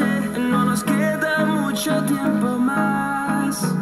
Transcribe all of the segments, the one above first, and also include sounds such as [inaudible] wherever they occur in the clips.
no nos queda mucho tiempo más.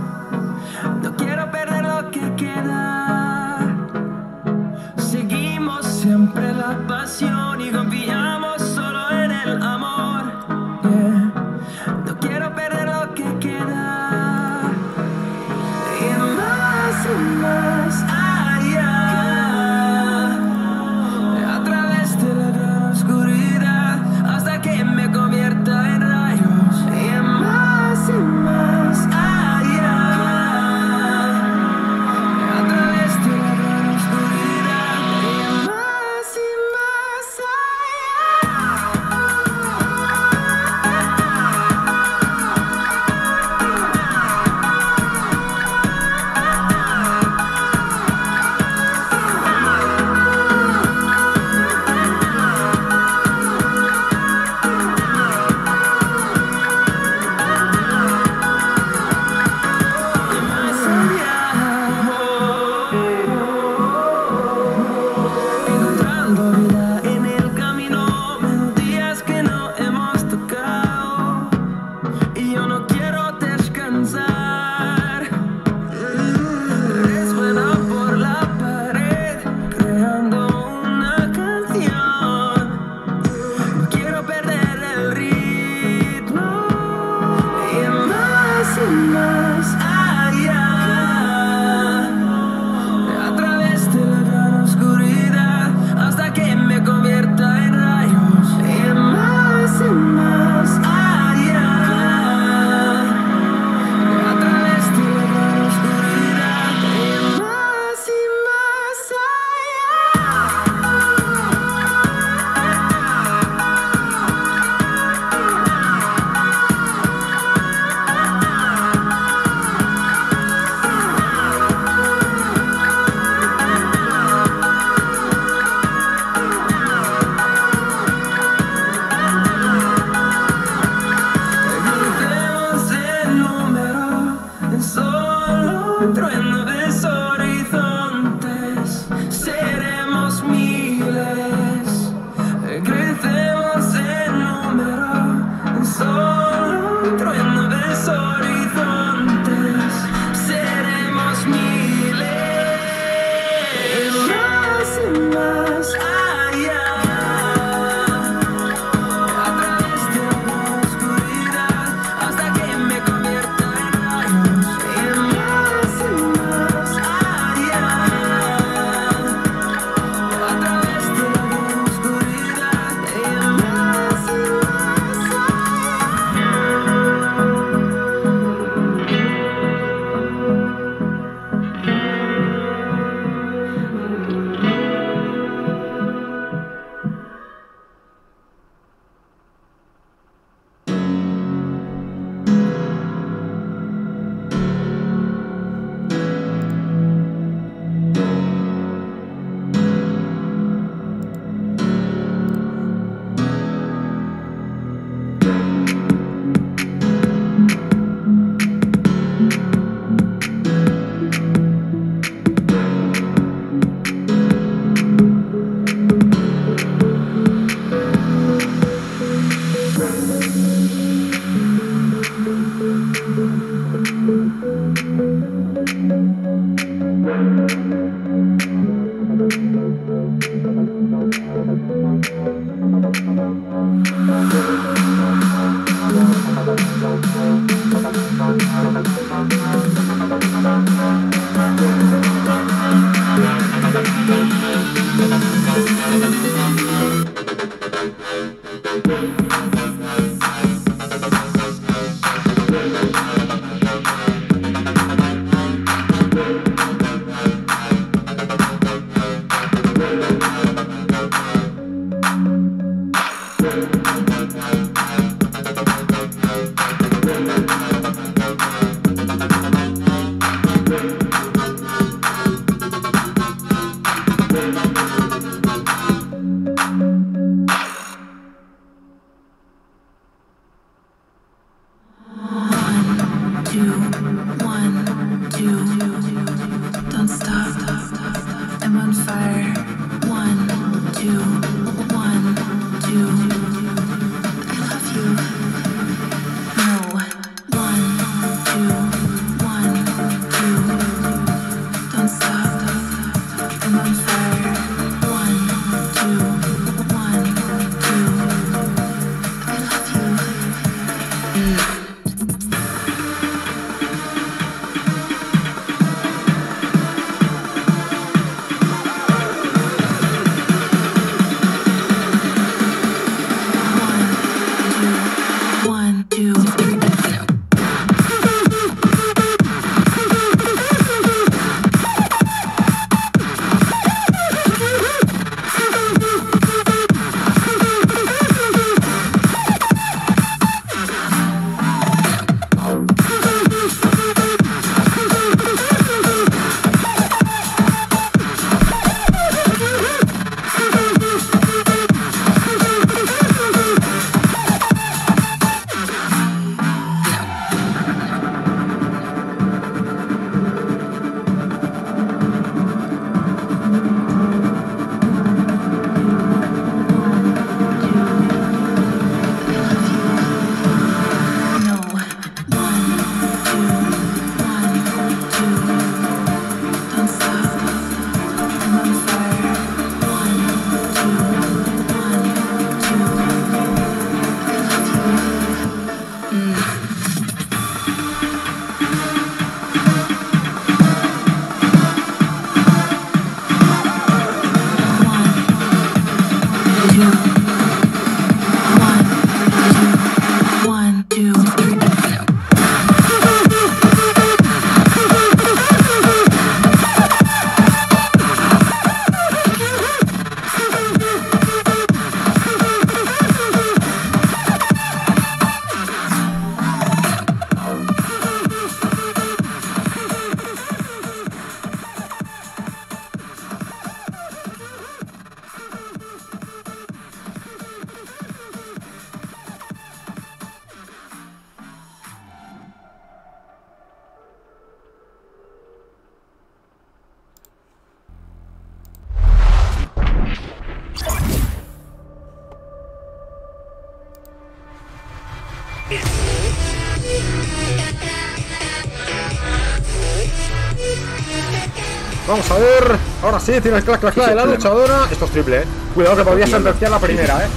Sí, tiene el clac, clac, clac de la luchadora. Esto es triple, eh. Cuidado que podría sentenciar la primera, eh.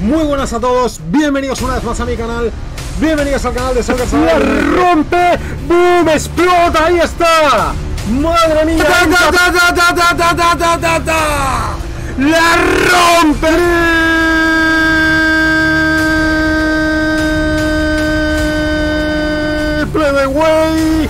Muy buenas a todos. Bienvenidos una vez más a mi canal. Bienvenidos al canal de Soccer ¡La rompe! ¡Boom! ¡Explota! ¡Ahí está! ¡Madre mía! ¡La rompe! Play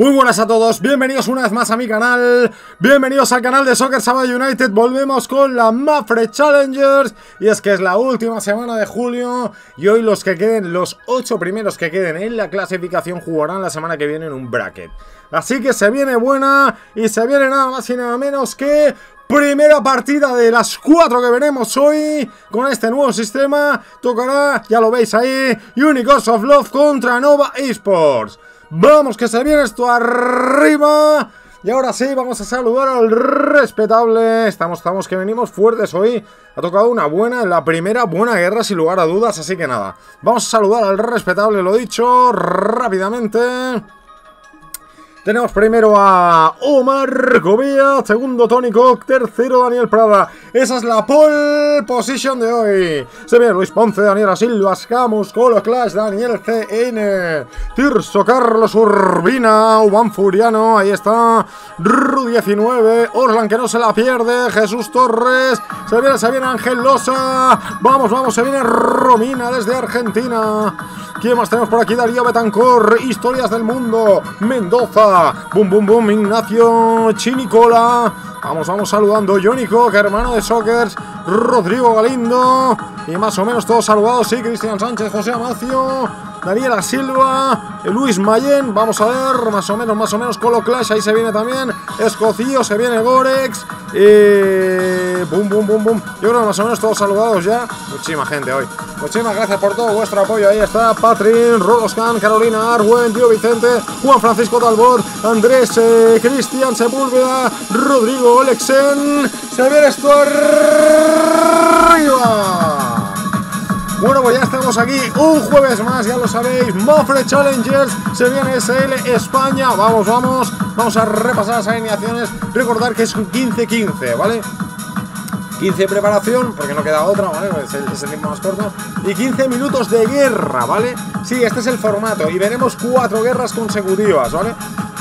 Muy buenas a todos, bienvenidos una vez más a mi canal, bienvenidos al canal de Soccer Sabah United, volvemos con la Mafre Challengers y es que es la última semana de julio y hoy los que queden, los 8 primeros que queden en la clasificación jugarán la semana que viene en un bracket. Así que se viene buena y se viene nada más y nada menos que Primera partida de las cuatro que veremos hoy con este nuevo sistema. Tocará, ya lo veis ahí, Unicorns of Love contra Nova Esports. Vamos, que se viene esto arriba. Y ahora sí, vamos a saludar al respetable. Estamos, estamos que venimos fuertes hoy. Ha tocado una buena, la primera buena guerra sin lugar a dudas. Así que nada, vamos a saludar al respetable, lo dicho, rápidamente. Tenemos primero a Omar Gobea, segundo Tony Cook, tercero Daniel Prada. Esa es la pole position de hoy. Se viene Luis Ponce, Daniela Silva, Camus, Colo Clash, Daniel CN, Tirso Carlos Urbina, Uban Furiano, ahí está. Ru19, Orlan que no se la pierde, Jesús Torres, se viene, se viene Ángel Losa. Vamos, vamos, se viene Romina desde Argentina. ¿Quién más tenemos por aquí? Darío Betancor, Historias del Mundo, Mendoza. Boom, boom, boom, Ignacio Chinicola. Vamos, vamos saludando. Johnny Cock, hermano de Sockers. Rodrigo Galindo. Y más o menos todos saludados. Sí, Cristian Sánchez, José Amacio. Daniela Silva, Luis Mayen, vamos a ver, más o menos, más o menos, Colo Clash, ahí se viene también, Escocío, se viene Gorex, y... Boom, boom, boom, boom, yo creo que más o menos todos saludados ya, muchísima gente hoy, muchísimas gracias por todo vuestro apoyo, ahí está Patrin, Rodoscan, Carolina Arwen, Tío Vicente, Juan Francisco Talbot, Andrés, eh, Cristian Sepúlveda, Rodrigo Olexen, se viene arriba. Bueno, pues ya estamos aquí un jueves más, ya lo sabéis. Mofre Challengers, se viene SL España. Vamos, vamos, vamos a repasar las alineaciones. Recordar que es un 15-15, ¿vale? 15 de preparación, porque no queda otra, ¿vale? Es el, es tiempo más corto. Y 15 minutos de guerra, ¿vale? Sí, este es el formato. Y veremos cuatro guerras consecutivas, ¿vale?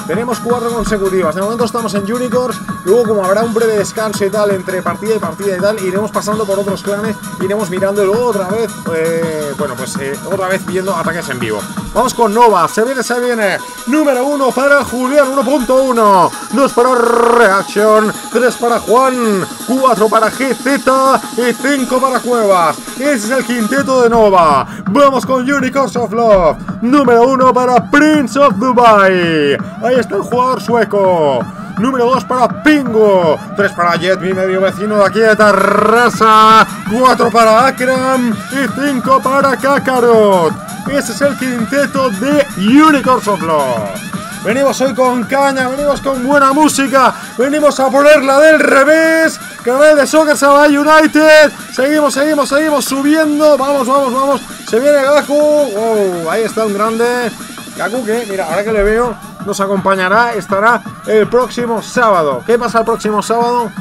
Tenemos cuatro consecutivas. De momento estamos en Unicorns. Luego, como habrá un breve descanso y tal entre partida y partida y tal, iremos pasando por otros clanes. Iremos mirando luego otra vez, eh, bueno, pues eh, otra vez viendo ataques en vivo. Vamos con Nova. Se viene, se viene. Número uno para Julián, 1.1. Dos para Reaction. Tres para Juan. Cuatro para GZ. Y cinco para Cuevas. Ese es el quinteto de Nova. Vamos con Unicorns of Love. Número uno para Prince of Dubai. Ahí está el jugador sueco. Número 2 para Pingo. 3 para Jet, mi medio vecino de aquí de Tarrasa. 4 para Akram. Y 5 para Kakarot. Ese es el quinteto de Unicorns of Love. Venimos hoy con caña, venimos con buena música, venimos a ponerla del revés. Canal de Soccer Sabah United. Seguimos, seguimos, seguimos subiendo. Vamos, vamos, vamos. Se viene Gaku. Wow, ahí está un grande. Gaku que, mira, ahora que le veo, nos acompañará, estará el próximo sábado. ¿Qué pasa el próximo sábado?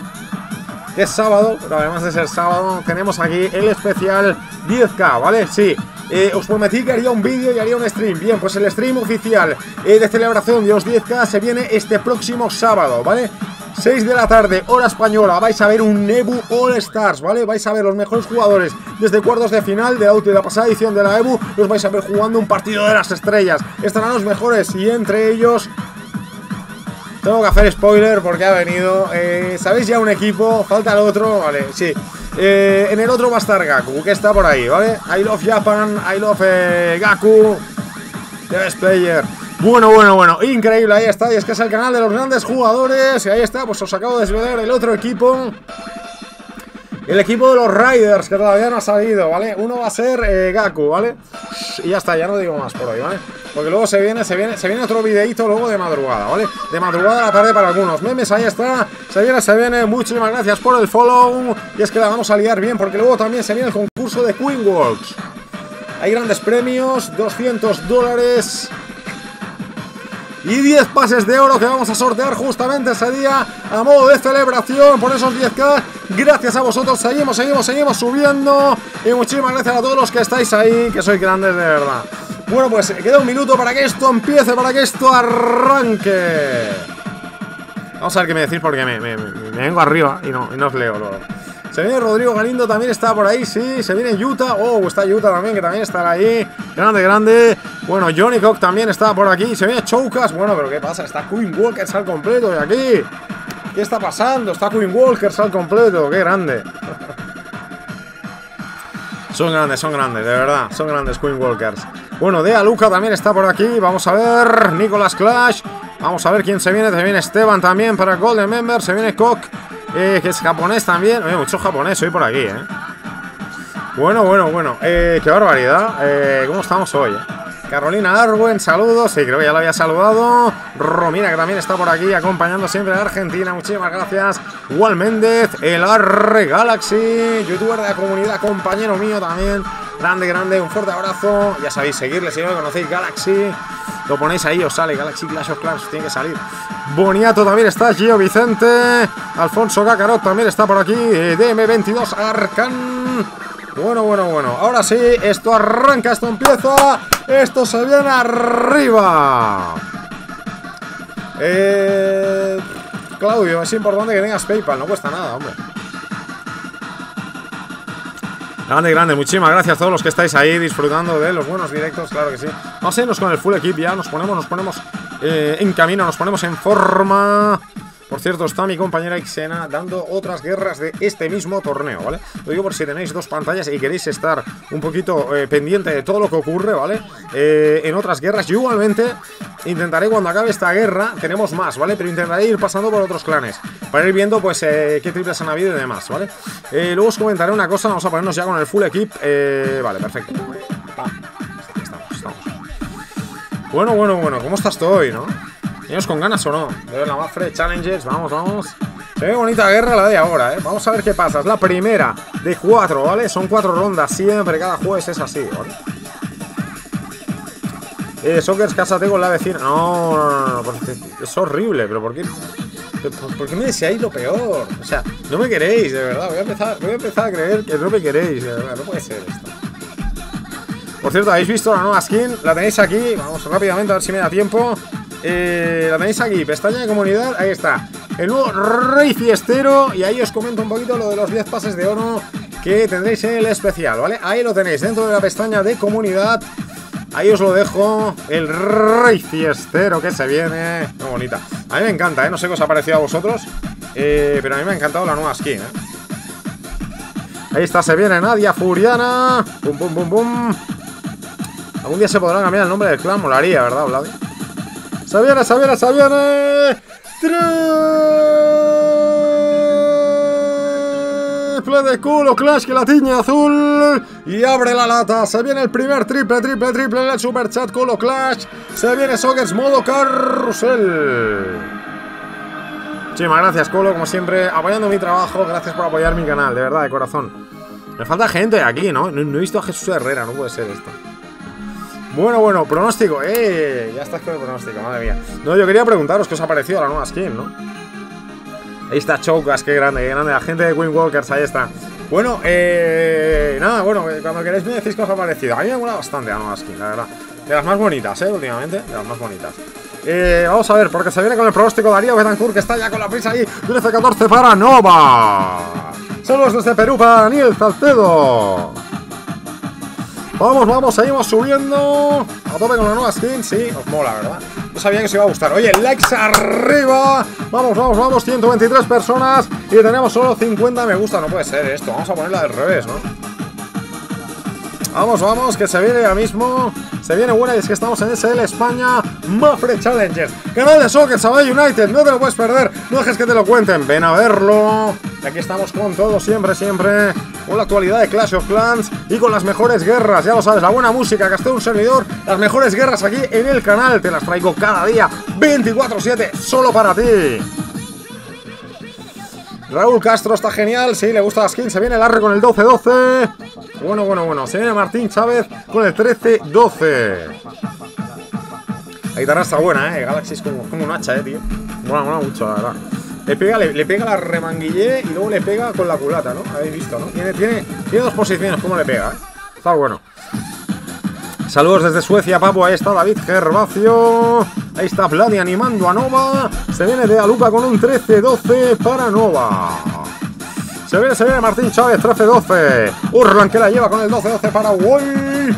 Es sábado, pero además de ser sábado, tenemos aquí el especial 10K, ¿vale? Sí. Eh, os prometí que haría un vídeo y haría un stream. Bien, pues el stream oficial eh, de celebración de los 10K se viene este próximo sábado, ¿vale? 6 de la tarde, hora española, vais a ver un Nebu All Stars, ¿vale? Vais a ver los mejores jugadores desde cuartos de final de la, de la pasada edición de la EBU, los vais a ver jugando un partido de las estrellas. Estarán los mejores y entre ellos tengo que hacer spoiler porque ha venido. Eh, ¿Sabéis ya un equipo? Falta el otro, vale, sí. Eh, en el otro va a estar Gaku, que está por ahí, ¿vale? I love Japan, I love eh, Gaku. The best player. Bueno, bueno, bueno, increíble, ahí está, y es que es el canal de los grandes jugadores, y ahí está, pues os acabo de desvelar el otro equipo. El equipo de los Riders, que todavía no ha salido, ¿vale? Uno va a ser eh, Gaku, ¿vale? Y ya está, ya no digo más por hoy, ¿vale? Porque luego se viene, se viene, se viene otro videito luego de madrugada, ¿vale? De madrugada a la tarde para algunos memes, ahí está. Se viene, se viene. Muchísimas gracias por el follow. Y es que la vamos a liar bien, porque luego también se viene el concurso de Queen Walks. Hay grandes premios, 200 dólares y 10 pases de oro que vamos a sortear justamente ese día a modo de celebración por esos 10k. Gracias a vosotros, seguimos, seguimos, seguimos subiendo. Y muchísimas gracias a todos los que estáis ahí, que sois grandes de verdad. Bueno, pues queda un minuto para que esto empiece, para que esto arranque. Vamos a ver qué me decís porque me, vengo arriba y no, y no os leo. Se viene Rodrigo Galindo, también está por ahí, sí. Se viene Utah. Oh, está Utah también, que también estará ahí. Grande, grande. Bueno, Johnny Cock también está por aquí. Se viene Choucas. Bueno, pero ¿qué pasa? Está Queen Walkers al completo de aquí. ¿Qué está pasando? Está Queen Walkers al completo. Qué grande. Son grandes, son grandes, de verdad. Son grandes Queen Walkers. Bueno, Dea Luca también está por aquí. Vamos a ver. Nicolas Clash. Vamos a ver quién se viene. Se viene Esteban también para Golden Member. Se viene Cock, eh, que es japonés también. Oye, mucho japonés hoy por aquí, ¿eh? Bueno, bueno, bueno. Eh, qué barbaridad. Eh, ¿Cómo estamos hoy? eh? Carolina Arwen, saludos. Sí, creo que ya lo había saludado. Romina, que también está por aquí acompañando siempre a Argentina. Muchísimas gracias. Wal Méndez, el Arre Galaxy, youtuber de la comunidad, compañero mío también. Grande, grande, un fuerte abrazo. Ya sabéis, seguirle si no lo conocéis, Galaxy. Lo ponéis ahí, os sale Galaxy Clash of Clans, tiene que salir. Boniato también está, Gio Vicente. Alfonso Cacarot también está por aquí. eh, DM22 Arcan. Bueno, bueno, bueno. Ahora sí, esto arranca, esto empieza. Esto se viene arriba. Eh, Claudio, es importante que tengas PayPal, no cuesta nada, hombre. Grande, grande, muchísimas gracias a todos los que estáis ahí disfrutando de los buenos directos, claro que sí. Vamos a irnos con el full equip ya, nos ponemos, nos ponemos eh, en camino, nos ponemos en forma. Por cierto, está mi compañera Ixena dando otras guerras de este mismo torneo, ¿vale? Lo digo por si tenéis dos pantallas y queréis estar un poquito eh, pendiente de todo lo que ocurre, ¿vale? Eh, en otras guerras. Yo igualmente intentaré cuando acabe esta guerra, tenemos más, ¿vale? Pero intentaré ir pasando por otros clanes para ir viendo, pues, eh, qué triples han habido y demás, ¿vale? Eh, luego os comentaré una cosa, vamos a ponernos ya con el full equip. Eh, vale, perfecto. Estamos, estamos. Bueno, bueno, bueno, ¿cómo estás tú hoy, no? ¿Tienes con ganas o no? De la Mafre Challenges, vamos, vamos. Se ve bonita guerra la de ahora, ¿eh? Vamos a ver qué pasa. Es la primera de cuatro, ¿vale? Son cuatro rondas siempre, cada jueves es así, ¿vale? Eh, Sockers, cásate con la vecina. No, no, no, no, es horrible, pero ¿por qué? ¿Por, por qué me deseáis lo peor? O sea, no me queréis, de verdad. Voy a empezar, voy a, empezar a creer que no me queréis, de verdad. No puede ser esto. Por cierto, ¿habéis visto la nueva skin? La tenéis aquí. Vamos rápidamente a ver si me da tiempo. Eh, la tenéis aquí, pestaña de comunidad. Ahí está. El nuevo Rey Fiestero. Y ahí os comento un poquito lo de los 10 pases de oro que tendréis en el especial, ¿vale? Ahí lo tenéis dentro de la pestaña de comunidad. Ahí os lo dejo. El Rey Fiestero que se viene. Muy bonita. A mí me encanta, ¿eh? No sé qué os ha parecido a vosotros. eh, pero a mí me ha encantado la nueva skin, ¿eh? Ahí está, se viene Nadia Furiana. Pum, pum, pum, pum. Algún día se podrá cambiar el nombre del clan, molaría, ¿verdad, Vladi? ¡Se viene, se viene, se viene! Triple de culo, Clash que la tiña azul y abre la lata. Se viene el primer triple, triple, triple en el super chat culo Clash. Se viene Sockers modo carrusel. Muchísimas gracias, Colo, como siempre, apoyando mi trabajo. Gracias por apoyar mi canal, de verdad, de corazón. Me falta gente aquí, ¿no? No, no he visto a Jesús Herrera, no puede ser esto. Bueno, bueno, pronóstico. ¡Eh! Ya estás con el pronóstico, madre mía. No, yo quería preguntaros qué os ha parecido la nueva skin, ¿no? Ahí está Choucas, qué grande, qué grande. La gente de Queen Walkers, ahí está. Bueno, eh. Nada, bueno, eh, cuando queráis me decís qué os ha parecido. A mí me mola bastante la nueva skin, la verdad. De las más bonitas, ¿eh? Últimamente, de las más bonitas. Eh, vamos a ver, porque se viene con el pronóstico Darío Betancourt, que está ya con la prisa ahí. 13-14 para Nova. Saludos desde Perú para Daniel Salcedo. Vamos, vamos, seguimos subiendo. A tope con la nueva skin, sí, os mola, ¿verdad? No sabía que os iba a gustar. Oye, likes arriba. Vamos, vamos, vamos. 123 personas y tenemos solo 50 me gusta. No puede ser esto. Vamos a ponerla del revés, ¿no? Vamos, vamos, que se viene ya mismo. Se viene buena y es que estamos en SL España Mafre Challengers. Canal de Soccer Sabay United, no te lo puedes perder, no dejes que te lo cuenten, ven a verlo. Aquí estamos con todo, siempre, siempre, con la actualidad de Clash of Clans y con las mejores guerras, ya lo sabes, la buena música, esté un servidor, las mejores guerras aquí en el canal, te las traigo cada día, 24-7, solo para ti. Raúl Castro está genial, sí, le gusta la skin, se viene el arre con el 12-12. Bueno, bueno, bueno, se viene Martín Chávez con el 13-12. La guitarra está buena, eh, Galaxy es como, como un hacha, eh, tío. Mola, mola mucho, la verdad. Le pega, le, pega la remanguillé y luego le pega con la culata, ¿no? Habéis visto, ¿no? Tiene, tiene, tiene dos posiciones, ¿cómo le pega, eh? Está bueno. Saludos desde Suecia, papu. Ahí está David Gervacio. Ahí está Vladi animando a Nova. Se viene de Aluca con un 13-12 para Nova. Se viene, se viene Martín Chávez, 13-12. Urlan que la lleva con el 12-12 para Woy.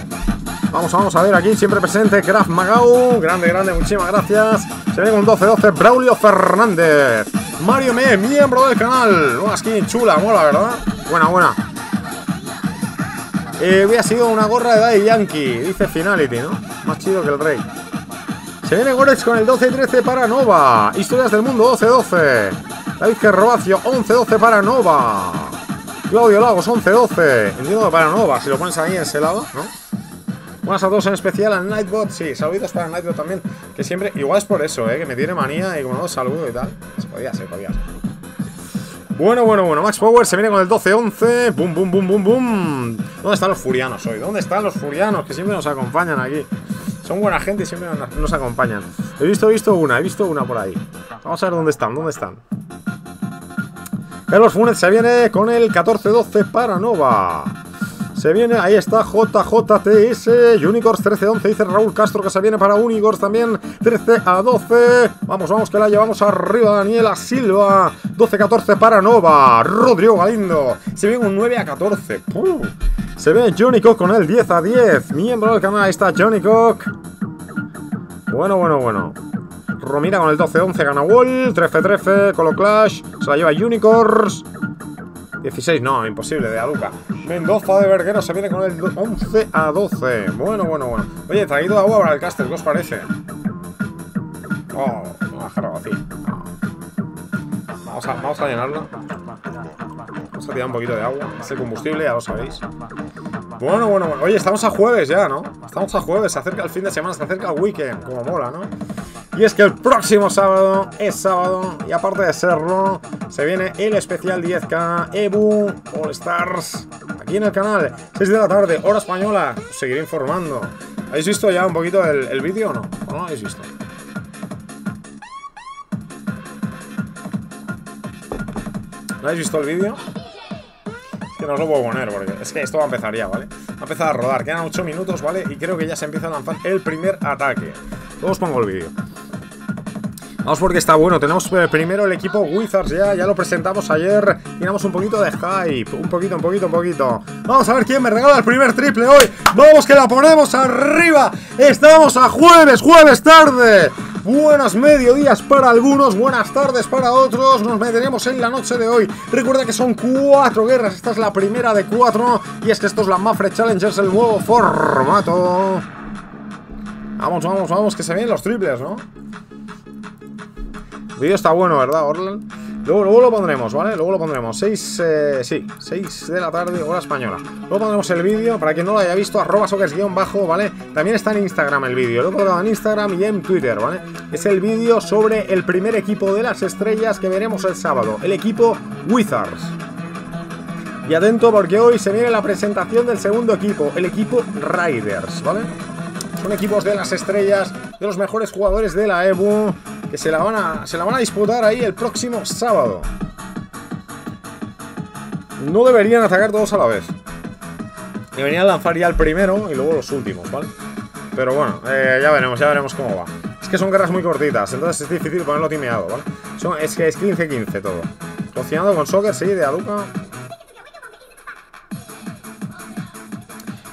Vamos, vamos a ver aquí, siempre presente Graf Magau. Grande, grande, muchísimas gracias. Se viene con 12-12 Braulio Fernández. Mario Me, miembro del canal. Una skin chula, mola, ¿verdad? Buena, buena. Eh, hubiera sido una gorra de Daddy Yankee, dice Finality, ¿no? Más chido que el rey. Se viene Gorex con el 12-13 para Nova. Historias del mundo 12-12. David Gervacio 11-12 para Nova. Claudio Lagos 11-12. Entiendo que para Nova, si lo pones ahí en ese lado, ¿no? Buenas a todos, en especial al Nightbot. Sí, saluditos para Nightbot también. Que siempre, igual es por eso, ¿eh? Que me tiene manía y como no saludo y tal. Se podía ser, podía. Bueno, bueno, bueno, Max Power se viene con el 12-11. Boom, boom, boom, boom, boom. ¿Dónde están los furianos hoy? ¿Dónde están los furianos que siempre nos acompañan aquí? Son buena gente y siempre nos acompañan. He visto, he visto una, he visto una por ahí. Vamos a ver dónde están, dónde están. Carlos Funes se viene con el 14-12 para Nova. Se viene, ahí está JJTS, Unicorns 13-11, dice Raúl Castro que se viene para Unicorns también, 13 a 12. Vamos, vamos, que la llevamos arriba, Daniela Silva, 12-14 para Nova, Rodrigo Galindo, se viene un 9 a 14. ¡Pum! Se ve Johnny Cock con el 10 a 10, miembro del canal, ahí está Johnny Cock. Bueno, bueno, bueno. Romira con el 12-11, gana Wall, 13-13, Colo Clash, se la lleva Unicorns. 16, no, imposible, de Aluca. Mendoza de Verguero se viene con el 11 a 12. Bueno, bueno, bueno. Oye, traído agua para el caster, ¿qué os parece? Oh, no, así. Vamos a, vamos a llenarla. Vamos a tirar un poquito de agua. Este combustible, ya lo sabéis. Bueno, bueno, bueno. Oye, estamos a jueves ya, ¿no? Estamos a jueves, se acerca el fin de semana, se acerca el weekend, como mola, ¿no? Y es que el próximo sábado es sábado y aparte de serlo, se viene el especial 10K Ebu All Stars aquí en el canal, 6 de la tarde, hora española. Os seguiré informando. ¿Habéis visto ya un poquito el, el vídeo o no? ¿O no lo habéis visto? ¿No habéis visto el vídeo? Que no lo puedo poner porque es que esto va a empezar ya, ¿vale? Va a empezar a rodar, quedan 8 minutos, ¿vale? Y creo que ya se empieza a lanzar el primer ataque. Luego pongo el vídeo. Vamos porque está bueno. Tenemos eh, primero el equipo Wizards ya. Ya lo presentamos ayer. Tiramos un poquito de hype. Un poquito, un poquito, un poquito. Vamos a ver quién me regala el primer triple hoy. Vamos que la ponemos arriba. Estamos a jueves, jueves tarde. Buenos mediodías para algunos, buenas tardes para otros. Nos meteremos en la noche de hoy. Recuerda que son cuatro guerras. Esta es la primera de cuatro. Y es que esto es la Mafre Challengers, el nuevo formato. Vamos, vamos, vamos, que se vienen los triples, ¿no? El vídeo está bueno, ¿verdad, Orlan? Luego, luego lo pondremos, ¿vale? Luego lo pondremos. 6, eh, sí, 6 de la tarde, hora española. Luego pondremos el vídeo, para quien no lo haya visto, arroba sockers-bajo, ¿vale? También está en Instagram el vídeo. Lo he colgado en Instagram y en Twitter, ¿vale? Es el vídeo sobre el primer equipo de las estrellas que veremos el sábado. El equipo Wizards. Y atento porque hoy se viene la presentación del segundo equipo, el equipo Riders, ¿vale? Son equipos de las estrellas, de los mejores jugadores de la EVO, que se la van a, se la van a disputar ahí el próximo sábado. No deberían atacar todos a la vez. Deberían lanzar ya el primero y luego los últimos, ¿vale? Pero bueno, eh, ya veremos, ya veremos cómo va. Es que son guerras muy cortitas, entonces es difícil ponerlo timeado, ¿vale? Es que es 15-15 todo. Cocinado con soccer, sí, de Aduca.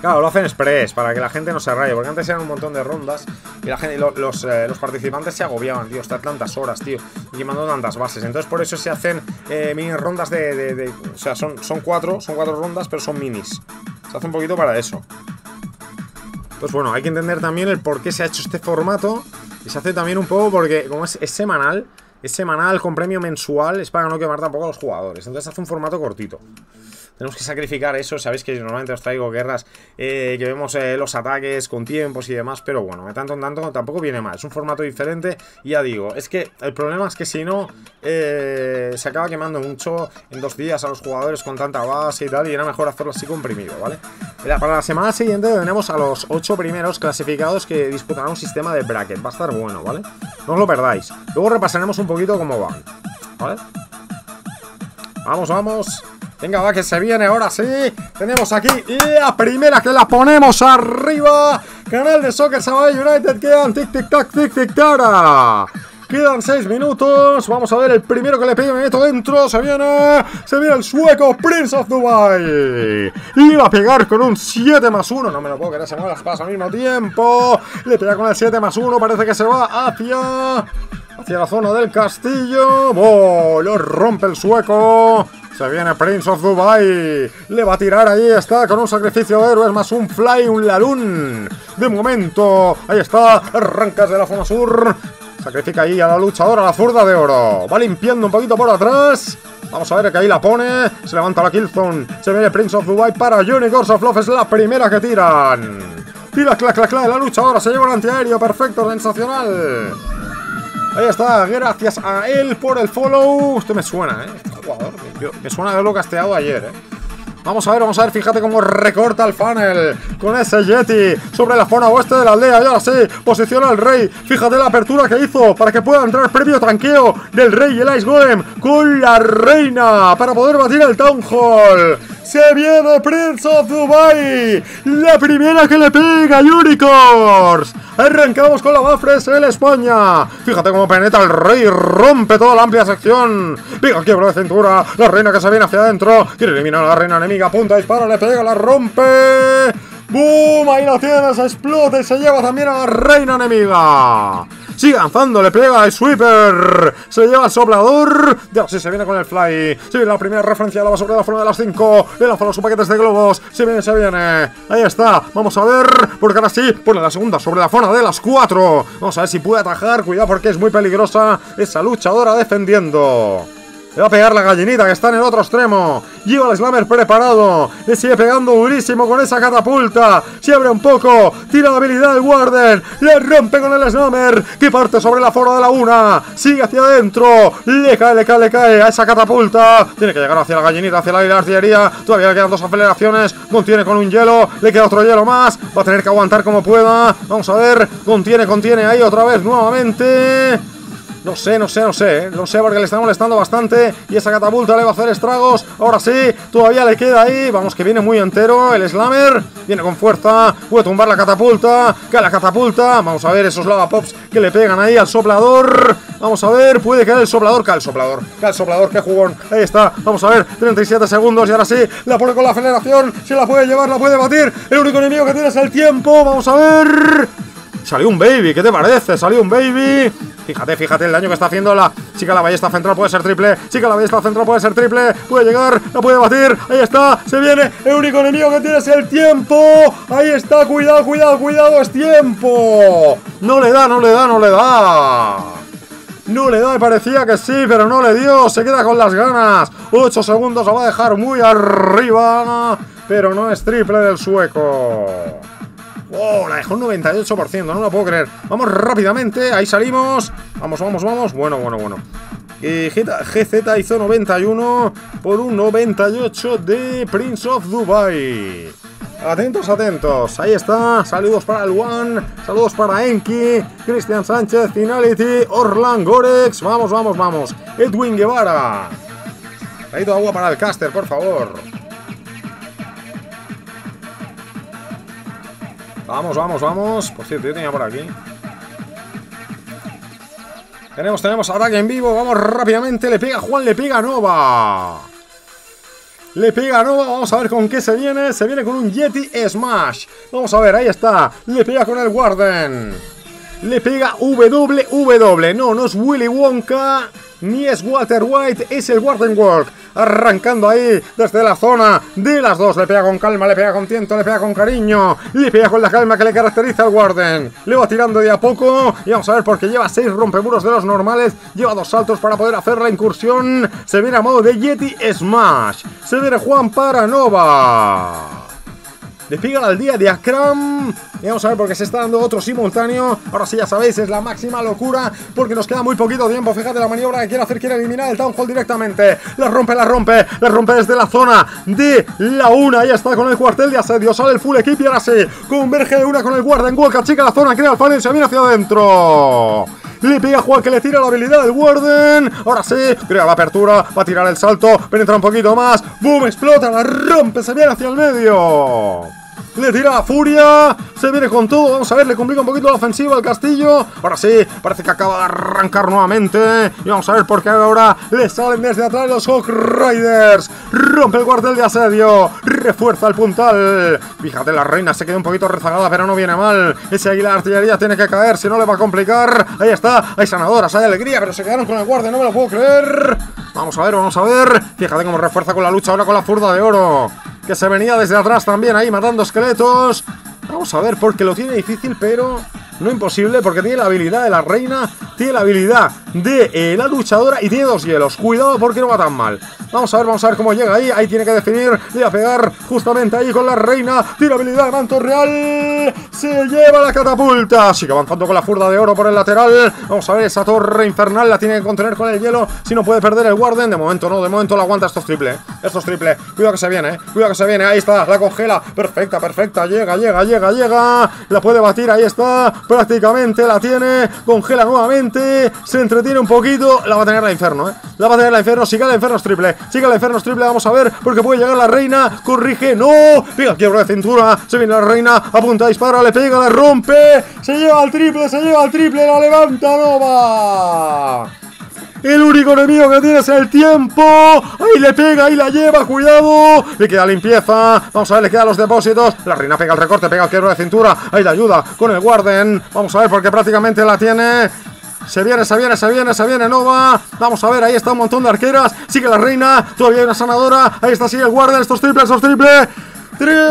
Claro, lo hacen express para que la gente no se raye, porque antes eran un montón de rondas y la gente, eh, los participantes se agobiaban, tío, estar tantas horas, tío, y quemando tantas bases. Entonces por eso se hacen eh, mini rondas de, o sea, son, son cuatro, son cuatro rondas, pero son minis. Se hace un poquito para eso. Entonces bueno, hay que entender también el por qué se ha hecho este formato Y se hace también un poco porque, como es, es semanal, es semanal con premio mensual, es para no quemar tampoco a los jugadores. Entonces hace un formato cortito. Tenemos que sacrificar eso, sabéis que normalmente os traigo guerras eh, que vemos eh, los ataques con tiempos y demás, pero bueno, de tanto en tanto tampoco viene mal, es un formato diferente y ya digo, es que el problema es que si no eh, se acaba quemando mucho en dos días a los jugadores con tanta base y tal, y era mejor hacerlo así comprimido, ¿vale? Para la semana siguiente tenemos a los ocho primeros clasificados que disputarán un sistema de bracket, va a estar bueno, ¿vale? No os lo perdáis, luego repasaremos un poquito cómo van, ¿vale? Vamos, vamos Venga, va, que se viene ahora sí. Tenemos aquí la primera que la ponemos arriba. Canal de Soccer Sabay United. Quedan tic, tic, tac, tic, tic, tara. Quedan 6 minutos. Vamos a ver el primero que le pegue. Me meto dentro. Se viene. Se viene el sueco Prince of Dubai. Va a pegar con un 7 más 1. No me lo puedo querer. Se mueve las pasas al mismo tiempo. Le pega con el 7 más 1. Parece que se va hacia. Hacia la zona del castillo. ¡Oh! Lo rompe el sueco. Se viene Prince of Dubai. Le va a tirar ahí. Está con un sacrificio de héroes más un fly, un lalún. De momento. Ahí está. Arrancas de la zona sur. Sacrifica ahí a la luchadora, la zurda de oro. Va limpiando un poquito por atrás. Vamos a ver que ahí la pone. Se levanta la Killzone. Se viene Prince of Dubai para Unicorns of Love. Es la primera que tiran. Tira, clac, clac, clac. La luchadora se lleva el antiaéreo. Perfecto, sensacional. Ahí está, gracias a él por el follow. Este me suena, ¿eh? Este jugador. me suena haberlo casteado ayer, ¿eh? Vamos a ver, vamos a ver, fíjate cómo recorta el funnel con ese Yeti sobre la zona oeste de la aldea. Y ahora sí, posiciona al rey. Fíjate la apertura que hizo para que pueda entrar previo tanqueo del rey y el Ice Golem con la reina para poder batir el Town Hall. Se viene Prince of Dubai. La primera que le pega Unicorns. Arrancamos con la Bafres en España. Fíjate cómo penetra el rey. Rompe toda la amplia sección. Pica quiebra de cintura. La reina que se viene hacia adentro. Quiere eliminar a la reina enemiga. Punta, dispara, le pega, la rompe. ¡Boom! Ahí la tienes, explota y se lleva también a la reina enemiga. Sigue avanzando, le pega el sweeper. Se lleva el soplador. Ya sí, se viene con el fly. Se viene la primera referencia la sobre la zona de las 5. Le lanza los paquetes de globos. Se viene, se viene. Ahí está. Vamos a ver. Porque ahora sí, pone la segunda sobre la zona de las 4. Vamos a ver si puede atajar. Cuidado porque es muy peligrosa esa luchadora defendiendo. Le va a pegar la gallinita que está en el otro extremo. Lleva el slammer preparado. Le sigue pegando durísimo con esa catapulta. Se abre un poco. Tira la habilidad del Warden. Le rompe con el slammer. Que parte sobre la fora de la una. Sigue hacia adentro. Le cae, le cae, le cae a esa catapulta. Tiene que llegar hacia la gallinita, hacia la artillería. Todavía le quedan dos aceleraciones. Contiene con un hielo. Le queda otro hielo más. Va a tener que aguantar como pueda. Vamos a ver. Contiene, contiene ahí otra vez nuevamente. No sé, no sé, no sé, ¿eh? no sé porque le está molestando bastante y esa catapulta le va a hacer estragos. Ahora sí, todavía le queda ahí. Vamos que viene muy entero el slammer. Viene con fuerza, puede tumbar la catapulta, cae la catapulta. Vamos a ver esos lava pops que le pegan ahí al soplador. Vamos a ver, puede caer el soplador, cae el soplador, cae el soplador, qué jugón. Ahí está, vamos a ver, 37 segundos y ahora sí, la pone con la aceleración. Si la puede llevar, la puede batir. El único enemigo que tiene es el tiempo. Vamos a ver. Salió un baby, ¿qué te parece? Salió un baby. Fíjate, fíjate el daño que está haciendo la chica la ballesta central. Puede ser triple. Chica la ballesta central puede ser triple. Puede llegar, la puede batir. Ahí está, se viene. El único enemigo que tiene es el tiempo. Ahí está, cuidado, cuidado, cuidado. Es tiempo. No le da, no le da, no le da. No le da, parecía que sí, pero no le dio. Se queda con las ganas. 8 segundos, la va a dejar muy arriba. Pero no es triple del sueco. ¡Oh! La dejó un 98%, no lo puedo creer. Vamos rápidamente, ahí salimos. Vamos, vamos, vamos. Bueno, bueno, bueno. Y GZ hizo 91 por un 98 de Prince of Dubai. Atentos, atentos. Ahí está. Saludos para el One. Saludos para Enki. Cristian Sánchez. Finality. Orlan Gorex. Vamos, vamos, vamos. Edwin Guevara. Traído agua para el caster, por favor. Vamos, vamos, vamos. Por cierto, yo tenía por aquí. Tenemos, tenemos ataque en vivo. Vamos rápidamente. Le pega Juan, le pega Nova. Le pega Nova. Vamos a ver con qué se viene. Se viene con un Yeti Smash. Vamos a ver, ahí está. Le pega con el Warden. Le pega WW. No, no es Willy Wonka, ni es Walter White, es el Warden Work. Arrancando ahí desde la zona de las dos. Le pega con calma, le pega con tiento, le pega con cariño. Le pega con la calma que le caracteriza al Warden. Le va tirando de a poco. Y vamos a ver porque lleva seis rompemuros de los normales. Lleva dos saltos para poder hacer la incursión. Se viene a modo de Yeti Smash. Se viene Juan Paranova. Despega al día de Akram. Y vamos a ver porque se está dando otro simultáneo. Ahora sí, ya sabéis, es la máxima locura. Porque nos queda muy poquito tiempo. Fíjate la maniobra que quiere hacer. Quiere eliminar el Town Hall directamente. La rompe, la rompe. La rompe desde la zona de la una. Ahí está con el cuartel de asedio. Sale el full equip y ahora sí. Converge una con el Warden Walker. Chica la zona. Crea el fan y se viene hacia adentro. Le pega a Juan que le tira la habilidad del Warden. Ahora sí, crea la apertura. Va a tirar el salto. Penetra un poquito más. Boom, explota. La rompe. Se viene hacia el medio. Le tira la furia. Se viene con todo. Vamos a ver, le complica un poquito la ofensiva al castillo. Ahora sí, parece que acaba de arrancar nuevamente. Y vamos a ver por qué ahora le salen desde atrás los Hawk Riders. Rompe el cuartel de asedio. Refuerza el puntal. Fíjate, la reina se queda un poquito rezagada, pero no viene mal. Ese águila de artillería tiene que caer, si no le va a complicar. Ahí está, hay sanadoras, hay alegría, pero se quedaron con el guardia, no me lo puedo creer. Vamos a ver, vamos a ver. Fíjate cómo refuerza con la lucha ahora con la furda de oro. Que se venía desde atrás también ahí matando esqueletos. Vamos a ver, porque lo tiene difícil, pero no imposible, porque tiene la habilidad de la reina, tiene la habilidad de eh, la luchadora y tiene dos hielos. Cuidado porque no va tan mal. Vamos a ver, vamos a ver cómo llega ahí. Ahí tiene que definir. Va a pegar justamente ahí con la reina. Tiene habilidad de manto real. Se lleva la catapulta. Sigue avanzando con la furda de oro por el lateral. Vamos a ver, esa torre infernal la tiene que contener con el hielo. Si no puede perder el Warden. De momento no, de momento la aguanta. Esto es triple. ¿eh? Esto es triple. Cuidado que se viene, ¿eh? Cuidado que se viene. Ahí está, la congela. Perfecta, perfecta. Llega, llega, llega, llega. La puede batir. Ahí está. Prácticamente la tiene. Congela nuevamente. Se entretiene un poquito. La va a tener la infierno, ¿eh? La va a tener la infierno. Si cae el infierno es triple. Sigue el Inferno triple, vamos a ver, porque puede llegar la reina, corrige, no, pega quiebra de cintura, se viene la reina, apunta, dispara, le pega, le rompe, se lleva al triple, se lleva al triple, la levanta, no va. El único enemigo que tiene es el tiempo. Ahí le pega, ahí la lleva, cuidado. Le queda limpieza. Vamos a ver, le quedan los depósitos. La reina pega el recorte, pega el quiebro de cintura. Ahí la ayuda con el Warden. Vamos a ver porque prácticamente la tiene. Se viene, se viene, se viene, se viene Nova. Vamos a ver, ahí está un montón de arqueras. Sigue la reina. Todavía hay una sanadora. Ahí está, sigue el guardia. Estos triples, estos triples. Triple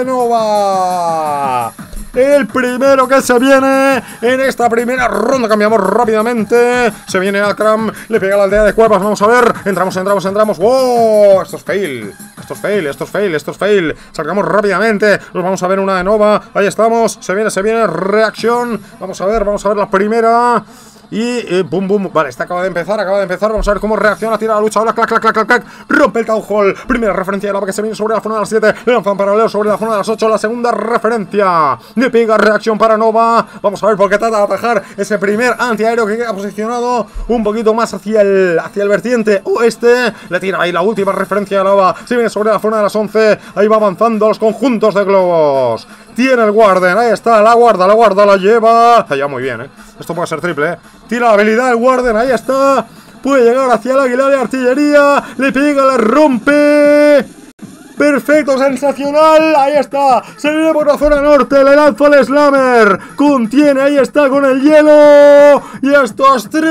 de Nova. El primero que se viene en esta primera ronda. Cambiamos rápidamente. Se viene Akram. Le pega la aldea de cuevas. Vamos a ver. Entramos, entramos, entramos. ¡Wow! Esto es fail. Esto es fail, esto es fail, esto es fail. Salgamos rápidamente. Nos vamos a ver una de Nova. Ahí estamos. Se viene, se viene. Reacción. Vamos a ver, vamos a ver la primera. Y eh, boom, boom. Vale, está acaba de empezar, acaba de empezar. Vamos a ver cómo reacciona. Tira la lucha ahora. Clac, clac, clac, clac, clac. Rompe el Town Hall. Primera referencia de lava que se viene sobre la zona de las 7. Le lanzan paralelo sobre la zona de las 8. La segunda referencia. Le pega reacción para Nova. Vamos a ver por qué trata de atajar ese primer antiaéreo que queda posicionado un poquito más hacia el, hacia el vertiente oeste. Le tira ahí la última referencia de lava. Se viene sobre la zona de las 11. Ahí va avanzando los conjuntos de globos. Tiene el Warden. Ahí está. La guarda, la guarda, la lleva. Ya muy bien, ¿eh? Esto puede ser triple, ¿eh? Tira la habilidad del Warden. Ahí está. Puede llegar hacia el águila de artillería. Le pega, la rompe. Perfecto, sensacional. Ahí está. Se viene por la zona norte. Le lanza el Slammer. Contiene. Ahí está con el hielo. Y estos triple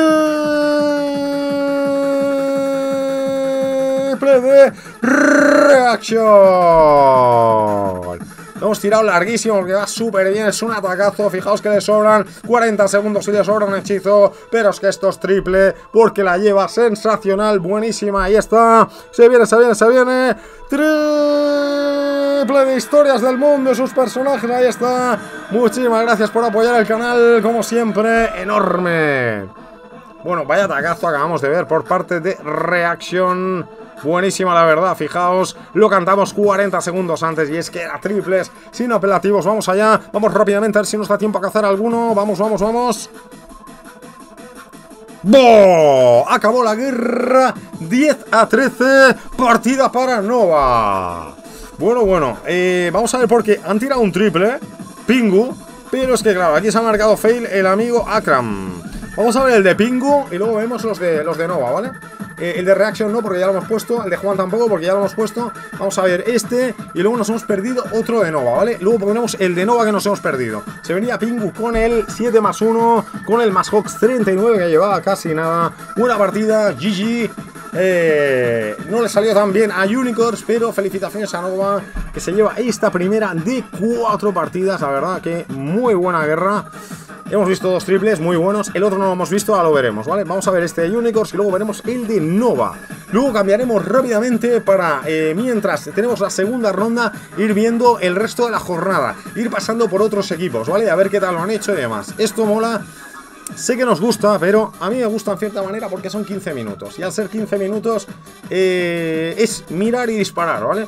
de reacción. Lo hemos tirado larguísimo porque va súper bien, es un atacazo. Fijaos que le sobran 40 segundos y le sobra un hechizo. Pero es que esto es triple porque la lleva sensacional, buenísima. Ahí está. Se viene, se viene, se viene. Triple de historias del mundo, sus personajes. Ahí está. Muchísimas gracias por apoyar el canal, como siempre, enorme. Bueno, vaya atacazo acabamos de ver por parte de Reaction. Buenísima la verdad, fijaos, lo cantamos 40 segundos antes y es que era triples, sin apelativos, vamos allá, vamos rápidamente a ver si nos da tiempo a cazar alguno, vamos, vamos, vamos. ¡Bo! Acabó la guerra, 10 a 13, partida para Nova. Bueno, bueno, eh, vamos a ver por qué han tirado un triple, Pingu, pero es que claro, aquí se ha marcado fail el amigo Akram. Vamos a ver el de Pingu y luego vemos los de, los de Nova, ¿vale? Eh, el de Reaction no, porque ya lo hemos puesto. El de Juan tampoco, porque ya lo hemos puesto. Vamos a ver este. Y luego nos hemos perdido otro de Nova, ¿vale? Luego pondremos el de Nova que nos hemos perdido. Se venía Pingu con el 7 más 1, con el más Hawks 39 que llevaba casi nada. Una partida, GG. Eh, no le salió tan bien a Unicorns, pero felicitaciones a Nova que se lleva esta primera de cuatro partidas. La verdad que muy buena guerra. Hemos visto dos triples muy buenos, el otro no hemos visto, ahora lo veremos, ¿vale? Vamos a ver este de Unicorns y luego veremos el de Nova. Luego cambiaremos rápidamente para, eh, mientras tenemos la segunda ronda, ir viendo el resto de la jornada, ir pasando por otros equipos, ¿vale? A ver qué tal lo han hecho y demás. Esto mola Sé que nos gusta, pero a mí me gusta en cierta manera porque son 15 minutos. Y al ser 15 minutos eh, es mirar y disparar, ¿vale?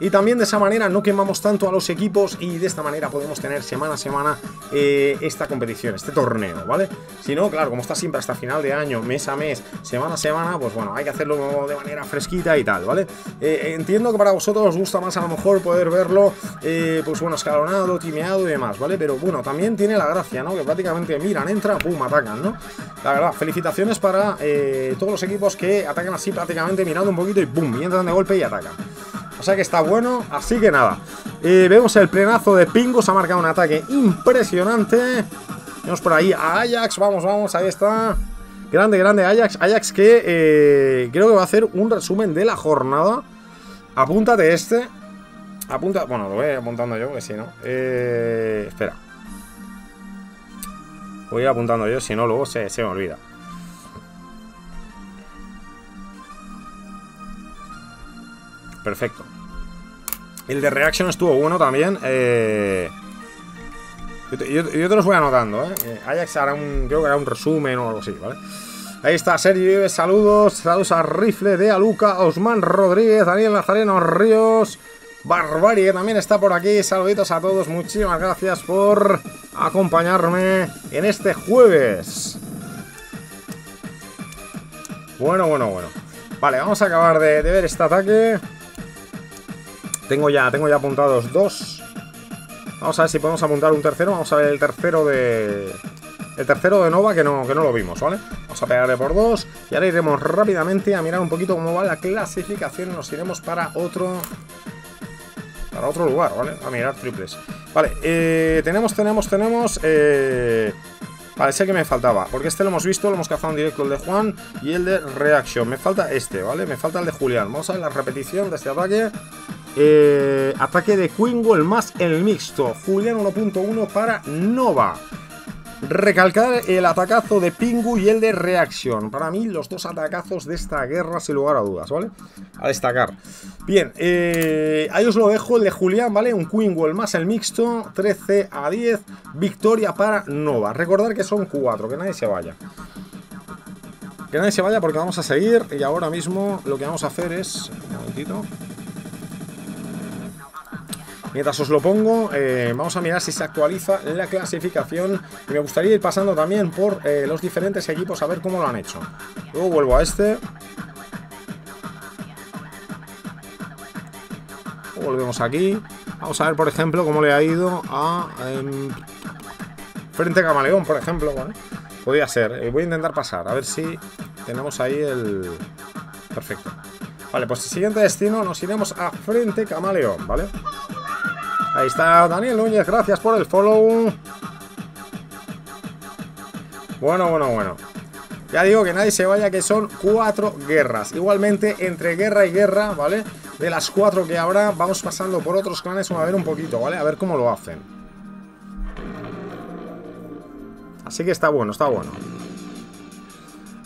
Y también de esa manera no quemamos tanto a los equipos y de esta manera podemos tener semana a semana eh, esta competición, este torneo, ¿vale? Si no, claro, como está siempre hasta final de año, mes a mes, semana a semana, pues bueno, hay que hacerlo de manera fresquita y tal, ¿vale? Eh, entiendo que para vosotros os gusta más a lo mejor poder verlo, eh, pues bueno, escalonado, timeado y demás, ¿vale? Pero bueno, también tiene la gracia, ¿no? Que prácticamente miran, entran, pum, atacan, ¿no? La verdad, felicitaciones para todos los equipos que atacan así prácticamente mirando un poquito y pum, y entran de golpe y atacan. O sea que está bueno, así que nada. Vemos el plenazo de Pingos, ha marcado un ataque impresionante. Vemos por ahí a Ajax, vamos, vamos, ahí está. Grande, grande Ajax. Ajax que eh, creo que va a hacer un resumen de la jornada. Apúntate este. Apunta, bueno, lo voy apuntando yo, que si no. Eh, espera. Voy apuntando yo, si no, luego se, se me olvida. Perfecto. El de Reaction estuvo bueno también. Eh... Yo, te los voy anotando, ¿eh? ¿eh? Ajax hará un, creo que hará un resumen o algo así, ¿vale? Ahí está Sergio saludos, saludos a Rifle de Aluca, Osman Rodríguez, Daniel Nazareno Ríos, Barbari que también está por aquí, saluditos a todos, muchísimas gracias por acompañarme en este jueves. Bueno, bueno, bueno. Vale, vamos a acabar de ver este ataque. Tengo ya, tengo ya apuntados dos. Vamos a ver si podemos apuntar un tercero. Vamos a ver el tercero de... El tercero de Nova que no, que no lo vimos, ¿vale? Vamos a pegarle por dos. Y ahora iremos rápidamente a mirar un poquito cómo va la clasificación. Nos iremos para otro... Para otro lugar, ¿vale? A mirar triples. Vale, eh, tenemos, tenemos, tenemos... Eh... Vale, sé que me faltaba, porque este lo hemos visto, lo hemos cazado en directo el de Juan y el de Reaction. Me falta este, ¿vale? Me falta el de Julián. Vamos a ver la repetición de este ataque. Eh, ataque de Quingle más el mixto. Julián 1.1 para Nova. Recalcar el atacazo de Pingu y el de Reaction. Para mí, los dos atacazos de esta guerra, sin lugar a dudas, ¿vale? A destacar. Bien, eh, ahí os lo dejo, el de Julián, ¿vale? Un Quingle más el mixto, 13 a 10. Victoria para Nova. Recordar que son 4, que nadie se vaya. Que nadie se vaya porque vamos a seguir. Y ahora mismo lo que vamos a hacer es. Un momentito. Mientras os lo pongo, eh, vamos a mirar si se actualiza la clasificación. Y me gustaría ir pasando también por eh, los diferentes equipos a ver cómo lo han hecho. Luego vuelvo a este. Volvemos aquí. Vamos a ver, por ejemplo, cómo le ha ido a... Em, frente Camaleón, por ejemplo. Podría ser. Eh, voy a intentar pasar. A ver si tenemos ahí el... Perfecto. Vale, pues el siguiente destino nos iremos a Frente Camaleón, ¿vale? Ahí está Daniel Núñez, gracias por el follow. Bueno, bueno, bueno. Ya digo que nadie se vaya, que son cuatro guerras. Igualmente, entre guerra y guerra, ¿vale? De las cuatro que habrá, vamos pasando por otros clanes a ver un poquito, ¿vale? A ver cómo lo hacen. Así que está bueno, está bueno.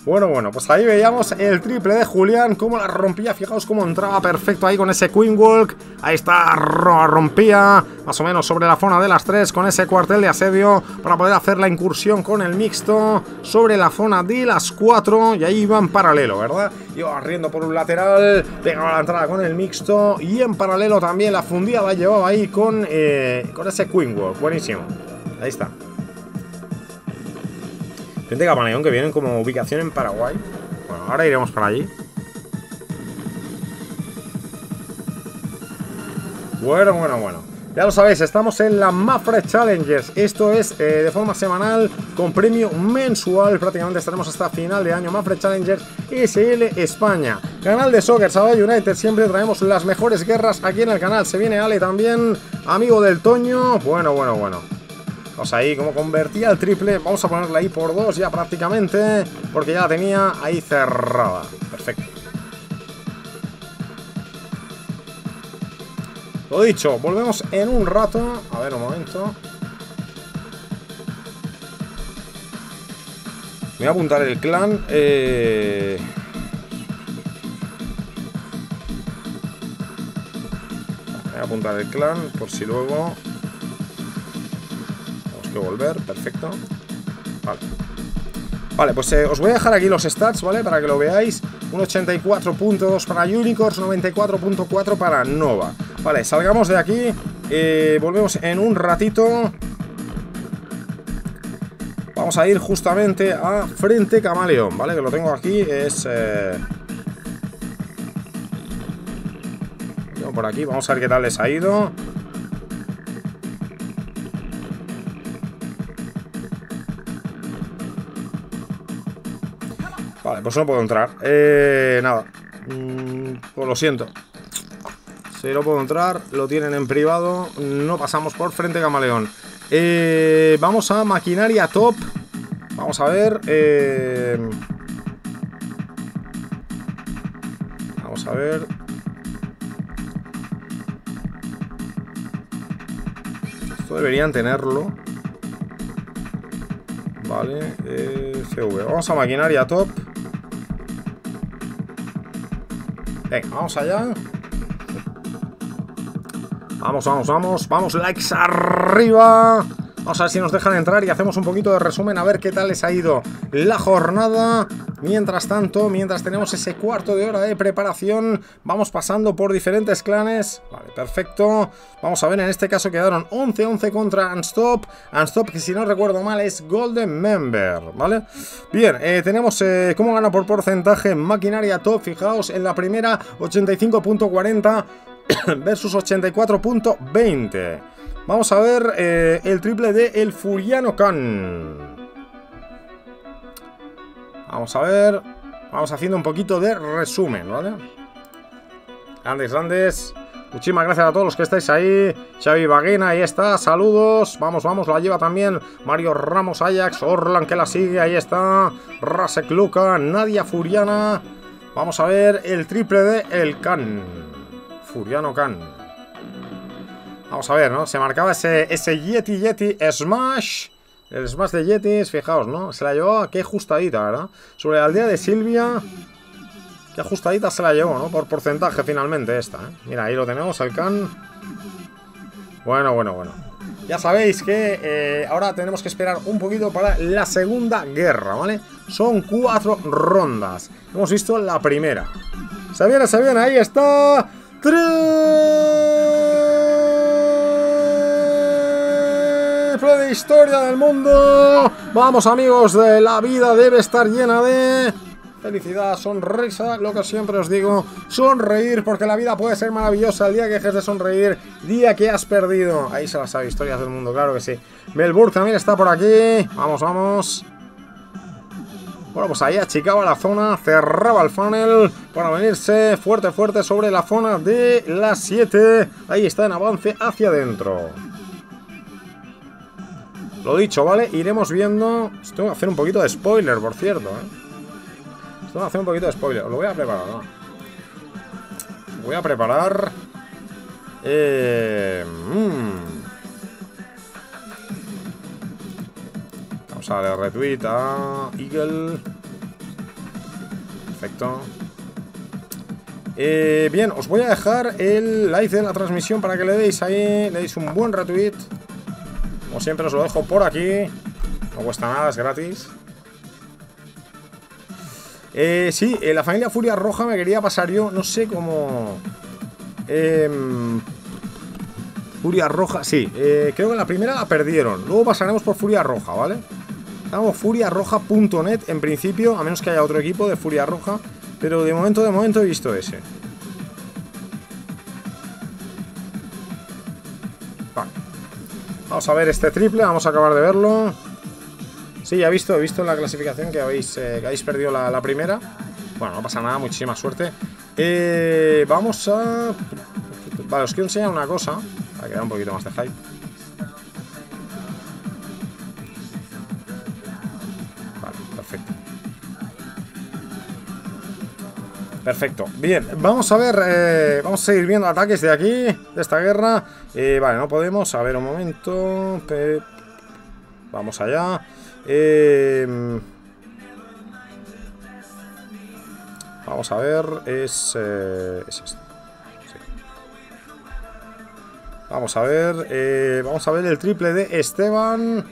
Bueno, bueno, pues ahí veíamos el triple de Julián, cómo la rompía, fijaos cómo entraba perfecto ahí con ese Queen Walk, ahí está, rompía más o menos sobre la zona de las tres con ese cuartel de asedio para poder hacer la incursión con el mixto sobre la zona de las cuatro y ahí iba en paralelo, ¿verdad? Iba riendo por un lateral, pegaba la entrada con el mixto y en paralelo también la fundía la llevaba ahí con, eh, con ese Queen Walk, buenísimo, ahí está. Gente Camaleón que vienen como ubicación en Paraguay. Bueno, ahora iremos para allí. Bueno, bueno, bueno. Ya lo sabéis, estamos en la Mafre Challengers. Esto es eh, de forma semanal con premio mensual. Prácticamente estaremos hasta final de año. Mafre Challengers SL España. Canal de Soccer, Sabay United. Siempre traemos las mejores guerras aquí en el canal. Se viene Ale también, amigo del Toño. Bueno, bueno, bueno. Vamos ahí, como convertía el triple. Vamos a ponerla ahí por dos ya prácticamente. Porque ya la tenía ahí cerrada. Perfecto. Lo dicho, volvemos en un rato. A ver, un momento. Me voy a apuntar el clan. Eh... Voy a apuntar el clan por si luego... Que volver, perfecto. Vale. Pues eh, os voy a dejar aquí los stats, ¿vale? Para que lo veáis. Un 84.2 para Unicorns, 94.4 para Nova. Vale, salgamos de aquí. Eh, volvemos en un ratito. Vamos a ir justamente a Frente Camaleón, ¿vale? Que lo tengo aquí, es... Eh... Por aquí, vamos a ver qué tal les ha ido. Vale, pues no puedo entrar. Eh, nada. Mm, pues lo siento. Si no puedo entrar, lo tienen en privado. No pasamos por frente camaleón. Eh, vamos a maquinaria top. Vamos a ver. Eh, vamos a ver. Esto deberían tenerlo. Vale. Eh, CV. Vamos a maquinaria top. Venga, vamos allá. Vamos, vamos, vamos. Vamos, likes arriba. Vamos a ver si nos dejan entrar y hacemos un poquito de resumen a ver qué tal les ha ido la jornada. Mientras tanto, mientras tenemos ese cuarto de hora de preparación, vamos pasando por diferentes clanes. Vale, perfecto. Vamos a ver, en este caso quedaron 11-11 contra Unstop. Unstop, que si no recuerdo mal, es Golden Member, ¿vale? Bien, eh, tenemos eh, cómo gana por porcentaje Maquinaria Top. Fijaos, en la primera 85.40 [coughs] versus 84.20. Vamos a ver eh, el triple de el Furiano Khan. Vamos a ver. Vamos haciendo un poquito de resumen, ¿vale? Grandes, grandes. Muchísimas gracias a todos los que estáis ahí. Xavi Baguena, ahí está. Saludos. Vamos, vamos. La lleva también Mario Ramos Ajax. Orlan que la sigue. Ahí está. Rasek Luca. Nadia Furiana. Vamos a ver el triple de El Khan. Furiano Khan. Vamos a ver, ¿no? Se marcaba ese, ese Yeti Yeti Smash. El Smash de Yetis, fijaos, ¿no? Se la llevó, qué ajustadita, ¿verdad? Sobre la aldea de Silvia. Qué ajustadita se la llevó, ¿no? Por porcentaje finalmente esta, ¿eh? Mira, ahí lo tenemos, el Khan. Bueno, bueno, bueno. Ya sabéis que eh, ahora tenemos que esperar un poquito para la segunda guerra, ¿vale? Son cuatro rondas. Hemos visto la primera. Se viene, se viene, ahí está. De historia del mundo. Vamos amigos, de la vida debe estar llena de felicidad, sonrisa, lo que siempre os digo, sonreír, porque la vida puede ser maravillosa el día que dejes de sonreír, día que has perdido. Ahí se las sabe, historias del mundo, claro que sí. Melbourne también está por aquí. Vamos, vamos. Bueno, pues ahí achicaba la zona, cerraba el funnel para venirse fuerte, fuerte sobre la zona de las 7. Ahí está en avance hacia adentro. Lo dicho, ¿vale? Iremos viendo... Esto va a hacer un poquito de spoiler, por cierto, ¿eh? Esto va a hacer un poquito de spoiler. Lo voy a preparar, ¿no? Voy a preparar... Eh... Mmm... Vamos a darle retweet a Eagle. Perfecto. Eh, bien, os voy a dejar el like de la transmisión para que le deis ahí, le deis un buen retweet. Como siempre os lo dejo por aquí. No cuesta nada, es gratis. Eh, sí, eh, la familia Furia Roja me quería pasar yo, no sé cómo... Eh, Furia Roja, sí, eh, creo que la primera la perdieron. Luego pasaremos por Furia Roja, ¿vale? Estamos furiarroja.net en principio, a menos que haya otro equipo de Furia Roja. Pero de momento, de momento he visto ese. Vamos a ver este triple, vamos a acabar de verlo. Sí, ya he visto, he visto en la clasificación que habéis, eh, que habéis perdido la, primera. Bueno, no pasa nada, muchísima suerte. Eh, vamos a... Vale, os quiero enseñar una cosa, para que dé un poquito más de hype. Perfecto. Bien, vamos a ver, eh, vamos a seguir viendo ataques de aquí, de esta guerra. Eh, vale, no podemos. A ver, un momento. Vamos allá. Eh, vamos a ver, es, es esto. Sí. Vamos a ver, vamos a ver el triple de Esteban.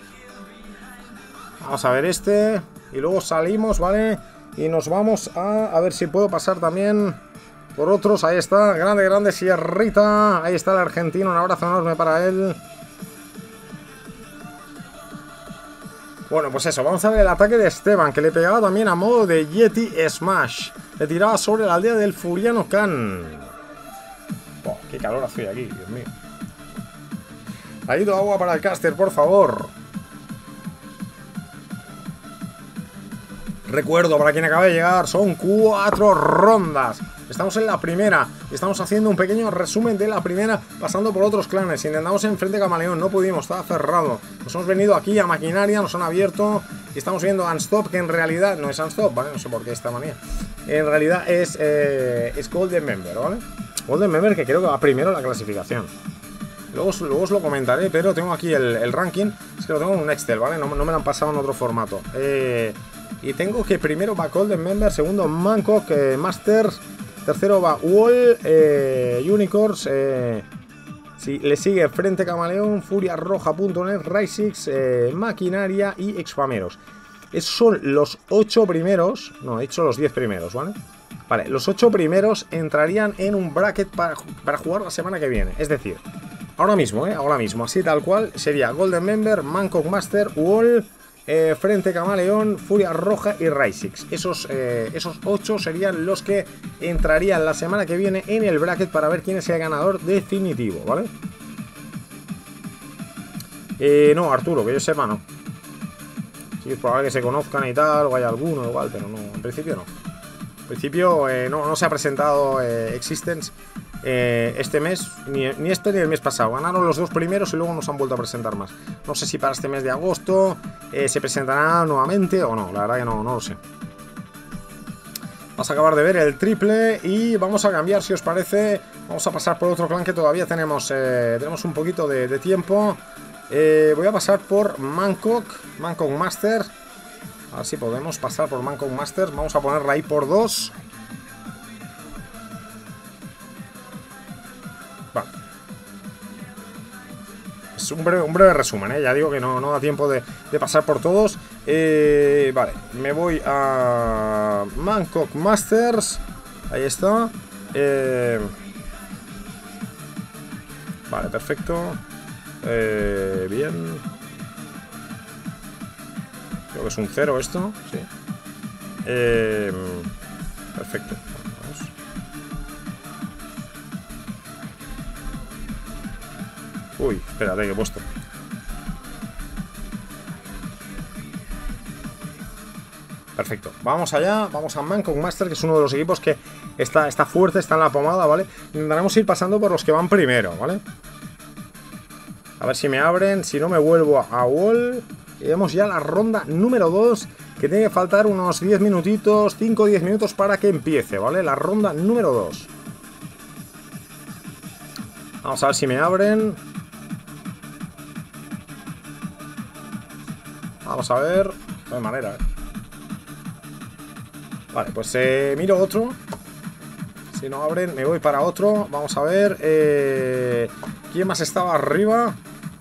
Vamos a ver este. Y luego salimos, ¿vale? Y nos vamos a... A ver si puedo pasar también por otros. Ahí está, grande, grande Sierrita. Ahí está el argentino, un abrazo enorme para él. Bueno, pues eso, vamos a ver el ataque de Esteban, que le pegaba también a modo de Yeti Smash. Le tiraba sobre la aldea del Furiano Khan. Oh, qué calor hace aquí, Dios mío. Ha ido agua para el caster, por favor. Recuerdo, para quien acaba de llegar, son cuatro rondas. Estamos en la primera. Estamos haciendo un pequeño resumen de la primera, pasando por otros clanes. Intentamos en frente Camaleón, no pudimos, estaba cerrado. Nos hemos venido aquí a Maquinaria, nos han abierto. Estamos viendo Unstop, que en realidad no es Unstop. No sé por qué esta manía. En realidad es, eh, Golden Member, ¿vale? Golden Member que creo que va primero la clasificación. Luego, luego os lo comentaré, pero tengo aquí el, ranking. Es que lo tengo en un Excel, ¿vale? No, no me lo han pasado en otro formato. Eh, y tengo que primero va Golden Member, segundo Mancock eh, Masters, tercero va Wall, eh, Unicorns, eh, sí, le sigue Frente Camaleón, Furia Roja.net, Rysix, eh, Maquinaria y Expameros. Esos son los ocho primeros, no, he hecho los 10 primeros, ¿vale? Vale, los ocho primeros entrarían en un bracket para, para jugar la semana que viene. Es decir, ahora mismo, ¿eh? Ahora mismo, así tal cual, sería Golden Member, Mancock Master, Wall, eh, Frente Camaleón, Furia Roja y Rysix. Esos, eh, esos ocho serían los que entrarían la semana que viene en el bracket para ver quién es el ganador definitivo, ¿vale? Eh, no, Arturo, que yo sepa, no. Sí, es probable que se conozcan y tal, o haya alguno igual, pero no, en principio no. En principio eh, no, no se ha presentado Existence eh, este mes, ni, ni este ni el mes pasado. Ganaron los dos primeros y luego nos han vuelto a presentar más. No sé si para este mes de agosto eh, se presentará nuevamente o no, la verdad que no, lo sé. Vamos a acabar de ver el triple y vamos a cambiar, si os parece. Vamos a pasar por otro clan que todavía tenemos, eh, tenemos un poquito de, de tiempo. Voy a pasar por Mancock, Mancock Master. A ver si podemos pasar por Mancock Master. Vamos a ponerla ahí por dos. Es un breve, un breve resumen, ¿eh? ya digo que no, no da tiempo de, de pasar por todos. Eh, vale, me voy a Mancock Masters. Ahí está. Eh, vale, perfecto. Bien. Creo que es un cero esto. Sí. Perfecto. Uy, espérate que he puesto. Perfecto. Vamos allá, vamos a Mancock Master, que es uno de los equipos que está, está fuerte, está en la pomada, ¿vale? Intentaremos ir pasando por los que van primero, ¿vale? A ver si me abren, si no me vuelvo a Wall. Y vemos ya la ronda número 2, que tiene que faltar unos 10 minutitos, 5 o 10 minutos para que empiece, ¿vale? La ronda número 2. Vamos a ver si me abren. Vamos a ver. No manera, ¿eh? Vale, pues eh, miro otro. Si no abren, me voy para otro. Vamos a ver. eh, ¿Quién más estaba arriba?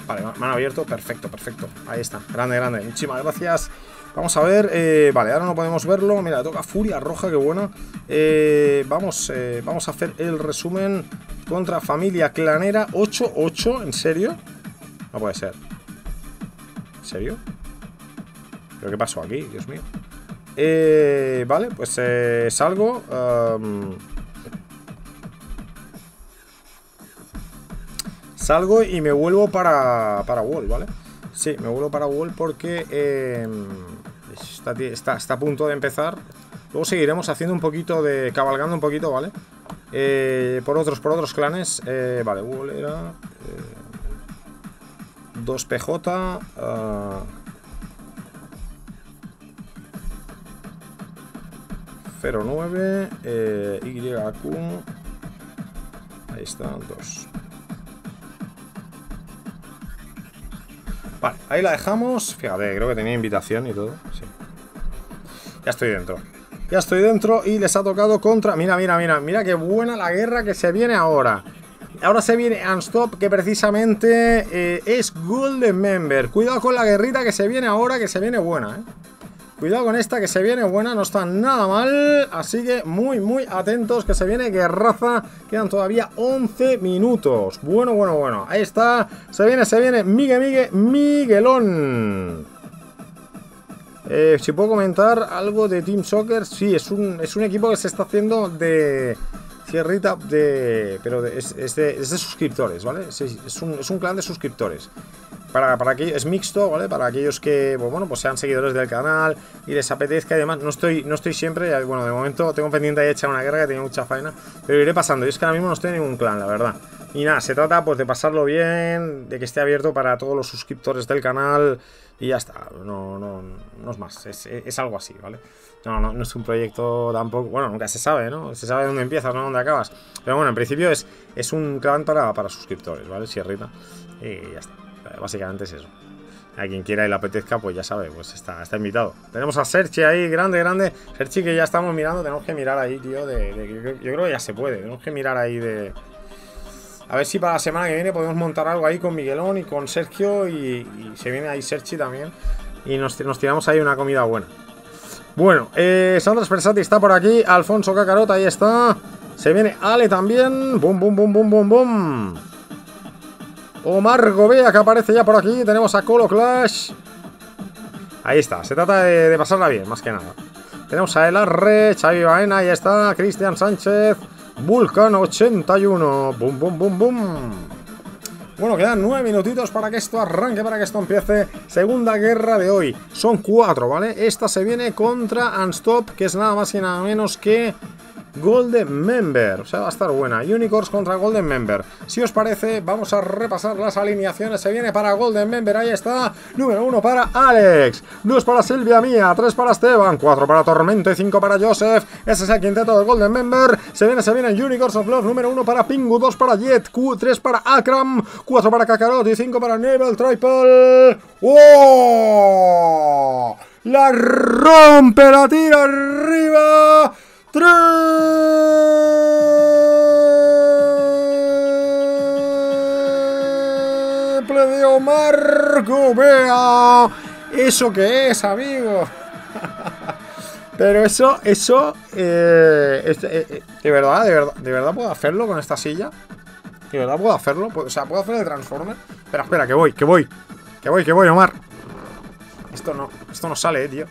Vale, me han abierto. Perfecto, perfecto. Ahí está. Grande, grande. Muchísimas gracias. Vamos a ver. vale, ahora no podemos verlo. Mira, toca Furia Roja, qué buena. Eh, vamos, vamos a hacer el resumen contra Familia Clanera 8-8. ¿En serio? No puede ser. ¿En serio? ¿Pero qué pasó aquí? Dios mío. Eh, vale, pues eh, salgo. um, salgo y me vuelvo para, para Wall, ¿vale? Sí, me vuelvo para Wall porque eh, está, está, está, a punto de empezar. Luego seguiremos haciendo un poquito de. cabalgando un poquito, ¿vale? Eh, por otros, por otros clanes. Vale, Wall era. 2PJ. Uh, 09 eh, YQ ahí está, 2 vale, ahí la dejamos fíjate, creo que tenía invitación y todo sí. ya estoy dentro ya estoy dentro y les ha tocado contra mira, mira, mira, mira qué buena la guerra que se viene ahora Ahora se viene Unstop, que precisamente eh, es Golden Member. Cuidado con la guerrita que se viene ahora, que se viene buena, ¿eh? Cuidado con esta que se viene buena, no está nada mal. Así que muy, muy atentos que se viene guerraza. Quedan todavía 11 minutos. Bueno, bueno, bueno. Ahí está. Se viene, se viene. Miguel, Miguel, Miguelón. Eh, si puedo comentar algo de Team Soccer. Sí, es un, es un equipo que se está haciendo de... Cierrita de... Pero es, de, suscriptores, ¿vale? es, un, es un clan de suscriptores para, para es mixto, ¿vale? Para aquellos que, pues, bueno, pues sean seguidores del canal y les apetezca y demás. No estoy, no estoy siempre, bueno, de momento tengo pendiente ahí echar una guerra que tengo mucha faena, pero iré pasando. Y es que ahora mismo no estoy en ningún clan, la verdad. Y nada, se trata pues de pasarlo bien, de que esté abierto para todos los suscriptores del canal y ya está. No, no, no es más, es, es algo así, ¿vale? No, no, no es un proyecto tampoco. Bueno, nunca se sabe, ¿no? Se sabe dónde empiezas, no dónde acabas. Pero bueno, en principio es, es un clan para, para suscriptores, ¿vale? Sierrita. Y ya está. Básicamente es eso. A quien quiera y le apetezca, pues ya sabe, pues está, está invitado. Tenemos a Serchi ahí, grande, grande. Serchi que ya estamos mirando, tenemos que mirar ahí, tío. De, yo, creo que ya se puede. Tenemos que mirar ahí de. A ver si para la semana que viene podemos montar algo ahí con Miguelón y con Sergio. Y, se viene ahí Serchi también. Y nos, tiramos ahí una comida buena. Bueno, eh, Sandra está por aquí. Alfonso Cacarota, ahí está. Se viene Ale también. Bum, bum, bum, bum, bum, bum. Omar Gobea que aparece ya por aquí. Tenemos a Colo Clash. Ahí está. Se trata de, pasarla bien, más que nada. Tenemos a Elarre, Xavi Baena, ahí está. Cristian Sánchez. Vulcan 81. Bum, bum, bum, bum. Bueno, quedan nueve minutitos para que esto arranque, para que esto empiece. Segunda guerra de hoy. Son cuatro, ¿vale? Esta se viene contra Unstop, que es nada más y nada menos que Golden Member. O sea, va a estar buena. Unicorns contra Golden Member. Si os parece, vamos a repasar las alineaciones. Se viene para Golden Member. Ahí está. Número uno para Alex. Dos para Silvia Mía. Tres para Esteban. Cuatro para Tormento y cinco para Joseph. Ese es el quinteto de Golden Member. Se viene, se viene Unicorns of Love. Número uno para Pingu. Dos para Jet. Q, tres para Akram. Cuatro para Kakarot y cinco para Nebel Triple. ¡Oh! La rompe, la tira arriba. Triple de Omar Gobea. ¿Eso qué es, amigo? Pero eso, eso, eh, eh, eh, de verdad, de verdad, de verdad puedo hacerlo con esta silla. De verdad puedo hacerlo. O sea, puedo hacer el Transformer. Espera, espera, que voy, que voy. Que voy, que voy, Omar. Esto no, esto no sale, tío.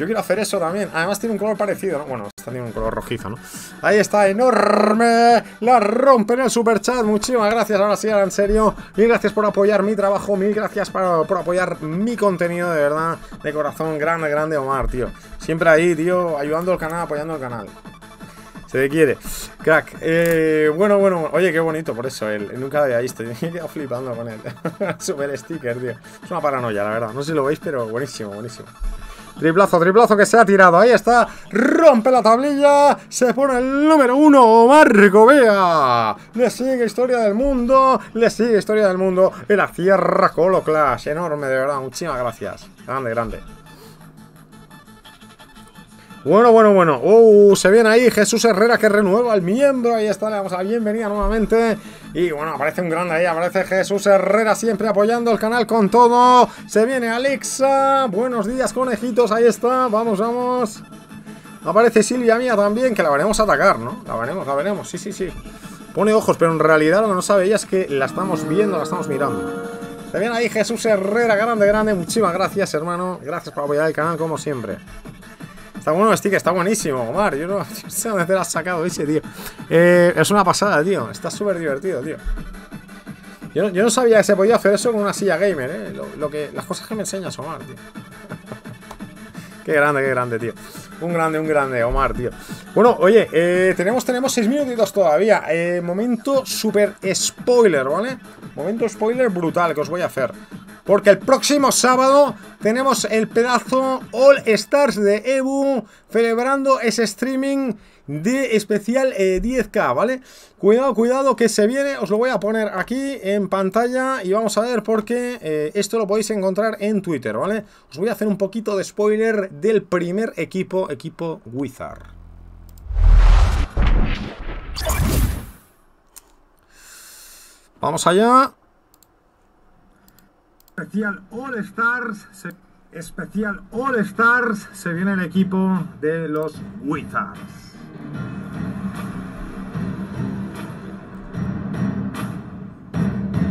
Yo quiero hacer eso también. Además tiene un color parecido, ¿no? Bueno, esta tiene un color rojizo, ¿no? Ahí está, enorme. La rompe en el super chat. Muchísimas gracias. Ahora sí, ahora en serio. Mil gracias por apoyar mi trabajo. Mil gracias por, apoyar mi contenido, de verdad. De corazón, grande, grande, Omar, tío. Siempre ahí, tío, ayudando al canal, apoyando el canal. Se te quiere. Crack. Eh, bueno, bueno. Oye, qué bonito por eso. Él, nunca había visto. [laughs] He quedado flipando con él. [laughs] Super sticker, tío. Es una paranoia, la verdad. No sé si lo veis, pero buenísimo, buenísimo. Triplazo, triplazo que se ha tirado. Ahí está. Rompe la tablilla. Se pone el número uno. Marco Vea. Le sigue Historia del Mundo. Le sigue Historia del Mundo. Y la cierra Colo Clash. Enorme, de verdad. Muchísimas gracias. Grande, grande. Bueno, bueno, bueno. Uh, se viene ahí Jesús Herrera que renueva al miembro. Ahí está, le damos la bienvenida nuevamente. Y bueno, aparece un grande ahí. Aparece Jesús Herrera siempre apoyando el canal con todo. Se viene Alexa. Buenos días, conejitos. Ahí está. Vamos, vamos. Aparece Silvia Mía también, que la veremos atacar, ¿no? La veremos, la veremos. Sí, sí, sí. Pone ojos, pero en realidad lo que no sabe ella es que la estamos viendo, la estamos mirando. Se viene ahí Jesús Herrera, grande, grande. Muchísimas gracias, hermano. Gracias por apoyar el canal, como siempre. Está bueno, stick, está buenísimo, Omar. [laughs] Yo no, sé dónde te lo has sacado ese, tío. Eh, es una pasada, tío. Está súper divertido, tío. Yo, no- yo no sabía que se podía hacer eso con una silla gamer, ¿eh? Lo que, las cosas que me enseñas, Omar, tío. [laughs] qué grande, qué grande, tío. Un grande, un grande, Omar, tío. Bueno, oye, eh, tenemos, tenemos seis minutitos todavía. Eh, momento super spoiler, ¿vale? Momento spoiler brutal que os voy a hacer. Porque el próximo sábado tenemos el pedazo All Stars de Ebu celebrando ese streaming de especial eh, 10K, ¿vale? Cuidado, cuidado que se viene, os lo voy a poner aquí en pantalla y vamos a ver porque eh, esto lo podéis encontrar en Twitter, ¿vale? Os voy a hacer un poquito de spoiler del primer equipo, equipo Wizard. Vamos allá. Especial All Stars. se- especial All Stars. Se viene el equipo de los Wizards.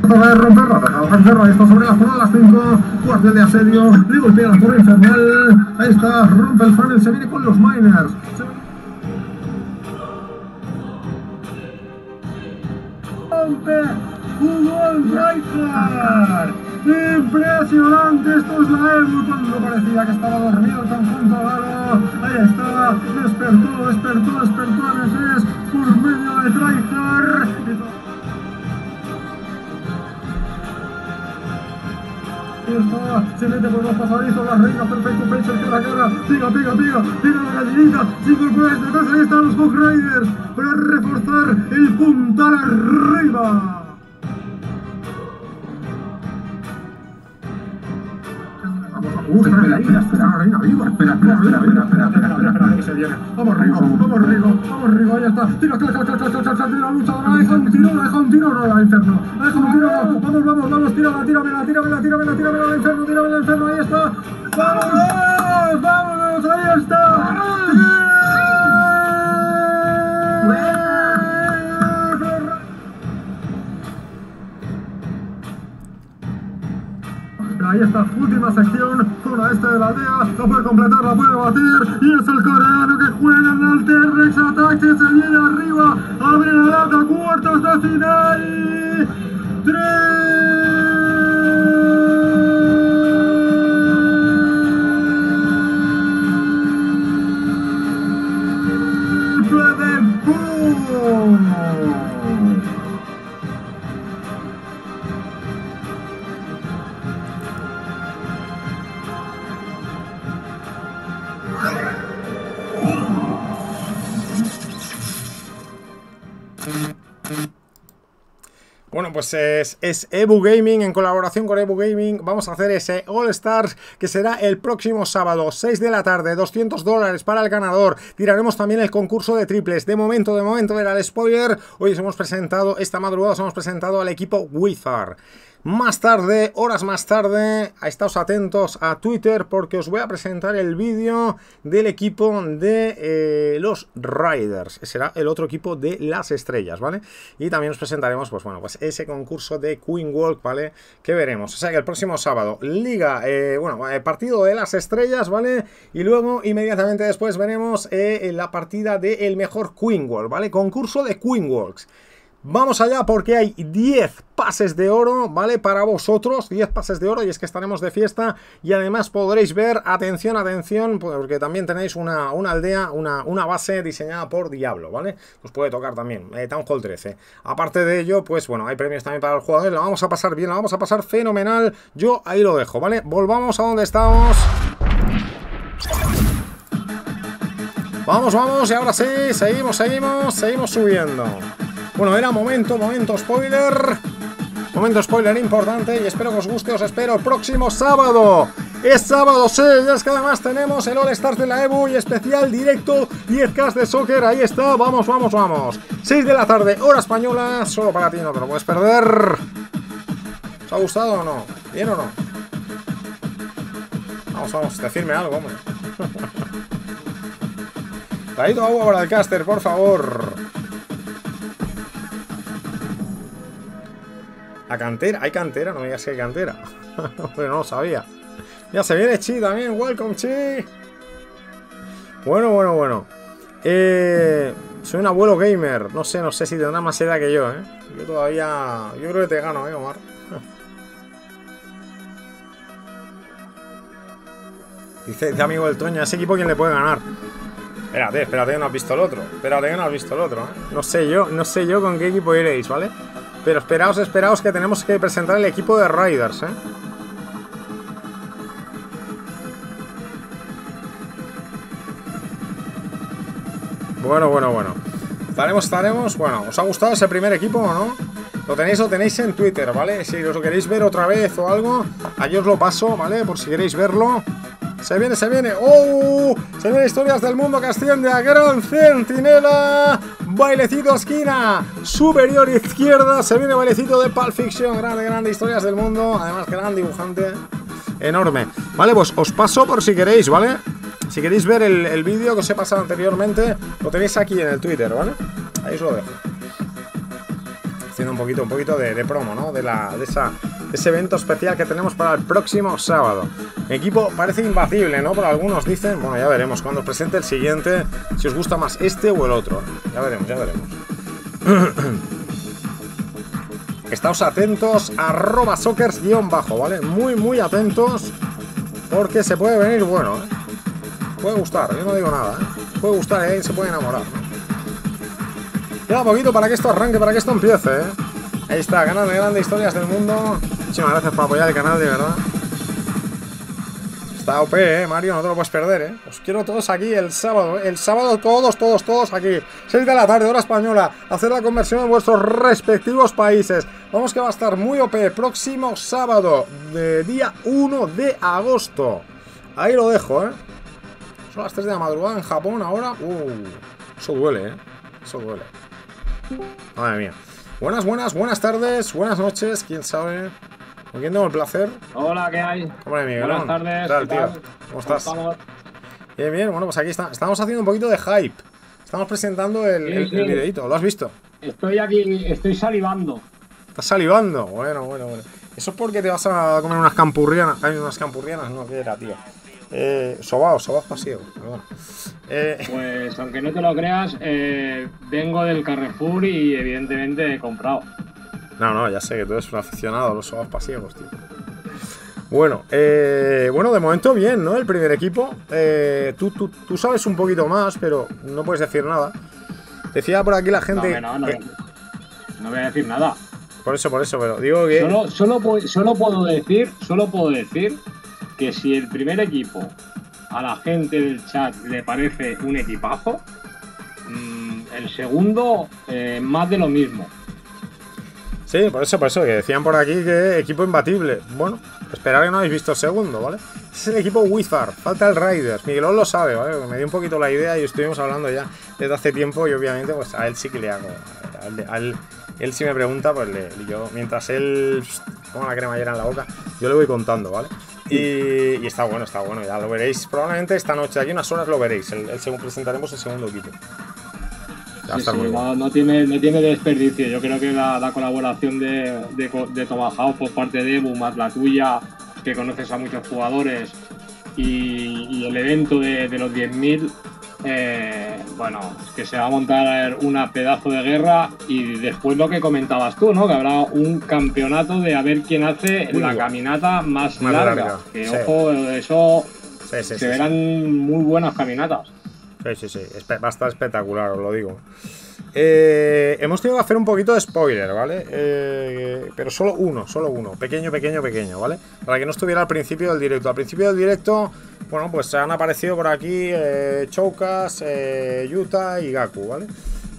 Romperla, deja vencerlo, ahí está sobre la zona las 5, cuartel de asedio, le golpea la torre infernal, ahí está, rompe el funnel, se viene con los miners. Se- rompe Fútbol Rijkaard. Impresionante, esto es la EMU cuando parecía que estaba dormido el conjunto galo. Ahí está, despertó, despertó, despertó a veces por medio de Ahí está, se mete por los pasadizos, la reina, perfecto, Pacer que la cara, pica, pica, pica, pica la gallinita, se incorpora atrás, ahí están los Hawk Riders para reforzar el puntal arriba. Uh, está la reina, está la. Espera, espera, espera, espera, espera, espera, espera, espera, que se viene. Vamos, Rigo, vamos, Rigo, vamos, Rigo, ya está. Tira, tira, tira, tira, tira, tira, tira, luchadora, deja un tiro, deja un tiro, no, la inferno. Deja un tiro, vamos, vamos, vamos, tírala, tíramela, tíramela, tíramela, tíramela, la inferno, tíramela, la inferno, ahí está. ¡Vámonos! ¡Ahí está! Ahí está, última sección, zona este de la aldea, la puede completar, la puede batir, y es el coreano que juega en el T-Rex Attack, se viene arriba, abre la lata, cuartos de final, triple Pues es, es Ebu Gaming en colaboración con Ebu Gaming. Vamos a hacer ese All Stars que será el próximo sábado, 6 de la tarde, 200 dólares para el ganador. Tiraremos también el concurso de triples. De momento, de momento era el spoiler. Hoy os hemos presentado, esta madrugada os hemos presentado al equipo Wizard. Más tarde, horas más tarde, estáos atentos a Twitter porque os voy a presentar el vídeo del equipo de eh, los Riders. Será el otro equipo de las estrellas, ¿vale? Y también os presentaremos, pues bueno, pues ese concurso de Queen Walk, ¿vale? Que veremos. O sea que el próximo sábado, Liga, eh, bueno, eh, partido de las estrellas, ¿vale? Y luego, inmediatamente después, veremos eh, la partida del mejor Queen Walk, ¿vale? Concurso de Queen Walks. Vamos allá porque hay 10 pases de oro, ¿vale? Para vosotros, 10 pases de oro y es que estaremos de fiesta y además podréis ver, atención, atención, porque también tenéis una, una aldea, una, una, base diseñada por Diablo, ¿vale? Os puede tocar también, eh, Town Hall 13. Aparte de ello, pues bueno, hay premios también para los jugadores, lo vamos a pasar bien, lo vamos a pasar fenomenal, yo ahí lo dejo, ¿vale? Volvamos a donde estábamos. Vamos, vamos, y ahora sí, seguimos, seguimos, seguimos subiendo. Bueno, era momento, momento spoiler. Momento spoiler importante y espero que os guste, os espero el próximo sábado. Es sábado, sí, y es que además tenemos el All Stars de la EBU y especial directo 10K de soccer. Ahí está, vamos, vamos, vamos. 6 de la tarde, hora española, solo para ti, no te lo puedes perder. ¿Os ha gustado o no? ¿Bien o no? Vamos, vamos, decirme algo, hombre. [laughs] Traído agua para el caster, por favor. La cantera, hay cantera, no me digas que hay cantera. [laughs] Pero no lo sabía. Ya se viene Chi también, welcome Chi. Bueno, bueno, bueno. Eh, Soy un abuelo gamer. No sé, no sé si tendrá más edad que yo, ¿eh? Yo todavía... Yo creo que te gano, ¿eh, Omar? [laughs] Dice, dice amigo del Toño, ¿a ese equipo quién le puede ganar? Espérate, espérate que no has visto el otro. Espérate que no has visto el otro, ¿eh? No sé yo, no sé yo con qué equipo iréis, ¿vale? Pero esperaos, esperaos que tenemos que presentar el equipo de Riders, ¿eh? Bueno, bueno, bueno. Estaremos, estaremos. Bueno, ¿os ha gustado ese primer equipo o no? Lo tenéis, lo tenéis en Twitter, ¿vale? Si os lo queréis ver otra vez o algo, ahí os lo paso, ¿vale? Por si queréis verlo. Se viene, se viene. ¡Oh! Se vienen historias del mundo que asciende a Gran Centinela. Bailecito esquina. Superior izquierda. Se viene bailecito de Pulp Fiction. Grande, grande historias del mundo. Además, gran dibujante. Enorme. Vale, pues os paso por si queréis, ¿vale? Si queréis ver el, el vídeo que os he pasado anteriormente, lo tenéis aquí en el Twitter, ¿vale? Ahí os lo dejo. Haciendo un poquito, un poquito de, de promo, ¿no? De, la, de, esa, ese evento especial que tenemos para el próximo sábado. Equipo parece imbatible, ¿no? Pero algunos dicen, bueno, ya veremos cuando presente el siguiente, si os gusta más este o el otro. Ya veremos, ya veremos. [clears throat] Estáos atentos, arroba sockers guion bajo, ¿vale? Muy, muy atentos, porque se puede venir bueno, ¿eh? Puede gustar, yo no digo nada, ¿eh? Puede gustar, ¿eh? Se puede enamorar. Queda poquito para que esto arranque, para que esto empiece, ¿eh? Ahí está, canal de grandes historias del mundo. Gracias por apoyar el canal, de verdad. Está OP, ¿eh? Mario, no te lo puedes perder, ¿eh? Os quiero todos aquí el sábado, ¿eh? El sábado todos, todos, todos aquí. 6 de la tarde, hora española. Hacer la conversión en vuestros respectivos países. Vamos que va a estar muy OP. Próximo sábado, de día 1 de agosto. Ahí lo dejo, ¿eh? Son las 3 de la madrugada en Japón ahora. Uh, eso duele, ¿eh? Eso duele. Madre mía. Buenas, buenas, buenas tardes, buenas noches, quién sabe. ¿Con quién tengo el placer? Hola, ¿qué hay? Hombre, Miguel. Buenas tardes. ¿Qué tal, ¿qué tío? tal? ¿Cómo estás? estamos? Bien, bien. Bueno, pues aquí está. Estamos haciendo un poquito de hype. Estamos presentando el, Sí, el- sí. el videíto. ¿Lo has visto? Estoy aquí, estoy salivando. ¿Estás salivando? Bueno, bueno, bueno. Eso es porque te vas a comer unas campurrianas. Hay unas campurrianas, no, ¿qué era, tío? Eh, sobaos pasivos. Pero bueno. Eh, [laughs] Pues aunque no te lo creas, eh, vengo del Carrefour y evidentemente he comprado. No, no, ya sé que tú eres un aficionado a los sobaos pasivos, tío. Bueno, eh, bueno, de momento bien, ¿no? El primer equipo. Eh, tú, tú, tú sabes un poquito más, pero no puedes decir nada. Decía por aquí la gente. no, no, que- no voy a decir nada. por eso, por eso, pero digo que. Solo, solo puedo decir, solo puedo decir que si el primer equipo a la gente del chat le parece un equipazo, mm, el segundo eh, más de lo mismo. Sí, por eso, por eso, que decían por aquí que equipo imbatible. Bueno, esperar que no habéis visto el segundo, ¿vale? Ese es el equipo Wizard, falta el Riders. Miguelón lo sabe, ¿vale? Me dio un poquito la idea y estuvimos hablando ya desde hace tiempo y obviamente pues a él sí que le hago. A él, a él- él si me pregunta, pues le, yo, mientras él ponga la cremallera en la boca, yo le voy contando, ¿vale? Y, y está bueno, está bueno, ya lo veréis. Probablemente esta noche, aquí unas horas lo veréis. El, el presentaremos el segundo equipo. Sí, sí, no, no tiene, no tiene desperdicio. Yo creo que la, la colaboración de, de, de Tomahawk por parte de Ebu, más la tuya, que conoces a muchos jugadores, y, y el evento de, de los 10.000, eh, bueno, que se va a montar una pedazo de guerra y después lo que comentabas tú, ¿no? Que habrá un campeonato de a ver quién hace Muy la caminata más, Más larga. larga, Que sí. ojo, eso se verán muy buenas caminatas. Sí, sí, sí. Va a estar espectacular, os lo digo. Eh, hemos tenido que hacer un poquito de spoiler, ¿vale? Eh, pero solo uno, solo uno. Pequeño, pequeño, pequeño, ¿vale? Para que no estuviera al principio del directo. Al principio del directo, bueno, pues han aparecido por aquí eh, Choukas, eh, Yuta y Gaku, ¿vale?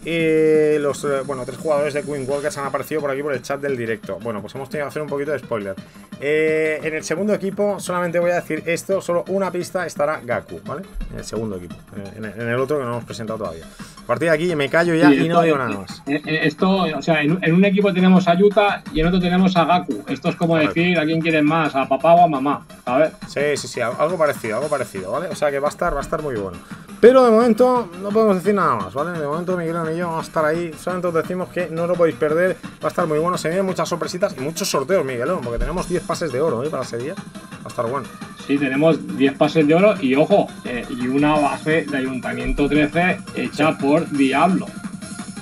Y los, eh, bueno, tres jugadores de Queen Walkers han aparecido por aquí por el chat del directo. Bueno, pues hemos tenido que hacer un poquito de spoiler. Eh, en el segundo equipo, solamente voy a decir esto: solo una pista estará Gaku, ¿vale? En el segundo equipo. Eh, En, en el otro que no hemos presentado todavía. A partir de aquí me callo ya Sí, y no digo nada más. eh, eh, Esto, o sea, en, en un equipo tenemos a Yuta y en otro tenemos a Gaku. Esto es como decir a quién quieres más, a papá o a mamá, ¿sabes? Sí, sí, sí, al- algo parecido, algo parecido, ¿vale? O sea que va a estar, va a estar muy bueno. Pero de momento no podemos decir nada más, ¿vale? De momento Miguel y yo vamos a estar ahí. Solamente os decimos que no lo podéis perder. Va a estar muy bueno. Se vienen muchas sorpresitas y muchos sorteos, Miguelón, porque tenemos 10 pases de oro ¿eh? para ese día. Va a estar bueno. Sí, tenemos 10 pases de oro y ojo, eh, y una base de Ayuntamiento 13 hecha por Diablo.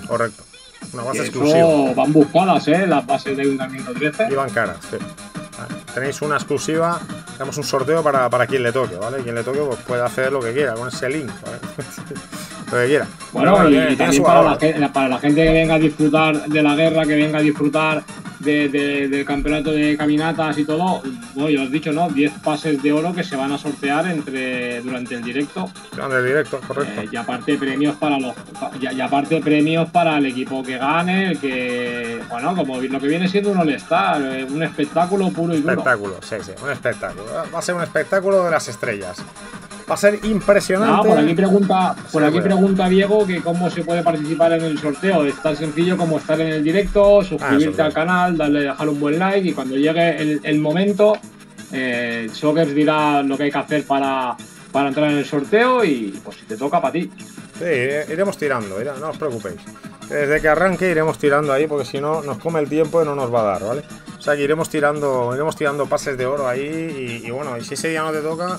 Correcto. Una base exclusiva. Van buscadas, ¿eh? Las bases de Ayuntamiento 13. Y van caras, sí. Vale, Tenéis una exclusiva, tenemos un sorteo para, para quien le toque, ¿vale? Quien le toque pues puede hacer lo que quiera con ese link, ¿vale? [laughs] lo que quiera. Bueno, y tiene- tiene también para la, gente, para la gente que venga a disfrutar de la guerra, que venga a disfrutar de- de- del campeonato de caminatas y todo, bueno, ya os he dicho, ¿no? 10 pases de oro que se van a sortear entre durante el directo. Grande directo, correcto. Eh, y aparte premios para los y, y aparte premios para el equipo que gane, el que bueno, como lo que viene siendo un All-Star, eh, un espectáculo puro y duro. Espectáculo, sí, sí, un espectáculo. Va a ser un espectáculo de las estrellas. Va a ser impresionante. Ah, por aquí pregunta, por Sí, aquí bueno. pregunta Diego que cómo se puede participar en el sorteo. Es tan sencillo como estar en el directo, suscribirte Ah, al sí. canal, darle dejar un buen like y cuando llegue el, el momento, eh, Sockers dirá lo que hay que hacer para, para entrar en el sorteo y pues si te toca para ti. Sí, iremos tirando, irá- no os preocupéis. Desde que arranque iremos tirando ahí porque si no nos come el tiempo y no nos va a dar, ¿vale? O sea que iremos tirando, iremos tirando pases de oro ahí y, y bueno, y si ese día no te toca,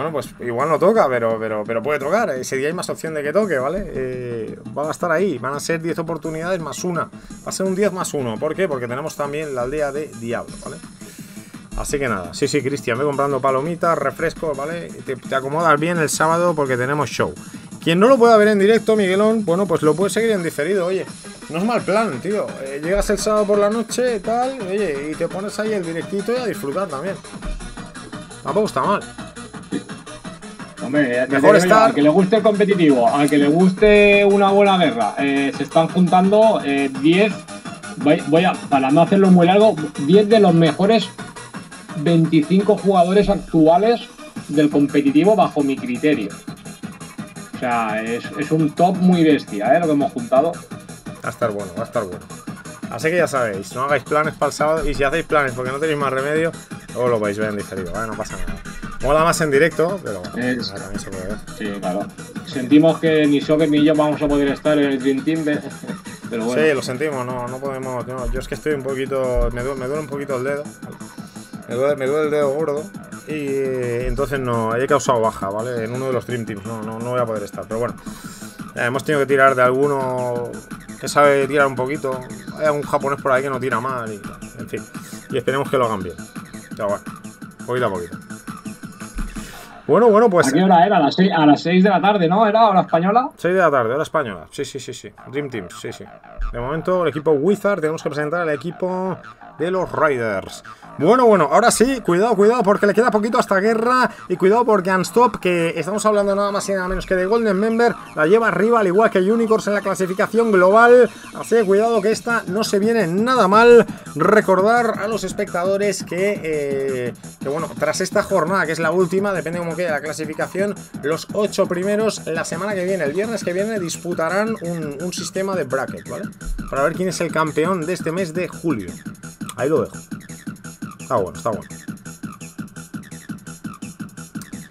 bueno, pues igual no toca, pero, pero, pero puede tocar. Ese día hay más opción de que toque, ¿vale? Eh, van a estar ahí, van a ser 10 oportunidades más una. Va a ser un 10 más uno. ¿Por qué? Porque tenemos también la aldea de Diablo, ¿vale? Así que nada, sí, sí, Cristian, ve comprando palomitas, refrescos, ¿vale? Te, acomodas bien el sábado porque tenemos show. Quien no lo pueda ver en directo, Miguelón, bueno, pues lo puede seguir en diferido, oye. No es mal plan, tío. Eh, llegas el sábado por la noche tal, oye, y te pones ahí el directito y a disfrutar también. Tampoco está mal. Hombre, ya yo, al que le guste el competitivo, al que le guste una buena guerra, eh, se están juntando eh, 10, voy, voy a, para no hacerlo muy largo, 10 de los mejores 25 jugadores actuales del competitivo bajo mi criterio. O sea, es, es un top muy bestia, ¿eh? Lo que hemos juntado. Va a estar bueno, va a estar bueno. Así que ya sabéis, no hagáis planes para el sábado y si hacéis planes porque no tenéis más remedio, luego lo vais a ver en diferido, ¿vale? No pasa nada. Mola más en directo, pero bueno, Es- nada, también se puede ver. Sí, claro. Sentimos que ni Soccer ni yo vamos a poder estar en el Dream Team, de- [laughs] pero bueno. Sí, lo sentimos, no, no podemos. no, yo es que estoy un poquito. Me duele, me duele un poquito el dedo. Me duele, me duele el dedo gordo. Y eh, entonces no, he causado baja, ¿vale? En uno de los Dream Teams. No, no, no voy a poder estar. Pero bueno, eh, hemos tenido que tirar de alguno que sabe tirar un poquito. Hay algún japonés por ahí que no tira mal. Y, en fin. Y esperemos que lo hagan bien. Pero bueno, poquito a poquito. Bueno, bueno, pues. ¿A qué hora era? A las, seis, a las 6 de la tarde, ¿no? ¿Era hora española? 6 de la tarde, hora española. Sí, sí, sí, sí. Dream Teams, sí, sí. De momento, el equipo Wizard, tenemos que presentar al equipo de los Raiders. Bueno, bueno, ahora sí, cuidado, cuidado, porque le queda poquito hasta guerra. Y cuidado porque Unstop, que estamos hablando nada más y nada menos que de Golden Member, la lleva arriba, al igual que Unicorns en la clasificación global. Así que cuidado que esta no se viene nada mal. Recordar a los espectadores que, eh, que bueno, tras esta jornada, que es la última, depende cómo quede la clasificación, los ocho primeros la semana que viene, el viernes que viene, disputarán un, un sistema de bracket, ¿vale? Para ver quién es el campeón de este mes de julio. Ahí lo dejo. Está bueno, está bueno.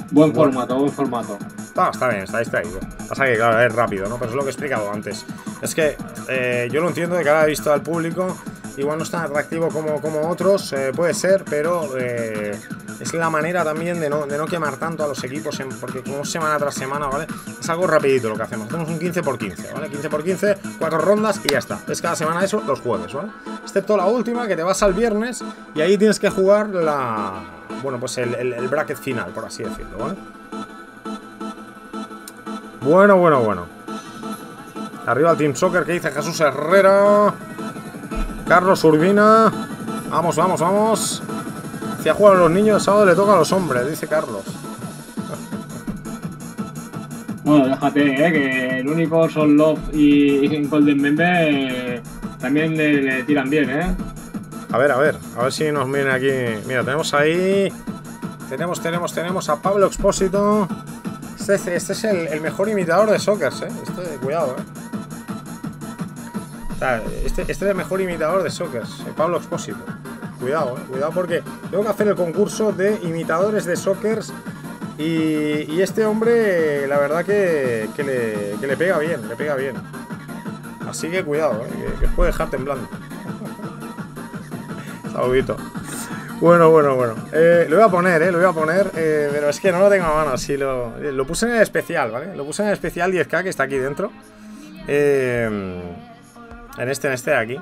Buen formato, buen formato. Está, está bien, está distraído. Pasa que, claro, es rápido, ¿no? Pero es lo que he explicado antes. Es que eh, yo lo entiendo de cara a vista al público. Igual no es tan atractivo como, otros, eh, puede ser, pero eh, es la manera también de no, quemar tanto a los equipos, porque como semana tras semana, ¿vale? Es algo rapidito lo que hacemos. Hacemos un 15 por 15, ¿vale? 15 por 15, cuatro rondas y ya está. Es cada semana eso, los jueves, ¿vale? Excepto la última, que te vas al viernes y ahí tienes que jugar la... Bueno, pues el, el- el bracket final, por así decirlo, ¿vale? Bueno, bueno, bueno. Arriba el Team Soccer que dice Jesús Herrera. Carlos Urbina. Vamos, vamos, vamos. Si a jugar a los niños, el sábado le toca a los hombres, dice Carlos. Bueno, déjate, ¿eh? Que el único Son Love y, Golden Member eh, también le, le tiran bien, ¿eh? A ver, a ver, a ver si nos viene aquí. Mira, tenemos ahí. Tenemos, tenemos, tenemos a Pablo Expósito. Este, este es el, el mejor imitador de soccer, ¿eh? Este, cuidado, ¿eh? Este, este es el mejor imitador de soccer, eh, Pablo Expósito. Cuidado, ¿eh? Cuidado porque tengo que hacer el concurso de imitadores de soccer. Y, este hombre, la verdad que, le, pega bien, le pega bien. Así que cuidado, ¿eh? que, que puede dejar temblando. [laughs] Saludito. Bueno, bueno, bueno. Lo voy a poner, ¿eh? Lo voy a poner, pero es que no lo tengo a mano. Sí, lo, lo puse en el especial, ¿vale? Lo puse en el especial 10K que está aquí dentro. En este, en este de aquí.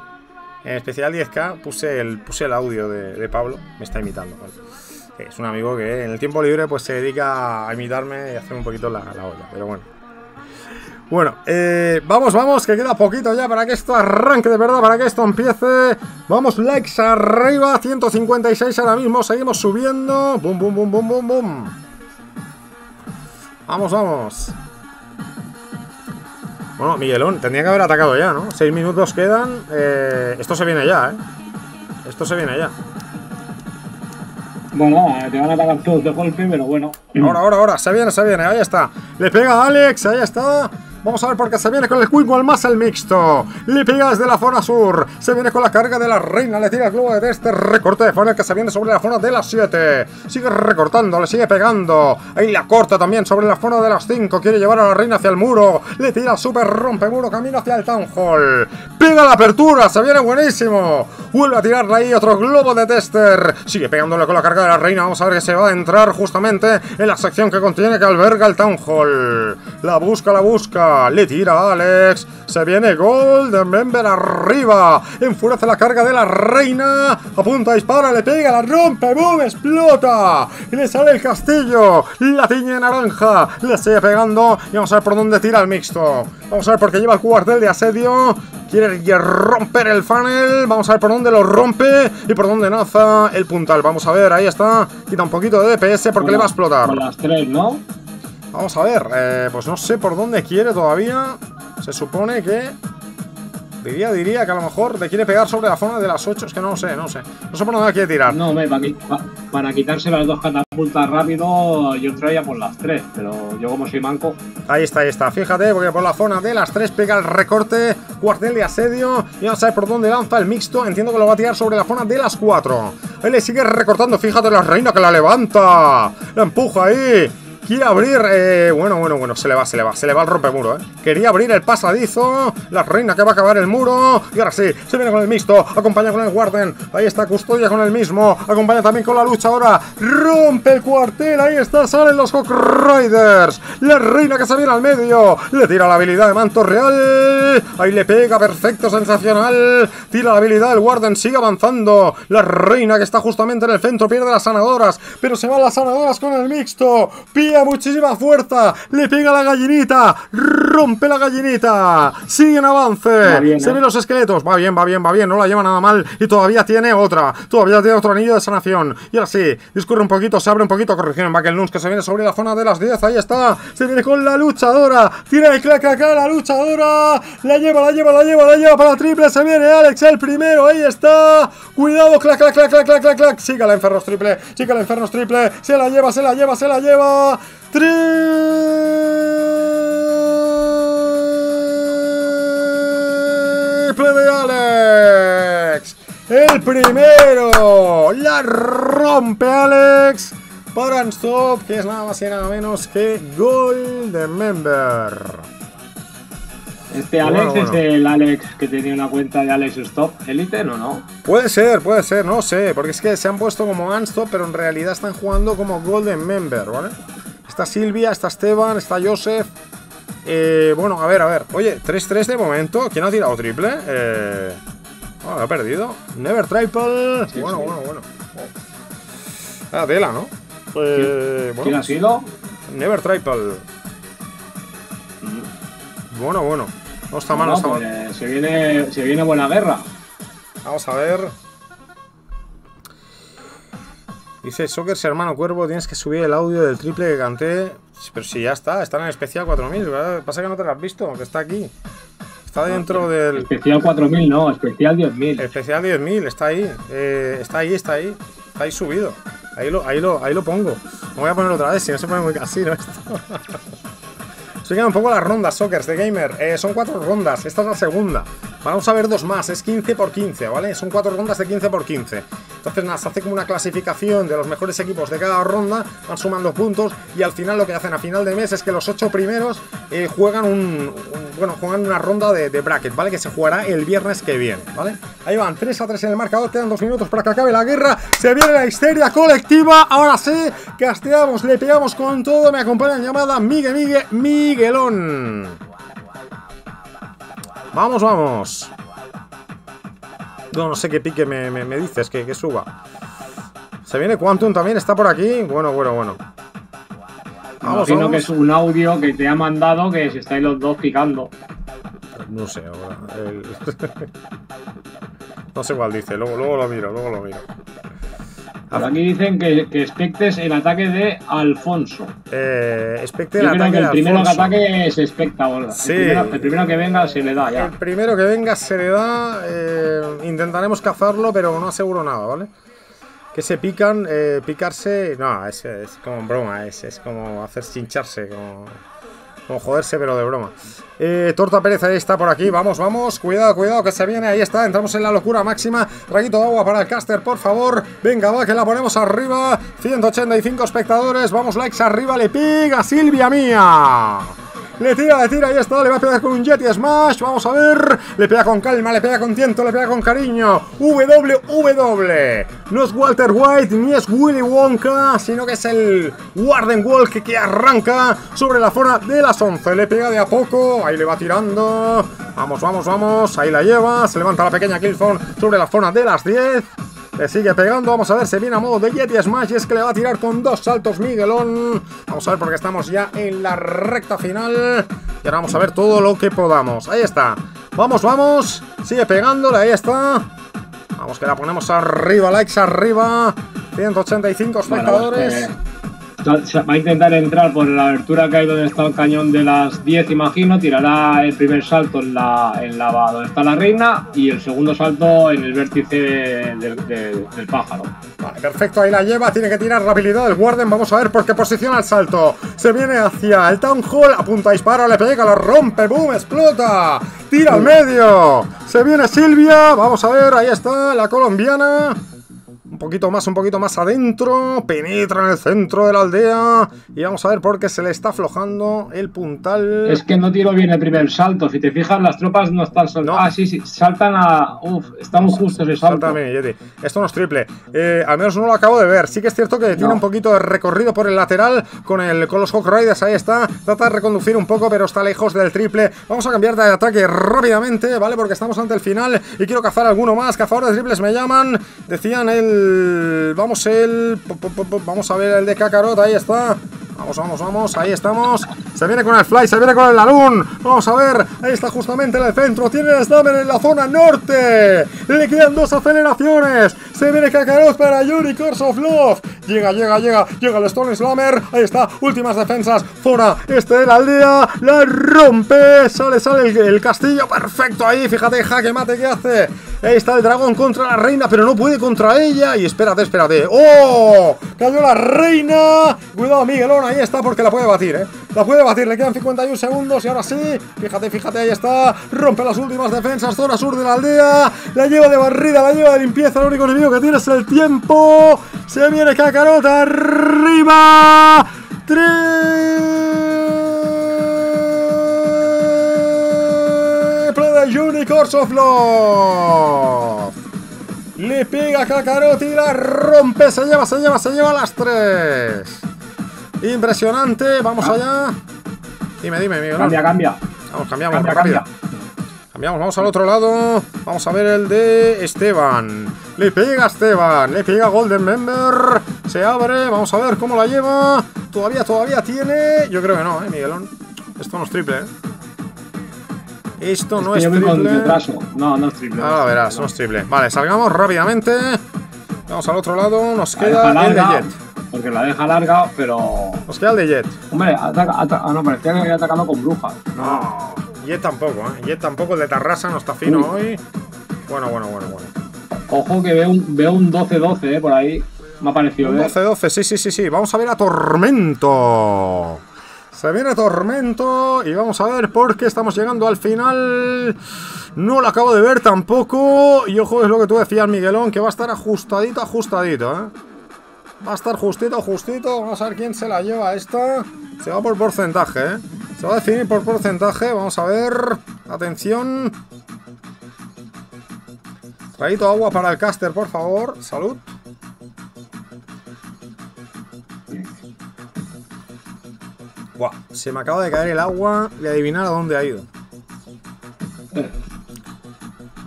En especial 10K puse el, puse el audio de, Pablo. Me está imitando, Es un amigo que en el tiempo libre pues se dedica a imitarme y hacer un poquito la, la olla. Pero bueno. Bueno, eh, vamos, vamos, que queda poquito ya para que esto arranque de verdad, para que esto empiece. Vamos, likes arriba, 156 ahora mismo, seguimos subiendo. Boom, boom, boom, boom, boom, boom. Vamos, vamos. Bueno, Miguelón, tendría que haber atacado ya, ¿no? Seis minutos quedan. Eh, esto se viene ya, ¿eh? Esto se viene ya. Bueno, eh, te van a atacar todos de golpe, pero bueno. Ahora, ahora, ahora, se viene, se viene, ahí está. Le pega a Alex, ahí está. Vamos a ver por qué se viene con el Wall más el mixto. Le pega desde la zona sur. Se viene con la carga de la reina. Le tira el globo de este recorte de funnel que se viene sobre la zona de las 7. Sigue recortando, le sigue pegando. Ahí la corta también sobre la zona de las 5. Quiere llevar a la reina hacia el muro. Le tira super rompe muro, camino hacia el Town Hall. Pega la apertura, se viene buenísimo. Vuelve a tirarle ahí otro globo de tester. Sigue pegándole con la carga de la reina. Vamos a ver que se va a entrar justamente en la sección que contiene que alberga el Town Hall. La busca, la busca. Le tira Alex. Se viene Golden Member arriba. Enfurece la carga de la reina. Apunta, dispara, le pega, la rompe. ¡Boom! Explota. Le sale el castillo. La tiñe de naranja. Le sigue pegando. Y vamos a ver por dónde tira el mixto. Vamos a ver por qué lleva el cuartel de asedio. Quiere romper el funnel. Vamos a ver por dónde lo rompe y por dónde naza el puntal. Vamos a ver, ahí está. Quita un poquito de DPS porque le va a explotar. Las tres, ¿no? Vamos a ver, eh, pues no sé por dónde quiere todavía. Se supone que. Diría, diría que a lo mejor le quiere pegar sobre la zona de las 8. Es que no sé, no sé. No sé por dónde quiere tirar. No, hombre, para, para quitarse las dos catapultas rápido, yo entraría por las tres, pero yo como soy manco. Ahí está, ahí está. Fíjate, porque por la zona de las 3 pega el recorte, cuartel de asedio. Y a ver por dónde lanza el mixto. Entiendo que lo va a tirar sobre la zona de las 4. Ahí le sigue recortando. Fíjate la reina que la levanta. La empuja ahí. Quiere abrir, eh, bueno, bueno, bueno, se le va, se le va, se le va el rompemuro, eh. Quería abrir el pasadizo, la reina que va a acabar el muro, y ahora sí, se viene con el mixto, acompaña con el Warden, ahí está Custodia con el mismo, acompaña también con la lucha ahora, rompe el cuartel, ahí está, salen los Hawk la reina que se viene al medio, le tira la habilidad de manto real, ahí le pega, perfecto, sensacional, tira la habilidad, el Warden sigue avanzando, la reina que está justamente en el centro pierde las sanadoras, pero se van las sanadoras con el mixto, muchísima fuerza, le pega la gallinita, rompe la gallinita, sigue en avance, bien, se ¿eh? ven los esqueletos, va bien, va bien, va bien, no la lleva nada mal y todavía tiene otra, todavía tiene otro anillo de sanación, y ahora sí, discurre un poquito, se abre un poquito, corrección en Nuns que se viene sobre la zona de las 10, ahí está, se viene con la luchadora, tiene el clac clac clac, la luchadora, la lleva, la lleva, la lleva, la lleva para la triple, se viene Alex el primero, ahí está, cuidado, clac clac clac clac clac clac, clac. siga la Infernos triple, siga la Infernos triple, se la lleva, se la lleva, se la lleva, triple de Alex. El primero. La rompe Alex. Para Unstop, que es nada más y nada menos que Golden Member. Este Bueno, Alex bueno. es el Alex que tenía una cuenta de Alex Stop Elite, ¿no? no? Puede ser, puede ser, no sé, porque es que se han puesto como Unstop, pero en realidad están jugando como Golden Member, ¿vale? Está Silvia, está Esteban, está Joseph. Eh, bueno, a ver, a ver. Oye, 3-3 de momento. ¿Quién ha tirado triple? Eh. Oh, lo he perdido. Never triple. Sí, bueno, sí. bueno, bueno. Ah, tela, ¿no? Eh, ¿Quién bueno, ha sido? Never triple. Bueno, bueno. No está mal, no No, está mal. pues, se, viene, se viene buena guerra. Vamos a ver. Dice Sockers, hermano cuervo, tienes que subir el audio del triple que canté. Pero si ya está, está en el especial 4000, ¿verdad? Pasa que no te lo has visto, que está aquí. Está dentro del Especial 4000, no, especial 10.000. especial 10000, está ahí. Eh, está ahí, está ahí. Está ahí subido. Ahí lo, ahí lo, ahí lo pongo. No voy a ponerlo otra vez, si no se pone muy [laughs] casino esto. Se quedan un poco las rondas, Sockers de Gamer. Eh, son cuatro rondas, esta es la segunda. Vamos a ver dos más, es 15 por 15, ¿vale? Son cuatro rondas de 15 por 15. Entonces nada, se hace como una clasificación de los mejores equipos de cada ronda, van sumando puntos y al final lo que hacen a final de mes es que los ocho primeros eh, juegan un, bueno, juegan una ronda de, de bracket, ¿vale? Que se jugará el viernes que viene, ¿vale? Ahí van, 3 a 3 en el marcador, quedan dos minutos para que acabe la guerra, se viene la histeria colectiva, ahora sí, casteamos, le pegamos con todo, me acompaña en llamada Miguel Miguel Miguelón. Vamos, vamos. No, no sé qué pique me, me- me dices, que, que suba. Se viene Quantum también, está por aquí. Bueno, bueno, bueno. Vamos, Imagino que vamos. es un audio que te ha mandado que si estáis los dos picando. No sé ahora. el- [laughs] no sé cuál dice, luego, luego lo miro, luego lo miro. Por aquí dicen que, que expectes el ataque de Alfonso. Eh, Yo el creo ataque que el de primero que ataque es expecta. Olga. Sí. El, primero, el primero que venga se le da ya. El primero que venga se le da. eh, intentaremos cazarlo, pero no aseguro nada, ¿vale? Que se pican, eh, picarse. No, es, es como broma, es, es como hacer chincharse, como, como joderse, pero de broma. Eh, Torta Pérez ahí está por aquí, vamos, vamos. Cuidado, cuidado, que se viene, ahí está. Entramos en la locura máxima. Traguito de agua para el caster, por favor. Venga, va, que la ponemos arriba. 185 espectadores, vamos, likes arriba, le pica Silvia mía. Le tira, le tira, ahí está, le va a pegar con un Yeti Smash, vamos a ver, le pega con calma, le pega con tiento, le pega con cariño, WW, no es Walter White ni es Willy Wonka, sino que es el Warden Walk que arranca sobre la zona de las 11, le pega de a poco, ahí le va tirando, vamos, vamos, vamos, ahí la lleva, se levanta la pequeña Killzone sobre la zona de las 10, le sigue pegando, vamos a ver, se viene a modo de Yeti Smash y es que le va a tirar con dos saltos Miguelón. Vamos a ver porque estamos ya en la recta final. Y ahora vamos a ver todo lo que podamos. Ahí está. Vamos, vamos. Sigue pegándole, ahí está. Vamos que la ponemos arriba, likes arriba. 185 Bueno, espectadores. pues, va a intentar entrar por la abertura que hay donde está el cañón de las 10, imagino. Tirará el primer salto en la, en la donde está la reina y el segundo salto en el vértice del, pájaro. Vale, perfecto, ahí la lleva, tiene que tirar la habilidad del Warden, vamos a ver por qué posiciona el salto. Se viene hacia el Town Hall, apunta a disparo, le pega, lo rompe, boom, explota, tira al medio. Se viene Silvia, vamos a ver, ahí está la colombiana. Un poquito más, un poquito más adentro, penetra en el centro de la aldea y vamos a ver por qué se le está aflojando el puntal. Es que no tiro bien el primer salto. Si te fijas, las tropas no están saltando. No. Ah, sí, sí, saltan a. Uf, está muy justo ese salto. Sáltame, Yeti. Esto no es triple. Eh, al menos no lo acabo de ver. Sí que es cierto que tiene un poquito de recorrido por el lateral con, el, con los Hawk Riders. Ahí está. Trata de reconducir un poco, pero está lejos del triple. Vamos a cambiar de ataque rápidamente, ¿vale? Porque estamos ante el final y quiero cazar alguno más. Cazadores de triples me llaman. Decían el. Vamos, el. Vamos a ver el de Kakarot. Ahí está. Vamos, vamos, vamos, ahí estamos. Se viene con el fly, se viene con el Lalun. Vamos a ver, ahí está justamente en el centro. Tiene el Slammer en la zona norte. Le quedan dos aceleraciones. Se viene Kakarot para Unicorns of Love. Llega, llega, llega, llega el Stone Slammer. Ahí está, últimas defensas. Zona este de la aldea. La rompe. Sale, sale el, castillo. Perfecto ahí. Fíjate, jaque mate que hace. Ahí está el dragón contra la reina, pero no puede contra ella. Y espérate, espérate. ¡Oh! Cayó la reina. Cuidado, Miguelón. Ahí está porque la puede batir, ¿eh? La puede batir. Le quedan 51 segundos y ahora sí. Fíjate, fíjate, ahí está. Rompe las últimas defensas. Zona sur de la aldea. La lleva de barrida, la lleva de limpieza. El único enemigo que tiene es el tiempo. Se viene Kakarota arriba. Triple de Unicorns of Love. Le pega Kakarot y la rompe. Se lleva, se lleva, se lleva las tres. Impresionante. Vamos allá. Dime, dime, Miguel. Cambia, cambia. Vamos, cambiamos Cambia, rápido. cambia. Cambiamos, vamos al otro lado. Vamos a ver el de Esteban. Le pega Esteban. Le pega Golden Member. Se abre. Vamos a ver cómo la lleva. Todavía, todavía tiene. Yo creo que no, eh, Miguelón. Esto no es triple, eh. Esto no Es es que triple. No, no es triple. Ahora verás, no es triple. Vale, salgamos rápidamente. Vamos al otro lado. Nos queda el de Jet. Porque la deja larga, pero. Nos queda el de Jet. Hombre, ataca, ataca- ah, no, parecía que había atacado con brujas. No. Jet tampoco, ¿eh? Jet tampoco. El de Tarrasa no está fino hoy. Bueno, bueno, bueno, bueno. Ojo que veo un, veo un 12-12 eh, por ahí. Me ha parecido ver. 12-12, sí, sí, sí, sí. Vamos a ver a Tormento. Se viene Tormento y vamos a ver por qué estamos llegando al final. No lo acabo de ver tampoco. Y ojo, es lo que tú decías, Miguelón, que va a estar ajustadito, ajustadito, ¿eh? Va a estar justito, justito. Vamos a ver quién se la lleva esta. Se va por porcentaje, ¿eh? Se va a definir por porcentaje. Vamos a ver. Atención. Traído agua para el caster, por favor. Salud. Buah, se me acaba de caer el agua y adivinar a dónde ha ido.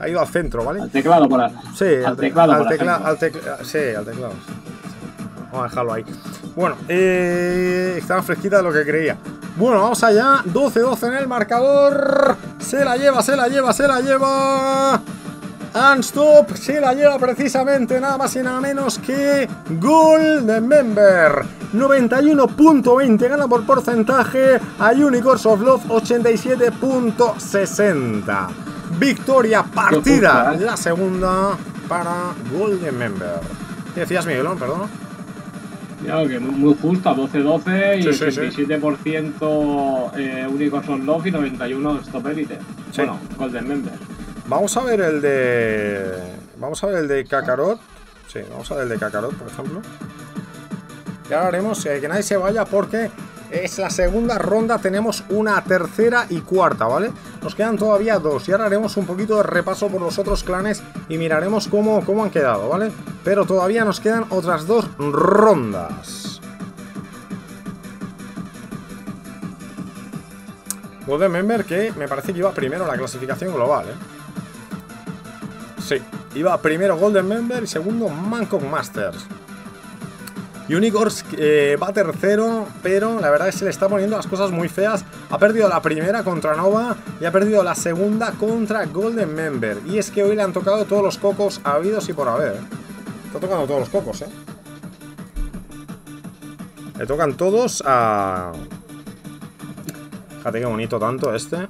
Ha ido al centro, ¿vale? Al teclado por ahí. Sí, al te- teclado, al tecla- ejemplo. al tecla- sí, al teclado. sí. Vamos a dejarlo ahí. Bueno, eh, más fresquita de lo que creía. Bueno, vamos allá. 12-12 en el marcador. Se la lleva, se la lleva, se la lleva. Unstop se la lleva precisamente nada más y nada menos que Golden Member 91.20 gana por porcentaje a Unicorns of Love 87.60 victoria partida ¿eh? la segunda para Golden Member ¿qué decías Miguelón? perdón? Claro que muy, justa, 12-12 y Sí, sí, sí. 87% eh, únicos on love y 91 stop elite. Sí. Bueno, Golden Member. Vamos a ver el de. Vamos a ver el de Kakarot. Sí, vamos a ver el de Kakarot, por ejemplo. Y ahora haremos eh, que nadie se vaya porque es la segunda ronda. Tenemos una tercera y cuarta, ¿vale? Nos quedan todavía dos. Y ahora haremos un poquito de repaso por los otros clanes y miraremos cómo, cómo han quedado, ¿vale? Pero todavía nos quedan otras dos rondas. Golden Member que me parece que iba primero la clasificación global, ¿eh? Sí, iba primero Golden Member y segundo Mancock Masters. Unicorns eh, va tercero, pero la verdad es que se le está poniendo las cosas muy feas. Ha perdido la primera contra Nova y ha perdido la segunda contra Golden Member. Y es que hoy le han tocado todos los cocos habidos y por haber. Está tocando todos los cocos, ¿eh? Le tocan todos a... Fíjate qué bonito tanto este.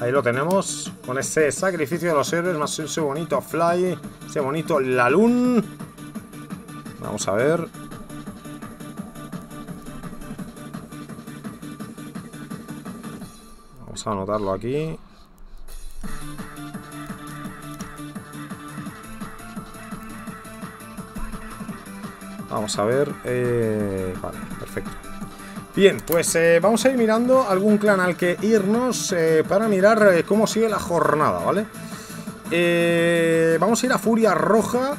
Ahí lo tenemos, con ese sacrificio de los héroes, más ese bonito Fly, ese bonito Lalun. Vamos a ver. Vamos a anotarlo aquí. Vamos a ver. eh, vale, perfecto. Bien, pues eh, vamos a ir mirando algún clan al que irnos eh, para mirar eh, cómo sigue la jornada, ¿vale? Vamos a ir a Furia Roja.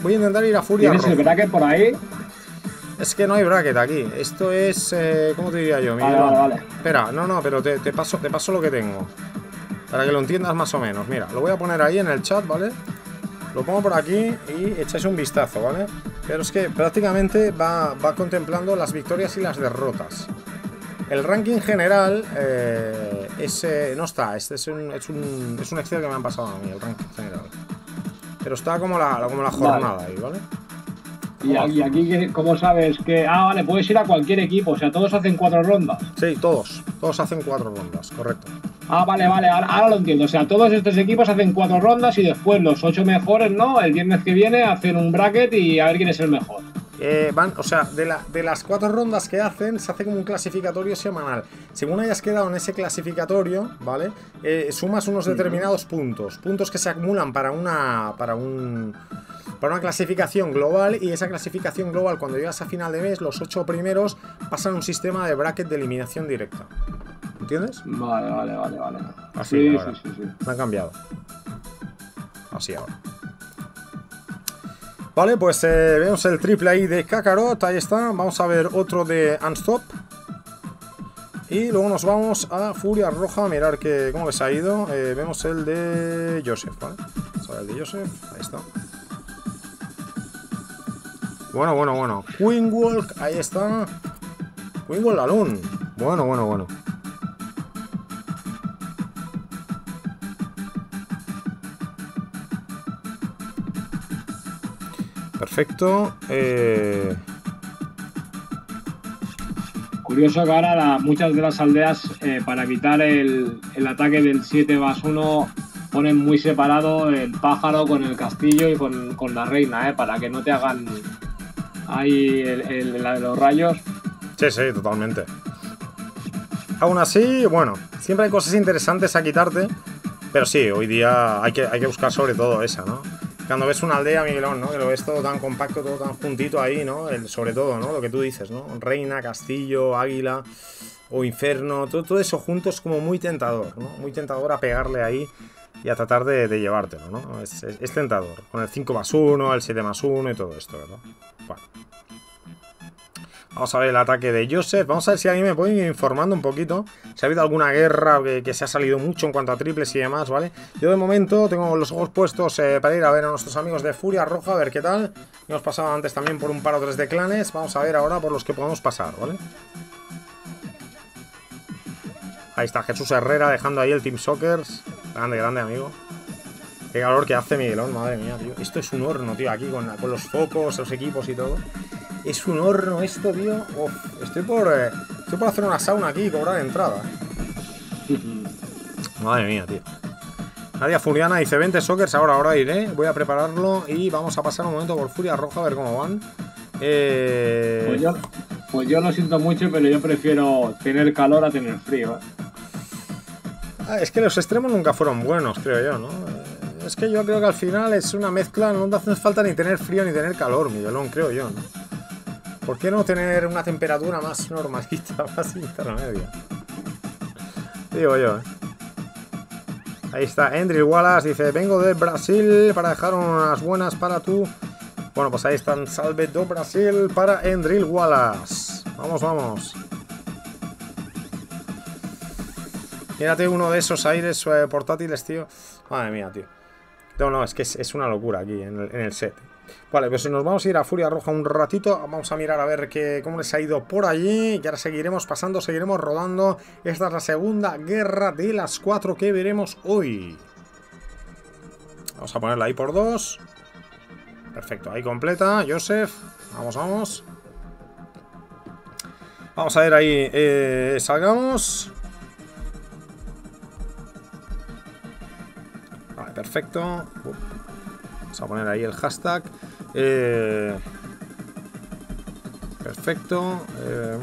Voy a intentar ir a Furia ¿Tienes el bracket por ahí? Es que no hay bracket aquí. Esto es. eh, ¿Cómo te diría yo? Vale, Miguel? vale, vale. Espera, no, no, pero te, te paso, te paso lo que tengo. Para que lo entiendas más o menos. Mira, lo voy a poner ahí en el chat, ¿vale? Lo pongo por aquí y echáis un vistazo, ¿vale? Pero es que prácticamente va, va contemplando las victorias y las derrotas. El ranking general eh, es, eh, no está, este es un, es, un, es un Excel que me han pasado a mí, el ranking general. Pero está como la, como la jornada ahí, ¿vale? Y, y aquí, ¿qué- ¿cómo sabes que.? Ah, vale, puedes ir a cualquier equipo, o sea, todos hacen cuatro rondas. Sí, todos. Todos hacen cuatro rondas, correcto. Ah, vale, vale, ahora, ahora lo entiendo. O sea, todos estos equipos hacen cuatro rondas y después los ocho mejores, ¿no? El viernes que viene hacen un bracket y a ver quién es el mejor. Eh, van, o sea, de, la- de las cuatro rondas que hacen, se hace como un clasificatorio semanal. Según hayas quedado en ese clasificatorio, ¿vale? Eh, sumas unos determinados puntos. Puntos que se acumulan para una. para un. Para una clasificación global. Y esa clasificación global, cuando llegas a final de mes, los ocho primeros pasan a un sistema de bracket de eliminación directa. ¿Entiendes? Vale, vale, vale, vale. Así, sí, ahora. sí, sí, sí. Me han cambiado. Así ahora. Vale, pues eh, vemos el triple ahí de Kakarot. Ahí está. Vamos a ver otro de Unstop. Y luego nos vamos a Furia Roja mirar que, cómo les ha ido. Eh, vemos el de Joseph, ¿vale? Vamos el de Joseph. Ahí está. Bueno, bueno, bueno. Queenwalk, ahí está. Queenwalk Lalun. Bueno, bueno, bueno. Perfecto. Eh, Curioso que ahora la- muchas de las aldeas, eh, para evitar el, el ataque del 7 más 1, ponen muy separado el pájaro con el castillo y con, con la reina, ¿eh? Para que no te hagan ahí el, el- la de los rayos. Sí, sí, totalmente. Aún así, bueno, siempre hay cosas interesantes a quitarte. Pero sí, hoy día hay que, hay que buscar sobre todo esa, ¿no? Cuando ves una aldea, Miguelón, ¿no? Que lo ves todo tan compacto, todo tan juntito ahí, ¿no? Sobre todo, ¿no? Lo que tú dices, ¿no? Reina, castillo, águila o inferno, todo, eso junto es como muy tentador, ¿no? Muy tentador a pegarle ahí y a tratar de, de llevártelo, ¿no? Es tentador. Con el 5 más 1, el 7 más 1 y todo esto, ¿verdad? Bueno. Vamos a ver el ataque de Joseph. Vamos a ver si alguien me puede ir informando un poquito. Si ha habido alguna guerra que, se ha salido mucho en cuanto a triples y demás, ¿vale? Yo de momento tengo los ojos puestos eh, para ir a ver a nuestros amigos de Furia Roja, a ver qué tal. Hemos pasado antes también por un par o tres de clanes. Vamos a ver ahora por los que podemos pasar, ¿vale? Ahí está Jesús Herrera dejando ahí el Team Sockers. Grande, grande, amigo. Qué calor que hace Miguelón, madre mía, tío. Esto es un horno, tío, aquí con, con los focos, los equipos y todo. Es un horno esto, tío. Uf, estoy por. eh, estoy por hacer una sauna aquí y cobrar entrada. [laughs] Madre mía, tío. Nadia Furiana dice 20 Sockers, ahora, ahora iré. Voy a prepararlo y vamos a pasar un momento por Furia Roja a ver cómo van. Eh, Pues yo, pues yo lo siento mucho, pero yo prefiero tener calor a tener frío. ¿eh? ah, es que los extremos nunca fueron buenos, creo yo, ¿no? Eh, Es que yo creo que al final es una mezcla, no hace falta ni tener frío ni tener calor, Miguelón, creo yo, ¿no? ¿Por qué no tener una temperatura más normalita, [laughs] más intermedia? Digo yo, ¿eh? Ahí está, Andrew Wallace dice, vengo de Brasil para dejar unas buenas para tú. Bueno, pues ahí están, salve do Brasil para Andrew Wallace. Vamos, vamos. Mírate uno de esos aires eh, portátiles, tío. Madre mía, tío. No, no, es que es, es una locura aquí en el, en el set. Vale, pues nos vamos a ir a Furia Roja un ratito. Vamos a mirar a ver qué, cómo les ha ido por allí. Y ahora seguiremos pasando, seguiremos rodando. Esta es la segunda guerra de las cuatro que veremos hoy. Vamos a ponerla ahí por dos. Perfecto, ahí completa. Joseph. Vamos, vamos. Vamos a ver ahí. eh, salgamos. Perfecto. Vamos a poner ahí el hashtag. Eh, perfecto. eh,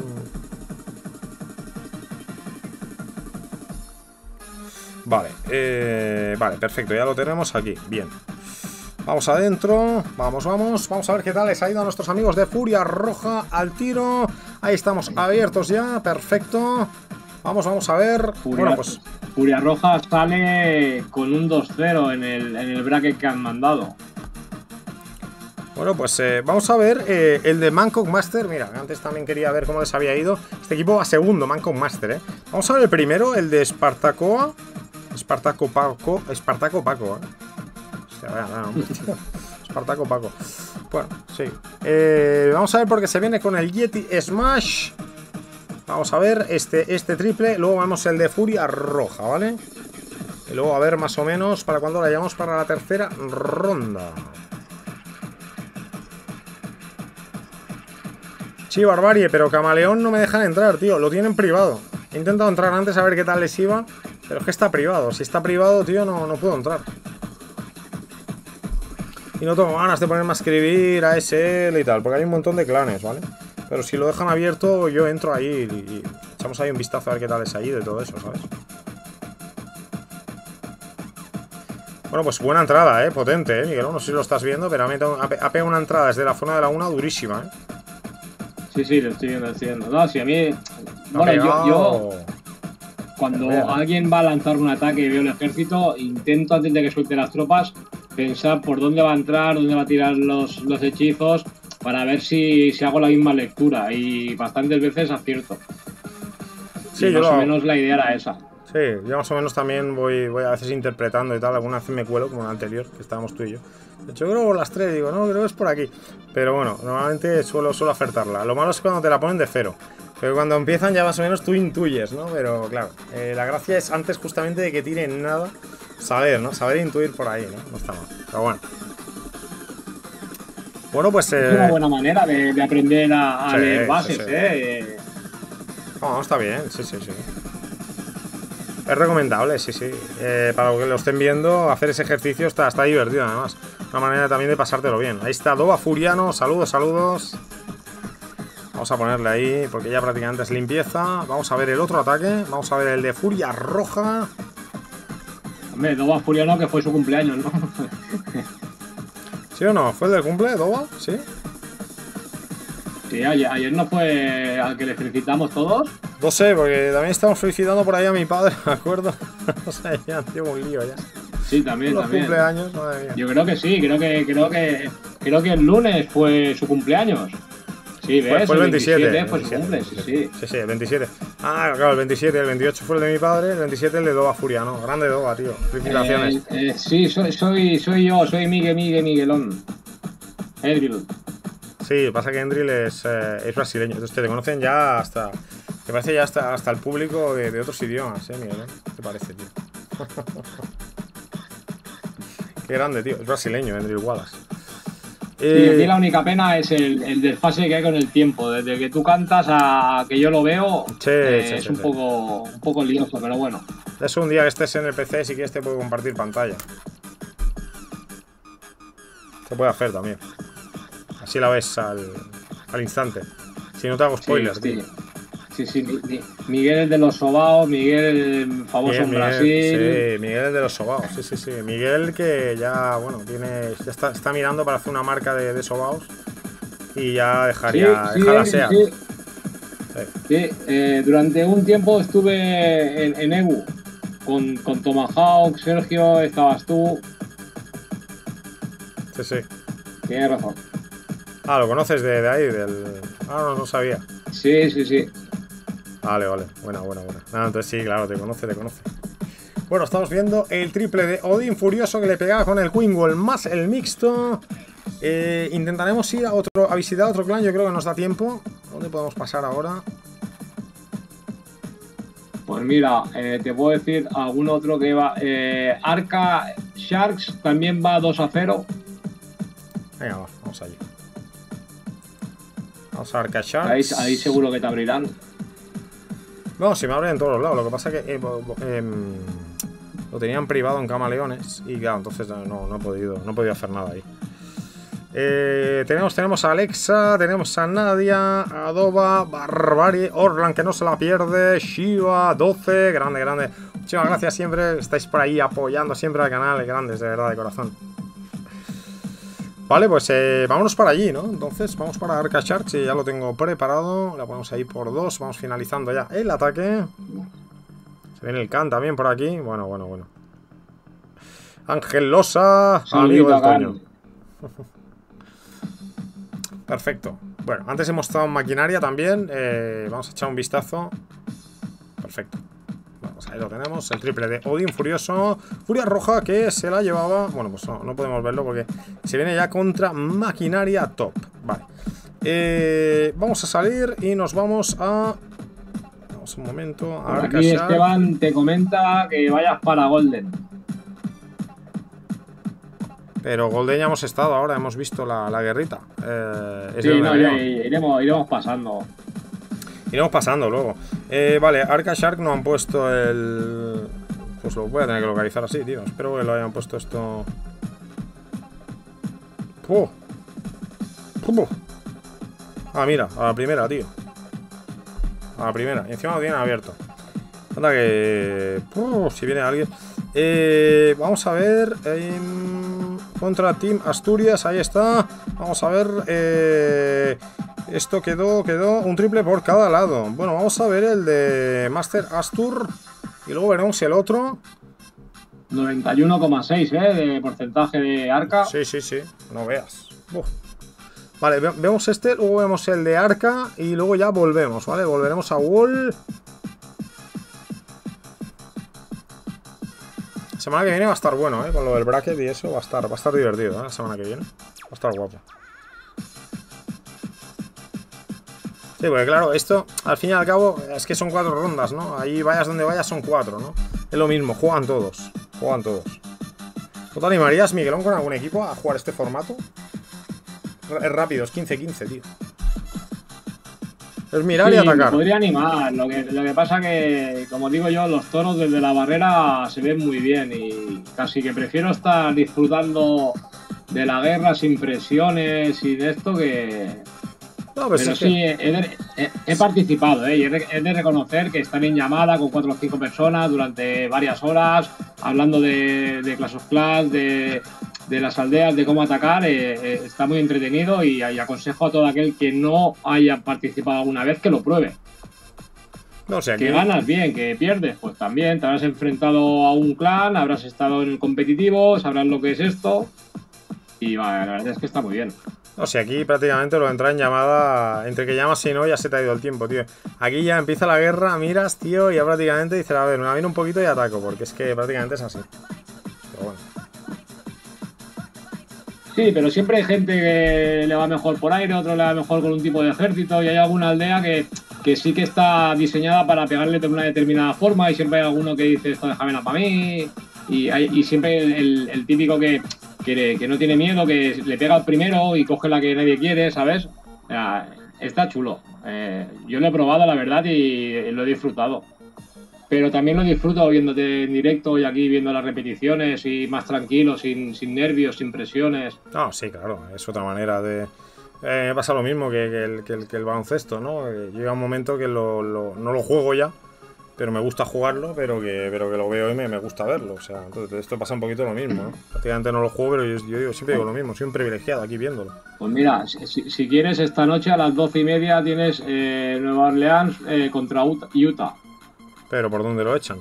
vale, eh, vale, perfecto. Ya lo tenemos aquí. Bien. Vamos adentro. Vamos, vamos. Vamos a ver qué tal les ha ido a nuestros amigos de Furia Roja al tiro. Ahí estamos abiertos ya. Perfecto. Vamos, vamos a ver. Furia, Bueno, pues Furia Roja sale con un 2-0 en el, en el bracket que han mandado. Bueno, pues eh, vamos a ver eh, el de Mancock Master. Mira, antes también quería ver cómo les había ido. Este equipo va segundo, Mancock Master, ¿eh? Vamos a ver el primero, el de Spartacoa. Spartaco Paco. Spartaco Paco, ¿eh? Hostia, vaya, vaya nombre, [laughs] tío. Spartaco Paco. Bueno, sí. Eh, vamos a ver porque se viene con el Yeti Smash. Vamos a ver este, este triple. Luego vamos el de Furia Roja, ¿vale? Y luego a ver más o menos para cuando la llevamos para la tercera ronda. Sí, barbarie, pero Camaleón no me dejan entrar, tío. Lo tienen privado. He intentado entrar antes a ver qué tal les iba, pero es que está privado. Si está privado, tío, no, no puedo entrar. Y no tengo ganas de ponerme a escribir a SL y tal, porque hay un montón de clanes, ¿vale? Pero si lo dejan abierto, yo entro ahí y, echamos ahí un vistazo a ver qué tal es allí de todo eso, ¿sabes? Bueno, pues buena entrada, ¿eh? Potente, ¿eh, Miguel? No sé si lo estás viendo, pero ha, pegado una entrada desde la zona de la una durísima, ¿eh? Sí, sí, lo estoy viendo, lo estoy viendo. No, si a mí. Bueno, yo, yo cuando alguien va a lanzar un ataque y veo el ejército, intento antes de que suelte las tropas pensar por dónde va a entrar, dónde va a tirar los, los hechizos, para ver si, si hago la misma lectura. Y bastantes veces acierto. Sí, Y yo más lo o menos la idea era esa. Sí, yo más o menos también voy, voy a veces interpretando y tal. Alguna vez me cuelo, como en el anterior, que estábamos tú y yo. De hecho, creo que las tres, digo, no, creo que es por aquí. Pero bueno, normalmente suelo, suelo acertarla. Lo malo es cuando te la ponen de cero. Pero cuando empiezan ya más o menos tú intuyes, ¿no? Pero claro, eh, la gracia es antes justamente de que tiren nada, saber, ¿no? Saber intuir por ahí, ¿no? No está mal. Pero bueno. Bueno, pues... Es una Eh, buena manera de, de aprender a, a Sí, leer sí, bases, sí. ¿eh? No, está bien, sí, sí, sí. Es recomendable, sí, sí. Eh, para los que lo estén viendo, hacer ese ejercicio está, está divertido, además. Una manera también de pasártelo bien. Ahí está Doba Furiano, saludos, saludos. Vamos a ponerle ahí, porque ya prácticamente es limpieza. Vamos a ver el otro ataque. Vamos a ver el de Furia Roja. Hombre, Doba Furiano que fue su cumpleaños, ¿no? [laughs] ¿Sí o no? ¿Fue el del cumple, Doba? ¿Sí? Sí, ayer, ayer no fue al que le felicitamos todos. No sé, porque también estamos felicitando por ahí a mi padre, [laughs] ¿me acuerdo? [laughs] o sea, ya tengo un lío ya. Sí, también, Los también. cumpleaños, madre mía. Yo creo que sí, creo que, creo que, creo que el lunes fue su cumpleaños. Sí, Fue, ¿ves? fue el 27. fue su 27, cumple, sí, sí. Sí, sí, el 27. Ah, claro, el 27. El 28 fue el de mi padre, el 27 el de Doba Furiano. Grande Doba, tío. Felicitaciones. Eh, eh, sí, soy, soy, soy yo, soy Miguel, Miguel, Miguelón. Edril. Sí, pasa que Endril es, eh, es brasileño. Entonces te conocen ya hasta. Te parece ya hasta, hasta el público de, de otros idiomas, ¿eh, Miguel? ¿Qué te parece, tío? [laughs] Qué grande, tío. Es brasileño, Endril Wallace. Y Eh, aquí la única pena es el, el desfase que hay con el tiempo. Desde que tú cantas a que yo lo veo, Sí, eh, sí, es sí, un, sí. Poco, un poco lioso, pero bueno. Es un día que estés en el PC, si quieres te puedo compartir pantalla. Se puede hacer también. Así la ves al, al instante. Si no te hago Sí, spoilers, sí. tío. Sí, sí, Miguel el de los sobaos, Miguel el famoso Miguel, en Brasil. Miguel, sí, Miguel de los sobaos, sí, sí, sí. Miguel que ya, bueno, tiene, ya está, está mirando para hacer una marca de, de sobaos y ya dejaría, Sí, dejar sí, SEAT. sí. Sí. Sí, eh, durante un tiempo estuve en, en EBU con, con Tomahawk, Sergio, estabas tú. sí, sí. Tienes razón. Ah, lo conoces de, de ahí, del. Ah, no, no sabía. Sí, sí, sí. Vale, vale. Buena, buena, buena. Ah, entonces sí, claro, te conoce, te conoce. Bueno, estamos viendo el triple de Odin Furioso que le pegaba con el Queen Wall más el mixto. Eh, intentaremos ir a otro a visitar otro clan, yo creo que nos da tiempo. ¿Dónde podemos pasar ahora? Pues mira, eh, te puedo decir algún otro que va. Eh, Arca Sharks también va 2 a 0. Venga, va, vamos allí. Vamos a Arca Sharks. Ahí, ahí seguro que te abrirán. No, se me abren en todos los lados. Lo que pasa es que eh, em, lo tenían privado en Camaleones y claro, entonces no, no, no he podido, no he podido hacer nada ahí. Eh, tenemos, tenemos a Alexa, tenemos a Nadia, Adoba, Barbarie, Orlan que no se la pierde, Shiva, 12, grande, grande. Muchísimas gracias siempre, estáis por ahí apoyando siempre al canal, grandes, de verdad, de corazón. Vale, pues eh, vámonos para allí, ¿no? Entonces vamos para Arca Sharks y ya lo tengo preparado. La ponemos ahí por dos. Vamos finalizando ya el ataque. Se viene el Khan también por aquí. Bueno, bueno, bueno. Ángel Losa, amigo del. Toño. [laughs] Perfecto. Bueno, antes hemos estado en maquinaria también. eh, vamos a echar un vistazo. Perfecto. Vamos, ahí lo tenemos. El triple de Odin Furioso. Furia Roja que se la llevaba. Bueno, pues no, no podemos verlo porque se viene ya contra maquinaria top. Vale. Eh, vamos a salir y nos vamos a. Vamos un momento. A aquí. Esteban te comenta que vayas para Golden. Pero Golden ya hemos estado ahora, hemos visto la, la guerrita. Eh, es Sí, no, ya iremos, iremos pasando. Iremos pasando luego. Eh, vale, Arca Shark no han puesto el. Pues lo voy a tener que localizar así, tío. Espero que lo hayan puesto esto. ¡Puh! ¡Puh! Ah, mira, a la primera, tío. A la primera. Y encima lo tienen abierto. Anda que. ¡Puh! si viene alguien. Eh, vamos a ver. em, contra Team Asturias, ahí está. Vamos a ver. eh, esto quedó, quedó un triple por cada lado. Bueno, vamos a ver el de Master Astur. Y luego veremos el otro. 91,6 ¿eh? de porcentaje de arca. Sí, sí, sí. No veas. Uf. Vale, ve- vemos este, luego vemos el de Arca y luego ya volvemos, ¿vale? Volveremos a Wall. Semana que viene va a estar bueno, ¿eh? Con lo del bracket y eso va a estar, va a estar divertido, ¿eh? La semana que viene. Va a estar guapo. Sí, porque claro, esto al fin y al cabo es que son cuatro rondas, ¿no? Ahí vayas donde vayas son cuatro, ¿no? Es lo mismo, juegan todos. Juegan todos. ¿Tú te animarías, Miguelón, con algún equipo a jugar este formato? Es rápido, es 15-15, tío. Es mirar y Sí, atacar. podría animar. Lo que, lo que pasa que, como digo yo, los toros desde la barrera se ven muy bien y casi que prefiero estar disfrutando de la guerra sin presiones y de esto que, No, pues Pero que- sí, he, de- he- he participado, ¿eh? y he de, he de reconocer que estar en llamada con cuatro o cinco personas durante varias horas, hablando de, de Clash of Clans, de, de las aldeas, de cómo atacar, eh, eh, está muy entretenido y, y aconsejo a todo aquel que no haya participado alguna vez que lo pruebe. no, o sea, aquí, Que ganas bien, que pierdes, pues también te habrás enfrentado a un clan, habrás estado en el competitivo, sabrás lo que es esto. Y va, la verdad es que está muy bien. o sea, aquí prácticamente lo de entrar en llamada, entre que llamas y no, ya se te ha ido el tiempo, tío. Aquí ya empieza la guerra, miras, tío, y ya prácticamente dices, a ver, me viene un poquito y ataco, porque es que prácticamente es así. Pero bueno. Sí, pero siempre hay gente que le va mejor por aire, otro le va mejor con un tipo de ejército y hay alguna aldea que, que sí que está diseñada para pegarle de una determinada forma y siempre hay alguno que dice esto déjame para mí y, hay, y siempre el, el- típico que, que, no tiene miedo, que le pega al primero y coge la que nadie quiere, ¿sabes? Está chulo. Eh, yo lo he probado, la verdad, y lo he disfrutado. Pero también lo disfruto viéndote en directo y aquí viendo las repeticiones y más tranquilo, sin, sin nervios, sin presiones. No, sí, claro, es otra manera de... Eh, me pasa lo mismo que, que el, que el- que el baloncesto, ¿no? Eh, llega un momento que lo- lo- no lo juego ya, pero me gusta jugarlo, pero que, pero que lo veo y me, me gusta verlo. O sea, entonces esto pasa un poquito lo mismo, ¿no? Prácticamente no lo juego, pero yo, yo digo, siempre digo lo mismo, soy un privilegiado aquí viéndolo. Pues mira, si, si- quieres, esta noche a las doce y media tienes eh, Nueva Orleans eh, contra Ut- Utah Pero ¿por dónde lo echan?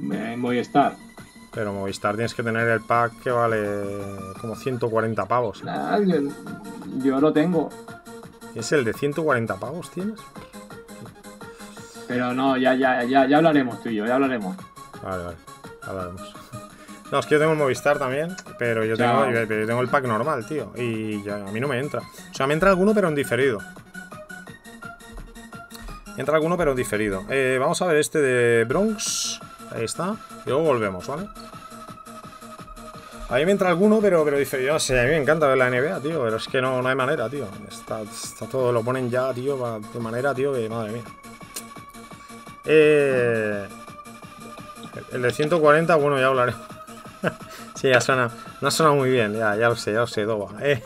en Movistar. Pero Movistar tienes que tener el pack que vale como 140 pavos. Ah, yo, yo lo tengo, ¿Es el de 140 pavos tienes? pero no, ya, ya, ya, ya hablaremos tú y yo, ya hablaremos. Vale, vale, hablaremos. No, es que yo tengo el Movistar también, pero yo tengo, yo tengo el pack normal, tío. Y ya- a mí no me entra. O sea, me entra alguno, pero en diferido. Entra alguno, pero diferido. Eh, vamos a ver este de Bronx. Ahí está. Y luego volvemos, ¿vale? A mí me entra alguno, pero, pero diferido. No sé, a mí me encanta ver la NBA, tío. Pero es que no, no hay manera, tío. Está, está todo, lo ponen ya, tío, de manera, tío, que madre mía. Eh, el- de 140, bueno, ya hablaré. [laughs] sí, ya suena. No sonado muy bien, ya, ya lo sé, ya lo sé, Doba. Eh.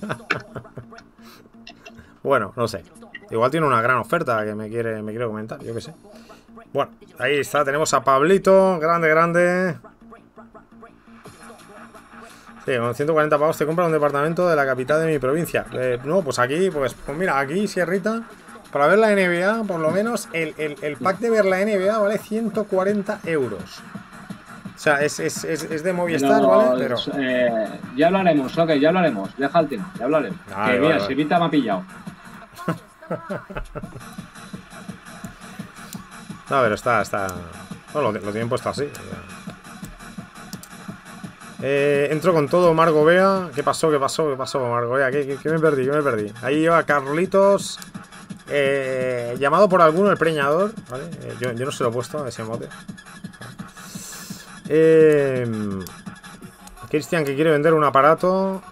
[laughs] bueno, no sé. Igual tiene una gran oferta que me quiere, me quiere comentar, yo qué sé. Bueno, ahí está, tenemos a Pablito, grande, grande. Sí, con 140 pavos te compra un departamento de la capital de mi provincia. Eh, no, pues aquí, pues, pues mira, aquí, Sierrita, para ver la NBA, por lo menos, el, el- el pack de ver la NBA vale 140 euros. O sea, es, es, es, es de Movistar, ¿vale? Pero. eh, ya hablaremos, ok, ya hablaremos, deja el tema, ya hablaremos. Vale, que vale, mira, vale. Me ha pillado. No, pero está, está. No, lo, lo tienen puesto así. Eh, entro con todo, Margo Bea. ¿Qué pasó? ¿Qué pasó? ¿Qué pasó, Margo Bea? ¿Qué, qué- qué me perdí? ¿Qué me perdí? Ahí lleva Carlitos. eh, llamado por alguno el preñador. ¿vale? Eh, yo, yo no se lo he puesto ese mote. Cristian que quiere vender un aparato.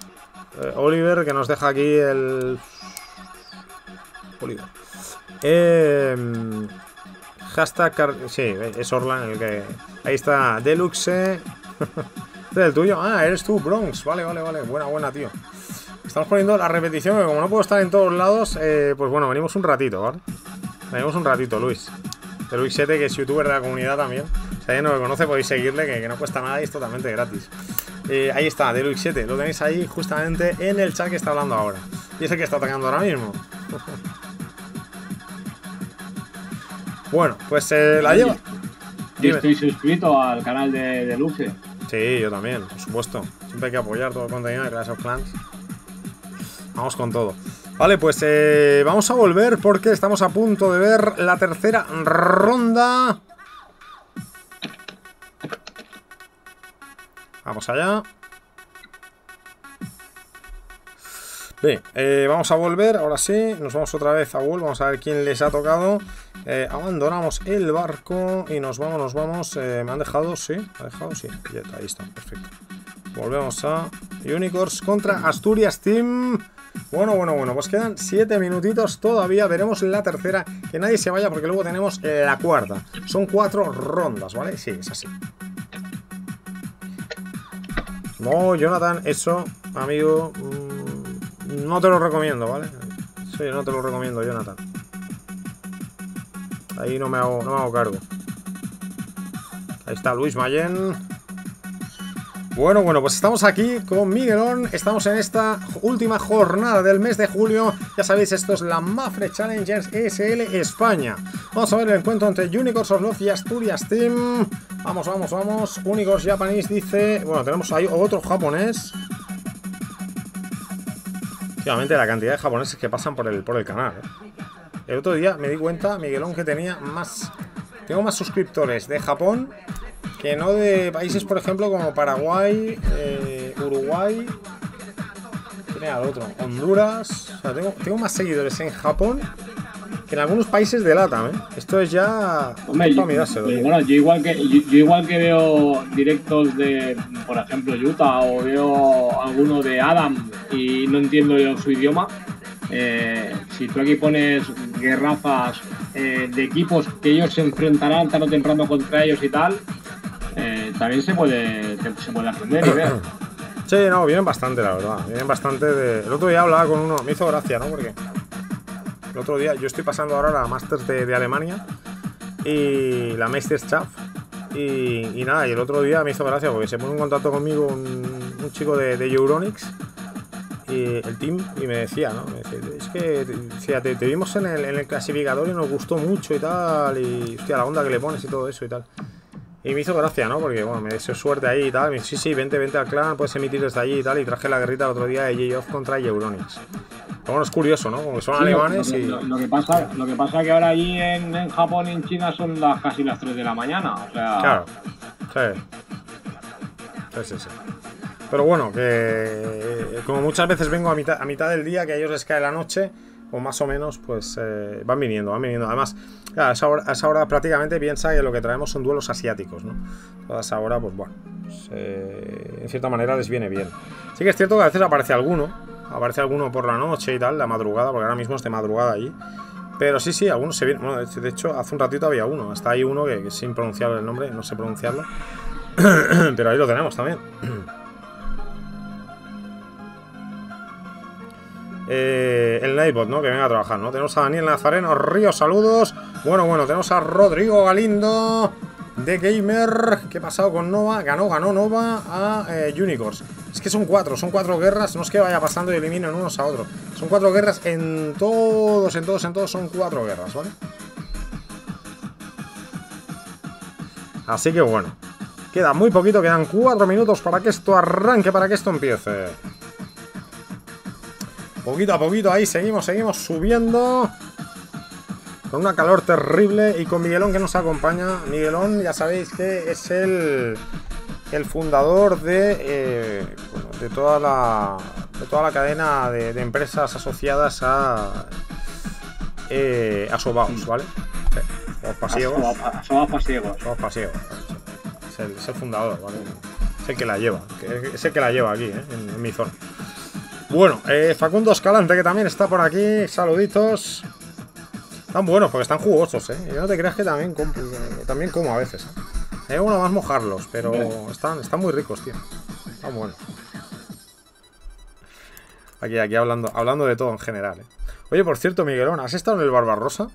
Oliver que nos deja aquí el. Oliver. Eh, hashtag. car- Sí, es Orlan el que. Ahí está. Deluxe. ¿Este es el tuyo? Ah, eres tú, Bronx. Vale, vale, vale. Buena, buena, tío. Estamos poniendo la repetición, que como no puedo estar en todos lados, eh, pues bueno, venimos un ratito, ¿vale? Venimos un ratito, Luis. De Luis 7, que es youtuber de la comunidad también. Si alguien no lo conoce, podéis seguirle, que, que no cuesta nada y es totalmente gratis. Eh, ahí está, de Luis 7. Lo tenéis ahí justamente en el chat que está hablando ahora. Y es el que está atacando ahora mismo. [laughs] bueno, pues eh, la lleva. Yo estoy suscrito al canal de, de Luxe. Sí, yo también, por supuesto. Siempre hay que apoyar todo el contenido de Clash of Clans. Vamos con todo. Vale, pues eh, vamos a volver porque estamos a punto de ver la tercera ronda. Vamos allá. Bien, eh, vamos a volver, ahora sí, nos vamos otra vez a World, vamos a ver quién les ha tocado. Eh, abandonamos el barco y nos vamos, nos vamos. eh, ¿Me han dejado? Sí, ¿me ha dejado? Sí, ahí está, perfecto. Volvemos a Unicorns contra Asturias Team. Bueno, bueno, bueno, pues quedan 7 minutitos todavía. Veremos la tercera. Que nadie se vaya porque luego tenemos la cuarta. Son cuatro rondas, ¿vale? Sí, es así. No, Jonathan, eso, amigo, mm, no te lo recomiendo, ¿vale? Sí, no te lo recomiendo, Jonathan. Ahí no me hago, no me hago cargo. Ahí está Luis Mayen. Bueno, bueno, pues estamos aquí con Miguelón. Estamos en esta última jornada del mes de julio. Ya sabéis, esto es la Mafre Challengers SL España. Vamos a ver el encuentro entre Unicorns of Love y Asturias Team. Vamos, vamos, vamos. Unicorns Japanese dice. Bueno, tenemos ahí otro japonés. La cantidad de japoneses que pasan por el, por el canal. ¿eh? El otro día me di cuenta, Miguelón, que tenía más. Tengo más suscriptores de Japón que no de países, por ejemplo, como Paraguay, eh, Uruguay. Tiene al otro, Honduras. O sea, tengo, tengo más seguidores en Japón que en algunos países de LATAM, ¿eh? Esto es ya. Hombre, yo, tío. bueno, yo igual que yo, yo igual que veo directos de, por ejemplo, Utah o veo alguno de Adam y no entiendo yo su idioma. Eh, si tú aquí pones guerrazas eh, de equipos que ellos se enfrentarán tarde o temprano contra ellos y tal, eh, también se puede se puede aprender y. [clears throat] Sí, no, vienen bastante, la verdad. Vienen bastante de. El otro día hablaba con uno, me hizo gracia, ¿no? Porque el otro día, yo estoy pasando ahora la Masters de, de Alemania y la Meisterschaft. Y, y nada, y el otro día me hizo gracia porque se puso en contacto conmigo un, un chico de, de Euronics y el team y me decía, ¿no? Me decía, es que te, te vimos en el, en el clasificador y nos gustó mucho y tal, y hostia, la onda que le pones y todo eso y tal. Y me hizo gracia, ¿no? Porque, bueno, me deseó suerte ahí y tal. Me dice, sí, sí, vente, vente al clan, puedes emitir desde allí y tal. Y traje la guerrita el otro día de J-Off contra Euronics. Pero bueno, es curioso, ¿no? Como que son Sí, alemanes lo, y... lo- lo que pasa lo que pasa que ahora allí en, en Japón y en China son las casi las 3 de la mañana o sea Claro. Sí. Pero bueno, que eh, como muchas veces vengo a mitad, a mitad del día, que a ellos les cae la noche, o más o menos, pues eh, van viniendo, van viniendo. Además, a, esa hora, a esa hora prácticamente piensa que lo que traemos son duelos asiáticos, ¿no? A esa hora, pues bueno, pues, eh, en cierta manera les viene bien. Sí que es cierto que a veces aparece alguno, aparece alguno por la noche y tal, la madrugada, porque ahora mismo es de madrugada allí. Pero sí, sí, algunos se vienen. Bueno, de hecho, hace un ratito había uno. Hasta ahí uno que, que es impronunciable el nombre, no sé pronunciarlo. [clears throat] Pero ahí lo tenemos también. [clears throat] Eh, el Nightbot, ¿no? Que venga a trabajar, ¿no? Tenemos a Daniel Nazareno, Ríos, saludos. Bueno, bueno, tenemos a Rodrigo Galindo de Gamer. ¿Qué ha pasado con Nova? Ganó, ganó Nova a eh, Unicorns. Es que son cuatro, son cuatro guerras. No es que vaya pasando y eliminen unos a otros. Son cuatro guerras en todos, en todos, en todos. Son cuatro guerras, ¿vale? Así que bueno. Queda muy poquito, quedan cuatro minutos para que esto arranque, para que esto empiece. Poquito a poquito ahí seguimos, seguimos subiendo. Con una calor terrible y con Miguelón que nos acompaña. Miguelón, ya sabéis que es el, el fundador de, eh, bueno, de, toda la, de toda la cadena de, de empresas asociadas a, eh, a Sobaos, ¿vale? Sí, Sobaos Pasiegos. Pasiegos. Somos pasiegos. Es el, es el fundador, ¿vale? Es el que la lleva. Es el que la lleva aquí, ¿eh? en, en mi zona. Bueno, eh, Facundo Escalante, que también está por aquí. Saluditos. Están buenos porque están jugosos, ¿eh? Y no te creas que también, com- eh, también como a veces. ¿eh? Hay uno más mojarlos, pero están, están muy ricos, tío. Están buenos. Aquí, aquí hablando, hablando de todo en general, ¿eh? Oye, por cierto, Miguelón, ¿has estado en el Barbarrosa?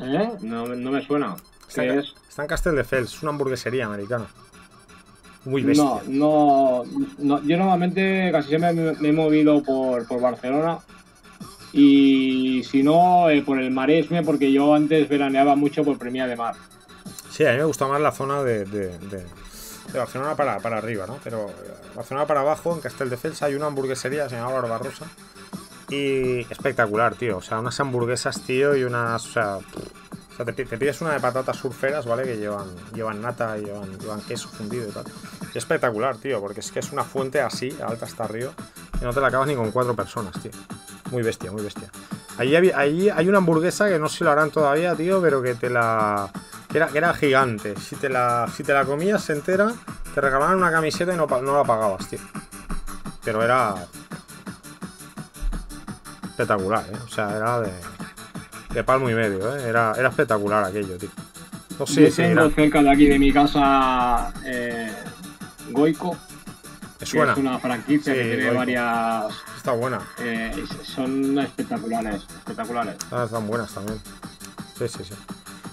¿Eh? No, no me suena. ¿Qué es? Está en Castelldefels, es una hamburguesería americana. Muy bestia. No, no, no, yo normalmente casi siempre me, me he movido por, por Barcelona y si no, eh, por el Maresme, porque yo antes veraneaba mucho por Premia de Mar. Sí, a mí me gusta más la zona de, de- de- de Barcelona para, para arriba, ¿no? Pero eh, Barcelona para abajo, en Castelldefels, hay una hamburguesería, se llama Barbarrosa. Y espectacular, tío. O sea, unas hamburguesas, tío, y unas. O sea, te, te pides una de patatas surferas, ¿vale? Que llevan, llevan nata llevan, llevan queso fundido y tal. Y espectacular, tío, porque es que es una fuente así, alta hasta arriba, y no te la acabas ni con cuatro personas, tío. Muy bestia, muy bestia. Allí, allí hay una hamburguesa que no sé si lo harán todavía, tío, pero que te la. que era, que era gigante. Si te, la, si te la comías entera, te regalaban una camiseta y no, no la pagabas, tío. Pero era. espectacular, ¿eh? O sea, era de. De palmo y medio, ¿eh? Era, era espectacular aquello, tío. No sé yo si tengo era- cerca de aquí de mi casa eh, Goico. Es suena. es una franquicia Sí, que tiene varias. Está buena. eh, son espectaculares, espectaculares. Ah, están buenas también. Sí, sí, sí.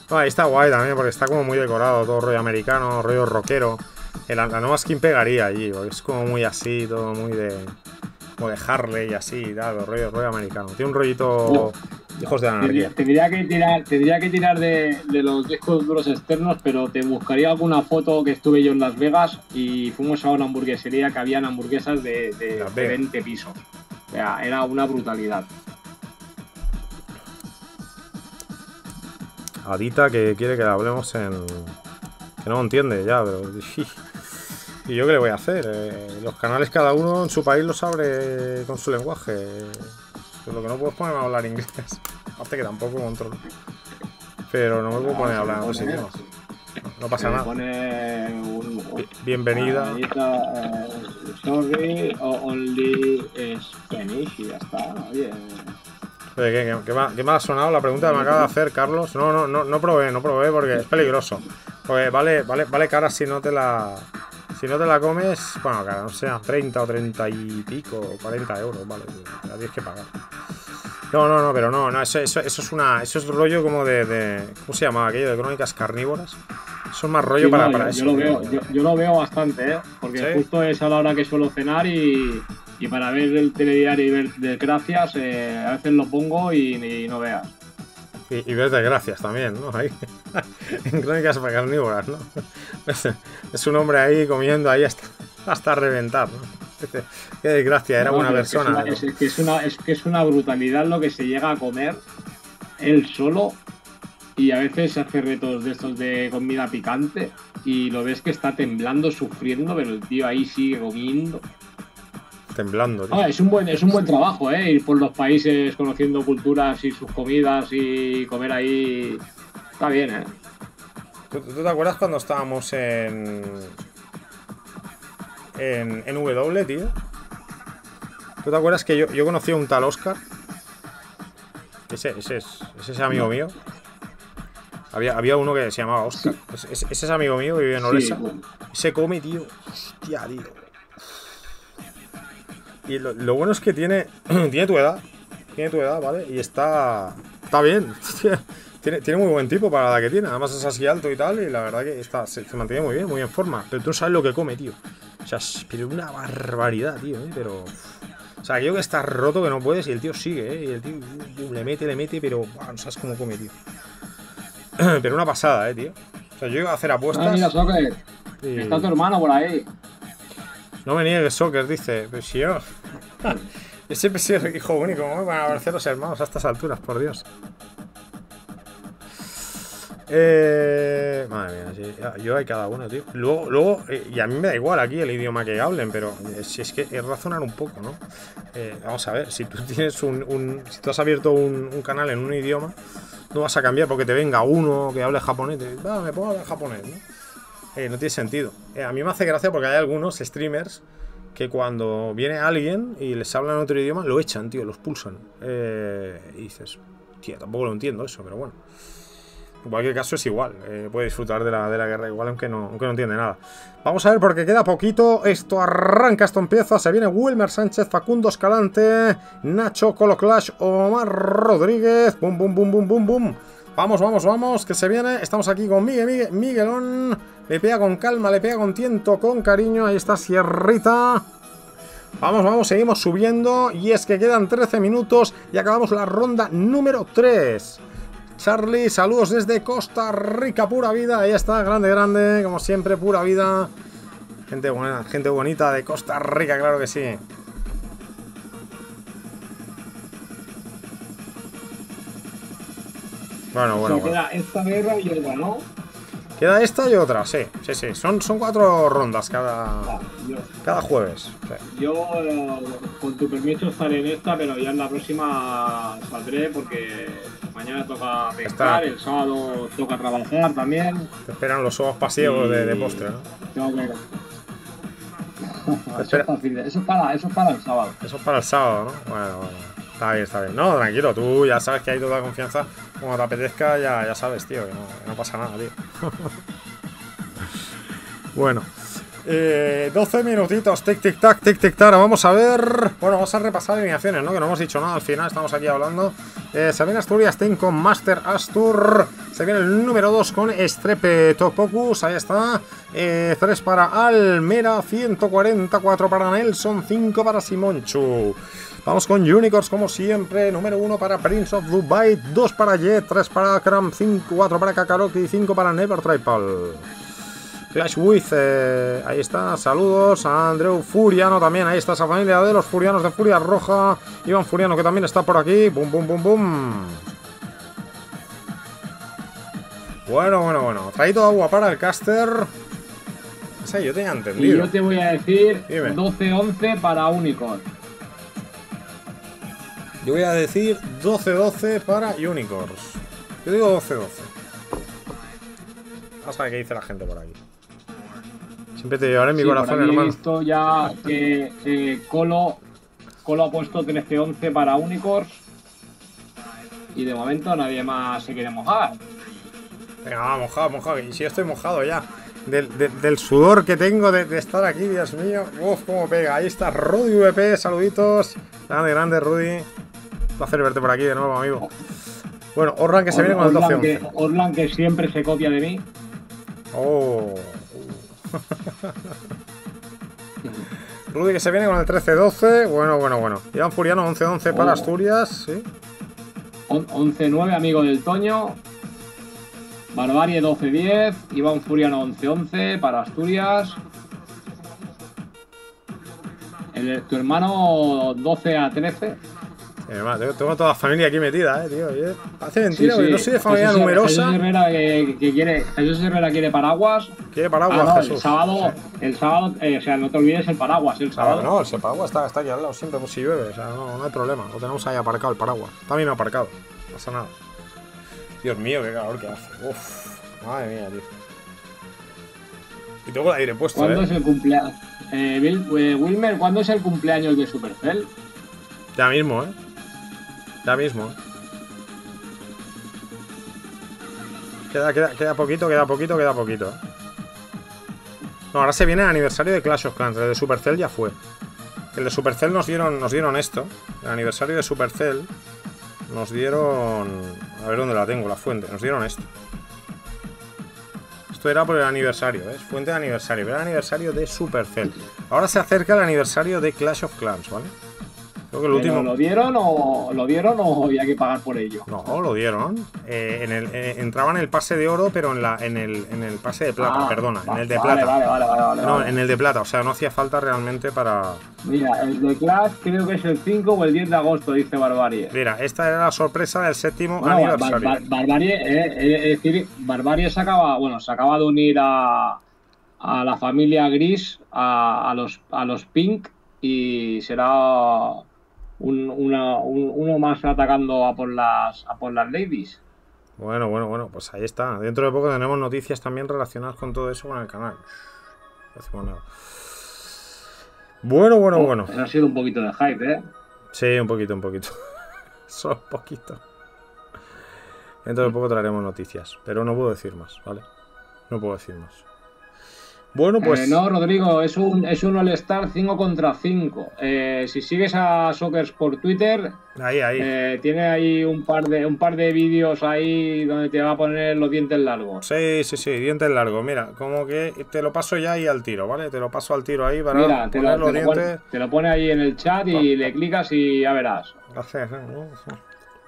No, ahí está guay también, porque está como muy decorado, todo rollo americano, rollo rockero. El- La, nueva skin pegaría allí, porque es como muy así, todo muy de. Como de Harley y así, y tal, rollo, rollo americano. Tiene un rollito. Hijos de la anarquía. tendría que tirar, tendría que tirar de, de los discos duros externos, pero te buscaría alguna foto que estuve yo en Las Vegas y fuimos a una hamburguesería que habían hamburguesas de, de, Las de Vegas. 20 pisos. O sea, era una brutalidad. Adita que quiere que le hablemos en. que no entiende ya, pero. [laughs] ¿Y yo qué le voy a hacer? Eh, los canales cada uno en su país los abre con su lenguaje. Pues lo que no puedo es ponerme a hablar inglés. [laughs] Aparte que tampoco controlo. Pero no me puedo poner a hablar en Pone- idiomas. No, pasa nada. Pone un, Bi- Bienvenida. Eh, sorry, only Spanish y ya está. Oye, ¿qué, qué- qué me ha sonado la pregunta que me acaba de hacer Carlos? No, no, no, no probé, no probé porque es peligroso. Porque vale, vale, vale cara si no te la. Si no te la comes, bueno, cara, no sea 30 o 30 y pico, o 40 euros, vale, la tienes que pagar. No, no, no, pero no, no, eso, eso, eso es una. Eso es rollo como de, de- ¿Cómo se llamaba aquello? De crónicas carnívoras. Eso es más rollo Sí, para, no, para yo, eso. yo lo veo, yo, yo lo veo bastante, ¿eh? Porque ¿Sí? justo es a la hora que suelo cenar y, y para ver el telediario y ver desgracias, eh, a veces lo pongo y, y no veas. Y, y ves desgracias también, ¿no? Ahí. [laughs] en crónicas carnívoras, ¿no? Es, es un hombre ahí comiendo ahí hasta, hasta reventar, ¿no? Qué desgracia, era No, buena persona. Es, que es, una, es que es una brutalidad lo que se llega a comer él solo y a veces hace retos de estos de comida picante y lo ves que está temblando, sufriendo, pero el tío ahí sigue comiendo. Temblando. Ah, es un buen, es un buen trabajo, ¿eh? Ir por los países conociendo culturas y sus comidas y comer ahí. Está bien, ¿eh? ¿Tú, tú te acuerdas cuando estábamos en. en, en W, tío? ¿Tú te acuerdas que yo, yo conocí a un tal Oscar? Ese, ese, es, ese es amigo mío. Había, había uno que se llamaba Oscar. Ese, ese- ese es amigo mío que vive en Sí, Olesa. bueno. Se come, tío. Hostia, tío. Y lo, lo bueno es que tiene. [clears throat] tiene tu edad. Tiene tu edad, ¿vale? Y está. Está bien. [laughs] tiene, tiene muy buen tipo para la que tiene. Además es así alto y tal. Y la verdad que está, se, se mantiene muy bien, muy en forma. Pero tú no sabes lo que come, tío. O sea, es pero una barbaridad, tío, ¿eh? Pero. O sea, yo que está roto que no puedes y el tío sigue, ¿eh? Y el tío uh, le mete, le mete, pero no sabes cómo come, tío. [clears throat] pero una pasada, ¿eh, tío? O sea, yo iba a hacer apuestas. Ah, mira, está tu hermano por ahí. No me niegues, Soccer, dice. Pero si yo. [laughs] yo siempre he hijo único. ¿Cómo me van a parecer los hermanos a estas alturas, por Dios? Eh, madre mía, yo hay cada uno, tío. Luego, luego eh, y a mí me da igual aquí el idioma que hablen, pero eh, si es que es razonar un poco, ¿no? Eh, vamos a ver, si tú [laughs] tienes un, si tú has abierto un, canal en un idioma, no vas a cambiar porque te venga uno que hable japonés, te, va, me pongo a hablar japonés, ¿no? Eh, no tiene sentido. Eh, a mí me hace gracia porque hay algunos streamers que cuando viene alguien y les habla en otro idioma, lo echan, tío, los pulsan. Eh, y dices, tío, tampoco lo entiendo eso, pero bueno. En cualquier caso es igual, puede disfrutar de la, de la guerra igual aunque no, aunque no entiende nada. Vamos a ver porque queda poquito, esto arranca, esto empieza, se viene Wilmer Sánchez, Facundo Escalante, Nacho Colo Clash, Omar Rodríguez, bum bum bum bum bum bum. Vamos, vamos, vamos, que se viene, estamos aquí con Miguel, Miguel, Miguelón, le pega con calma, le pega con tiento, con cariño, ahí está Sierrita. Vamos, vamos, seguimos subiendo y es que quedan 13 minutos y acabamos la ronda número 3. Charlie, saludos desde Costa Rica, pura vida. Ahí está, grande, grande, como siempre, pura vida. Gente buena, gente bonita de Costa Rica, claro que sí. Bueno, bueno, queda esta guerra y otra, ¿no? Queda esta y otra, sí, sí, sí. Son, son cuatro rondas cada, yo, cada jueves. sí. yo, eh, con tu permiso, estaré en esta, pero ya en la próxima saldré porque mañana toca pescar, el sábado toca trabajar también. Te esperan los ojos pasivos de, postre, ¿no? Tengo [laughs] que. eso, es para, eso es para- eso es para el sábado. Eso es para el sábado, ¿no? Bueno, bueno. Está bien, está bien. No, tranquilo, tú ya sabes que hay toda confianza. Como te apetezca, ya, ya sabes, tío, que no, pasa nada, tío. [laughs] bueno. Eh, 12 minutitos, tic tic tac, tic tic tac. Vamos a ver. Bueno, vamos a repasar alineaciones, ¿no? Que no hemos dicho nada al final, estamos aquí hablando. Eh, se viene Asturias Ten con Master Astur. Se viene el número 2 con Strepe Topocus. Ahí está. 3 para Almera, 144 para Nelson, 5 para Simonchu. Vamos con Unicorns como siempre. Número 1 para Prince of Dubai, 2 para Jet, 3 para Kram, 5, 4 para Kakarot y 5 para Never Tripal. Clash With, eh, ahí está, saludos a Andreu Furiano también, ahí está esa familia de los Furianos de Furia Roja, Iván Furiano que también está por aquí, bum bum bum bum. Bueno, bueno, bueno, traído agua para el caster. O sea, yo tenía Y entendido. yo te voy a decir Dime. 12-11 para Unicorn. Yo voy a decir 12-12 para Unicorns. Yo digo 12-12. Vamos a ver qué dice la gente por aquí. Siempre te llevaré en mi Sí, corazón, aquí he hermano. visto ya que Colo, Colo ha puesto 13-11 para Unicorns. Y de momento nadie más se quiere mojar. Venga, va, mojado, mojado. Y si yo estoy mojado ya. Del, de- del sudor que tengo de, de estar aquí, Dios mío. Uf, cómo pega. Ahí está Rudy VP, saluditos. Grande, grande, Rudy. Placer verte por aquí de nuevo, amigo. Bueno, Orran que se viene con el Orlan, que, 12-11. Orlan que siempre se copia de mí. Oh. [laughs] Rudy que se viene con el 13-12. Bueno, bueno, bueno. Iván Furiano 11-11 para Oh. Asturias. Sí. On- 11-9, amigo del Toño. Barbarie 12-10. Iván Furiano 11-11 para Asturias. El- tu hermano 12 a 13. Además, tengo, tengo toda la familia aquí metida, eh, tío. Hace mentira, Sí, sí. no soy de familia Jesús- numerosa. Jesús Herrera que, que quiere, Jesús Herrera quiere paraguas. Quiere paraguas, Ah, no, el sábado, el sábado, eh, o sea, no te olvides el paraguas, el sábado. no, el paraguas está, está aquí al lado siempre, pues si llueve, o sea, no, no hay problema. Lo tenemos ahí aparcado el paraguas. Está bien aparcado, no pasa nada. Dios mío, qué calor que hace. Uf, madre mía, tío. Y tengo el aire puesto, ¿Cuándo eh. es el cumpleaños? Eh, Bill- eh, Wilmer, ¿cuándo es el cumpleaños de Supercell? Ya mismo, eh. Ya mismo. Queda, queda, queda poquito, queda poquito, queda poquito. No, ahora se viene el aniversario de Clash of Clans. El de Supercell ya fue. El de Supercell nos dieron, nos dieron esto. El aniversario de Supercell nos dieron. A ver dónde la tengo, la fuente. Nos dieron esto. Esto era por el aniversario, ¿ves? Fuente de aniversario. Era el aniversario de Supercell. Ahora se acerca el aniversario de Clash of Clans, ¿vale? Creo que el ¿Pero último. ¿Lo dieron o lo dieron o había que pagar por ello? No, lo dieron. Eh, en el, eh, entraba en el pase de oro, pero en, la, en, el, en el pase de plata, Ah, perdona. En el de vale, plata. Vale, vale, vale, vale, No, vale. en el de plata. O sea, no hacía falta realmente para. Mira, el de Clash creo que es el 5 o el 10 de agosto, dice Barbarie. Mira, esta era la sorpresa del séptimo Bueno, aniversario. Bar- Barbarie, eh, eh, es decir, Barbarie se acaba, bueno, se acaba de unir a, a la familia Gris, a, a los, a los Pink, y será un- una- un- uno más atacando a por las, a por las ladies. Bueno, bueno, bueno, pues ahí está. Dentro de poco tenemos noticias también relacionadas con todo eso con el canal. No hacemos nada. Bueno, bueno, bueno. Eso ha sido un poquito de hype, ¿eh? Sí, un poquito, un poquito. [laughs] Solo un poquito. Dentro de poco traeremos noticias, pero no puedo decir más, ¿vale? No puedo decir más. Bueno, pues. Eh, no, Rodrigo, es un, es un All-Star 5 contra 5. Eh, si sigues a Sockers por Twitter, Ahí, ahí. eh, tiene ahí un par de un par de vídeos ahí donde te va a poner los dientes largos. Sí, sí, sí, dientes largos. Mira, como que te lo paso ya ahí al tiro, ¿vale? Te lo paso al tiro ahí para Mira, te poner lo, los te lo pone, te lo pone ahí en el chat y le clicas y ya verás.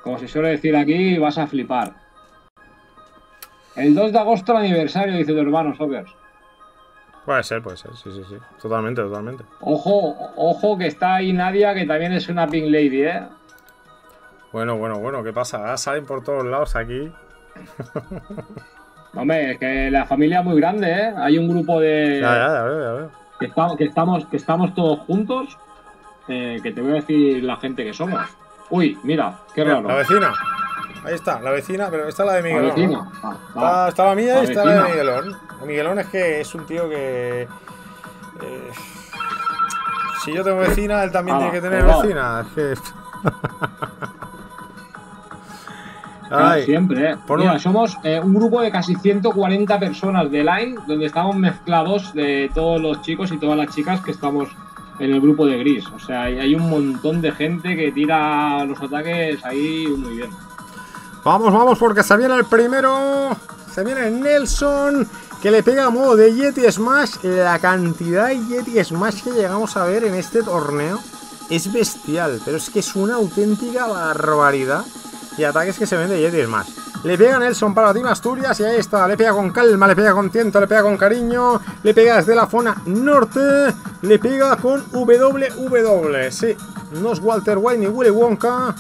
Como se suele decir aquí, vas a flipar. El 2 de agosto, el aniversario, dice tu hermano Sockers. Puede ser, puede ser, sí, sí, sí. Totalmente, totalmente. Ojo, ojo que está ahí Nadia, que también es una Pink Lady, ¿eh? Bueno, bueno, bueno, ¿qué pasa? Ah, salen por todos lados aquí. [laughs] Hombre, es que la familia es muy grande, ¿eh? Hay un grupo de... Ya, ya, ya veo, ya veo. que, estamos, que, estamos, que estamos todos juntos, eh, que te voy a decir la gente que somos. Uy, mira, qué raro. la vecina. Ahí está, la vecina, pero esta es la de La Miguelón. vecina. ¿no? Ah, Está, está la mía La y está la de vecina. Miguelón. Miguelón es que es un tío que. eh, si yo tengo vecina, él también Ah, tiene que tener va. vecina. Es que. [laughs] Ay, siempre, ¿eh? Por Mira, un- somos eh, un grupo de casi 140 personas de Line, donde estamos mezclados de todos los chicos y todas las chicas que estamos en el grupo de Gris. O sea, hay un montón de gente que tira los ataques ahí muy bien. Vamos, vamos, porque se viene el primero. Se viene Nelson, que le pega a modo de Yeti Smash. La cantidad de Yeti Smash que llegamos a ver en este torneo es bestial, pero es que es una auténtica barbaridad. Y ataques que se ven de Yeti Smash. Le pega Nelson para Team Asturias y ahí está. Le pega con calma, le pega con tiento, le pega con cariño. Le pega desde la zona norte. Le pega con WW. Sí, no es Walter White ni Willy Wonka.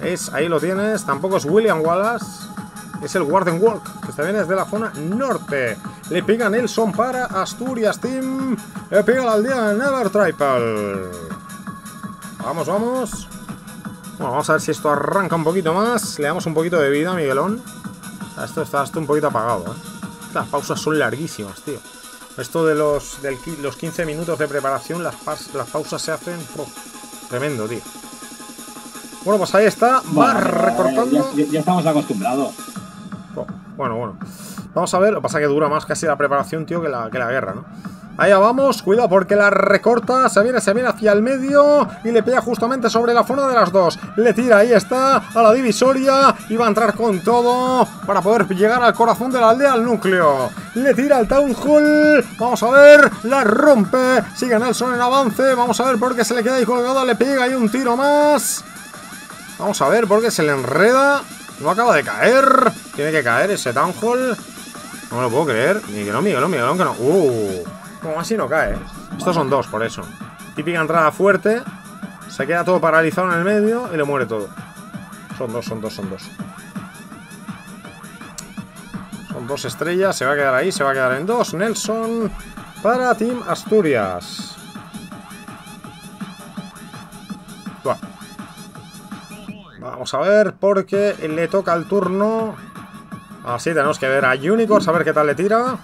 Es, ahí lo tienes, tampoco es William Wallace. Es el Warden Walk, que está bien desde la zona norte. Le pega Nelson para Asturias Team. Le pega la aldea de Never Triple. Vamos, vamos. Bueno, vamos a ver si esto arranca un poquito más. Le damos un poquito de vida a Miguelón. Esto está un poquito apagado, ¿eh? Las pausas son larguísimas, tío. Esto de los, del los 15 minutos de preparación, las, pausas se hacen... tremendo, tío. Bueno, pues ahí está. Va Bueno, recortando. Ya estamos acostumbrados. Bueno, bueno. Vamos a ver. Lo que pasa que dura más casi la preparación, tío, que la, guerra, ¿no? Allá vamos, cuidado porque la recorta, se viene, se viene hacia el medio y le pega justamente sobre la zona de las dos. Le tira, ahí está, a la divisoria y va a entrar con todo para poder llegar al corazón de la aldea, al núcleo. Le tira al Town Hall, vamos a ver, la rompe, sigue Nelson en avance, vamos a ver por qué se le queda ahí colgado, le pega ahí un tiro más. Vamos a ver por qué se le enreda. No acaba de caer. Tiene que caer ese Town Hall. No me lo puedo creer. Miguelón, Miguelón, Miguelón, que no. Uh, como así no cae. Estos son dos, por eso. Típica entrada fuerte. Se queda todo paralizado en el medio y le muere todo. Son dos, son dos, son dos. Son dos estrellas. Se va a quedar ahí, se va a quedar en dos. Nelson para Team Asturias. Vamos a ver, porque le toca el turno. Así tenemos que ver a Unicorn, a ver qué tal le tira.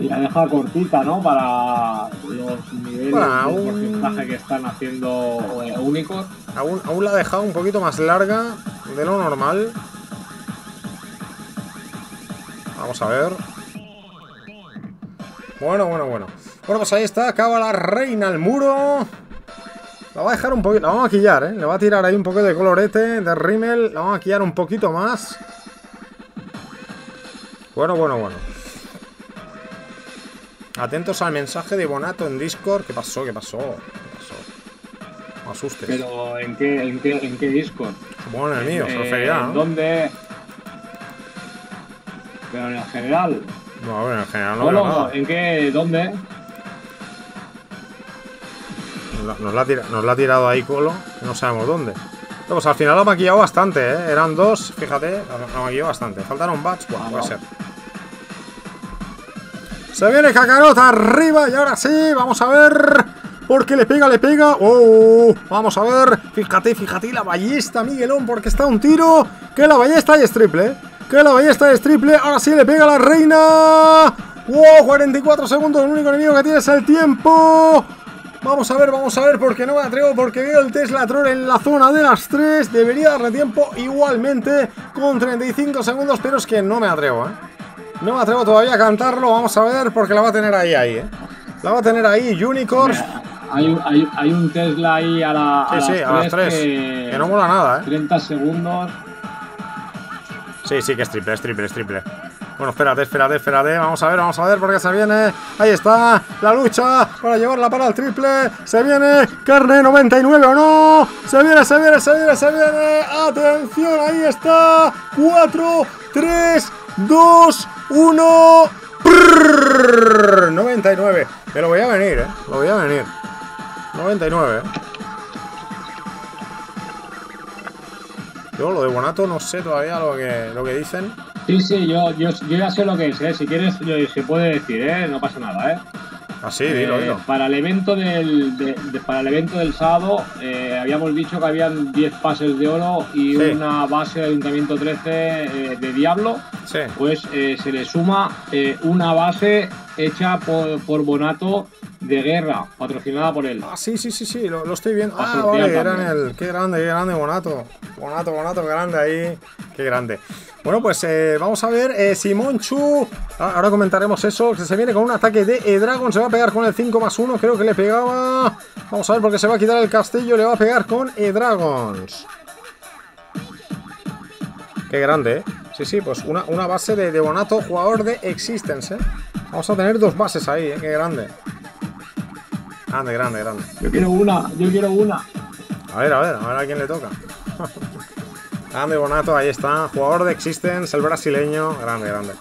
Y la deja cortita, ¿no? Para los niveles Para de un- porcentaje que están haciendo eh, únicos. Aún, aún la ha dejado un poquito más larga de lo normal. Vamos a ver. Bueno, bueno, bueno. Bueno, pues ahí está. Acaba la reina al muro. La va a dejar un poquito. La va a maquillar, ¿eh? Le va a tirar ahí un poco de colorete, de rímel. La va a maquillar un poquito más. Bueno, bueno, bueno. Atentos al mensaje de Bonato en Discord. ¿Qué pasó? ¿Qué pasó? ¿Qué pasó? No asustes. Pero ¿en qué, en qué, en qué Discord? En el mío, Eh, referirá, ¿no? ¿Dónde? Pero en el general. No, a ver, en general no No, veo no, nada. ¿en qué? ¿Dónde? Nos la- la, ha tira- nos la ha tirado ahí Colo, no sabemos dónde. No, Pues al final ha maquillado bastante, ¿eh? Eran dos, fíjate, la maquilló bastante. Faltaron bats, bueno, puede ser. Se viene Kakarota arriba y ahora sí, vamos a ver. Porque le pega, le pega. ¡Oh! Vamos a ver. Fíjate, fíjate la ballesta, Miguelón, porque está un tiro. Que la ballesta es triple. ¿eh? Que la ballesta es triple. Ahora sí le pega a la reina. ¡Wow! 44 segundos. El único enemigo que tiene es el tiempo. Vamos a ver, vamos a ver, porque no me atrevo, porque veo el Tesla Troll en la zona de las 3. Debería darle tiempo igualmente con 35 segundos, pero es que no me atrevo, ¿eh? No me atrevo todavía a cantarlo, vamos a ver, porque la va a tener ahí, ahí, ¿eh? La va a tener ahí, Unicorns. Hay, un- hay, hay un Tesla ahí a, la, a Sí, sí, a las 3. que, Que no mola nada, ¿eh? 30 segundos. Sí, sí, que es triple, es triple, es triple. Bueno, espérate, espérate, espérate. Vamos a ver, vamos a ver porque se viene. Ahí está la lucha para llevarla para el triple. Se viene carne 99 o no. Se viene, se viene, se viene, se viene. Atención, ahí está. 4, 3, 2, 1. 99. Me lo voy a venir, eh. Lo voy a venir. 99, eh. Yo lo de Bonato no sé todavía lo que, lo que dicen. Sí, sí, yo, yo, yo ya sé lo que es, ¿eh? Si quieres, yo- se puede decir, ¿eh? No pasa nada, ¿eh? Así, dilo, Eh, dilo. Para el evento del, de- de- para el evento del sábado eh, habíamos dicho que habían 10 pases de oro y Sí. una base de Ayuntamiento 13 eh, de Diablo. Sí. Pues eh, se le suma una base hecha por, por Bonato de guerra, patrocinada por él. Ah, sí, sí, sí, sí, lo, lo estoy viendo. Ah, vale, era en también. el. Qué grande, qué grande, Bonato. Bonato, Bonato, qué grande ahí. Qué grande. Bueno, pues eh, vamos a ver. Eh, Simón Chu. Ah, Ahora comentaremos eso. Que se viene con un ataque de E-Dragon. Se va a pegar con el 5 más 1. Creo que le pegaba. Vamos a ver porque se va a quitar el castillo. Le va a pegar con E-Dragons. Qué grande, ¿eh? Sí, sí, pues una, una base de, de Bonato, jugador de Existence, ¿eh? Vamos a tener dos bases ahí, ¿eh? Qué grande. Grande, grande, grande. Yo quiero una, yo quiero una. A ver, a ver, a ver a quién le toca. grande Bonato, ahí está. Jugador de Existence, el brasileño. Grande, grande.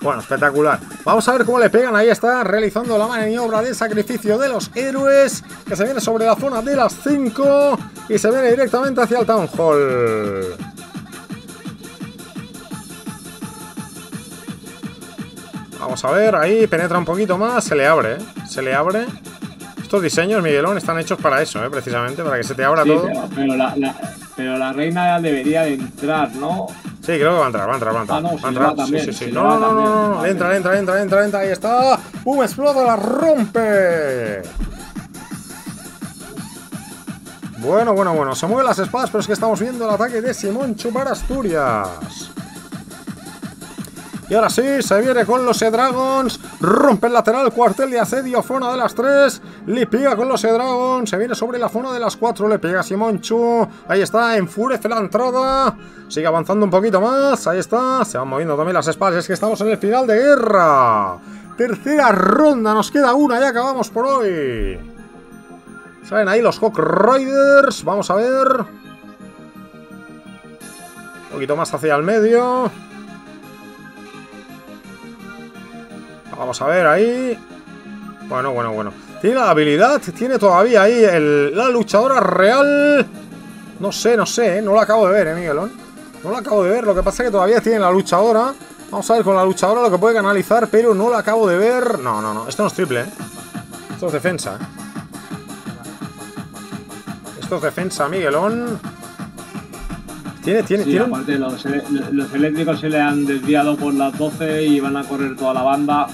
Bueno, espectacular. Vamos a ver cómo le pegan. Ahí está, realizando la maniobra de sacrificio de los héroes. Que se viene sobre la zona de las 5. Y se viene directamente hacia el Town Hall. Vamos a ver, ahí penetra un poquito más. Se le abre, ¿eh? Se le abre. Estos diseños, Miguelón, están hechos para eso, ¿eh? Precisamente, para que se te abra Sí, todo. pero, pero la, la- pero la reina debería de entrar, ¿no? Sí, creo que va a entrar, va a entrar, va a entrar. Ah, no, va a se le entrar. va también, sí, sí, sí. se le No, no, no, también. no, no, no. Vale. Entra, entra, entra, entra, entra. Ahí está. ¡Pum! Explota, la rompe. Bueno, bueno, bueno. Se mueven las espadas, pero es que estamos viendo el ataque de Simón Chupar Asturias. Y ahora sí, se viene con los E-Dragons. Rompe el lateral, cuartel de asedio, zona de las 3. Le pega con los E-Dragons. Se viene sobre la zona de las 4. Le pega Simonchu. Ahí está, enfurece la entrada. Sigue avanzando un poquito más. Ahí está. Se van moviendo también las espadas. Es que estamos en el final de guerra. Tercera ronda. Nos queda una. Ya acabamos por hoy. Salen ahí los Hawk Riders. Vamos a ver. Un poquito más hacia el medio. Vamos a ver ahí. Bueno, bueno, bueno. Tiene la habilidad, tiene todavía ahí el- la luchadora real. No sé, no sé, ¿eh? no la acabo de ver, eh, Miguelón. No la acabo de ver, lo que pasa es que todavía tiene la luchadora. Vamos a ver con la luchadora lo que puede canalizar, pero no la acabo de ver. No, no, no, esto no es triple, ¿eh? Esto es defensa, ¿eh? Esto es defensa, Miguelón. Tiene, tiene, Sí, tiene aparte los, los eléctricos se le han desviado por las 12 y van a correr toda la banda.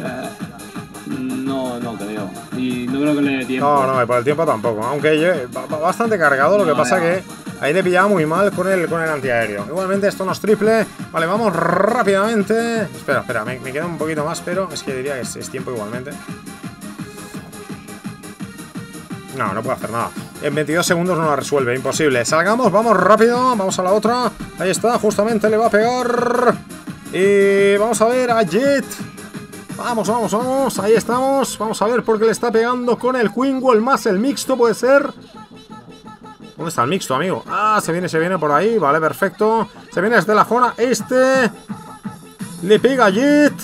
Eh, no, no creo. Y no creo que le dé tiempo. No, no, y por el tiempo tampoco. Aunque va bastante cargado, lo que pasa ya. que ahí le pillaba muy mal con el, con el antiaéreo. Igualmente esto no es triple. Vale, vamos rápidamente. Espera, espera, me, me queda un poquito más, pero es que diría que es, es tiempo igualmente. No, no puedo hacer nada. En 22 segundos no la resuelve, imposible. Salgamos, vamos rápido, vamos a la otra. Ahí está, justamente le va a pegar. Y vamos a ver a Jet. Vamos, vamos, vamos. Ahí estamos. Vamos a ver por qué le está pegando con el Quingwall más el mixto, puede ser. ¿Dónde está el mixto, amigo? Ah, se viene, se viene por ahí. Vale, perfecto. Se viene desde la zona este. Le pega a Jet.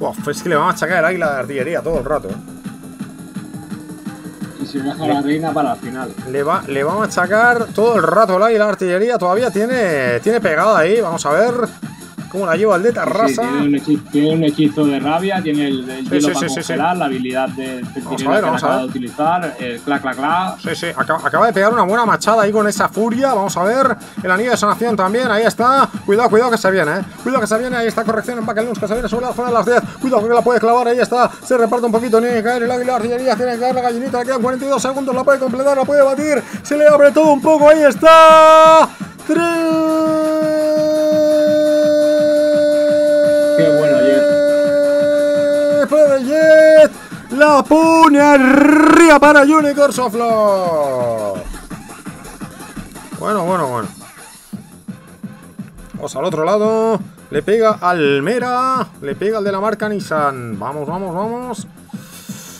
Uf, es que le va a machacar el águila de artillería todo el rato. ¿eh? Y se deja la reina para el final. Le va, le va a machacar todo el rato el águila de artillería. Todavía tiene, tiene pegada ahí. Vamos a ver ¿Cómo la lleva el de Tarrasa? Tiene, un hechizo, de rabia, tiene el, el hielo sí, congelar, la habilidad de, vamos a utilizar, clac, clac, clac. Sí, sí, acaba, acaba, de pegar una buena machada ahí con esa furia. Vamos a ver, el anillo de sanación también, ahí está. Cuidado, cuidado que se viene, eh. Cuidado que se viene, ahí está corrección en Bacalus, que se viene sobre la zona de las 10. Cuidado que la puede clavar, ahí está. Se reparte un poquito, tiene que caer el águila, artillería, tiene que caer la gallinita, le quedan 42 segundos, la puede completar, la puede batir. Se le abre todo un poco, ahí está. 3 Jet. La pone arriba para Unicorn Soflo. Bueno, bueno, bueno. Vamos al otro lado. Le pega al Mera. Le pega al de la marca Nissan. Vamos, vamos, vamos.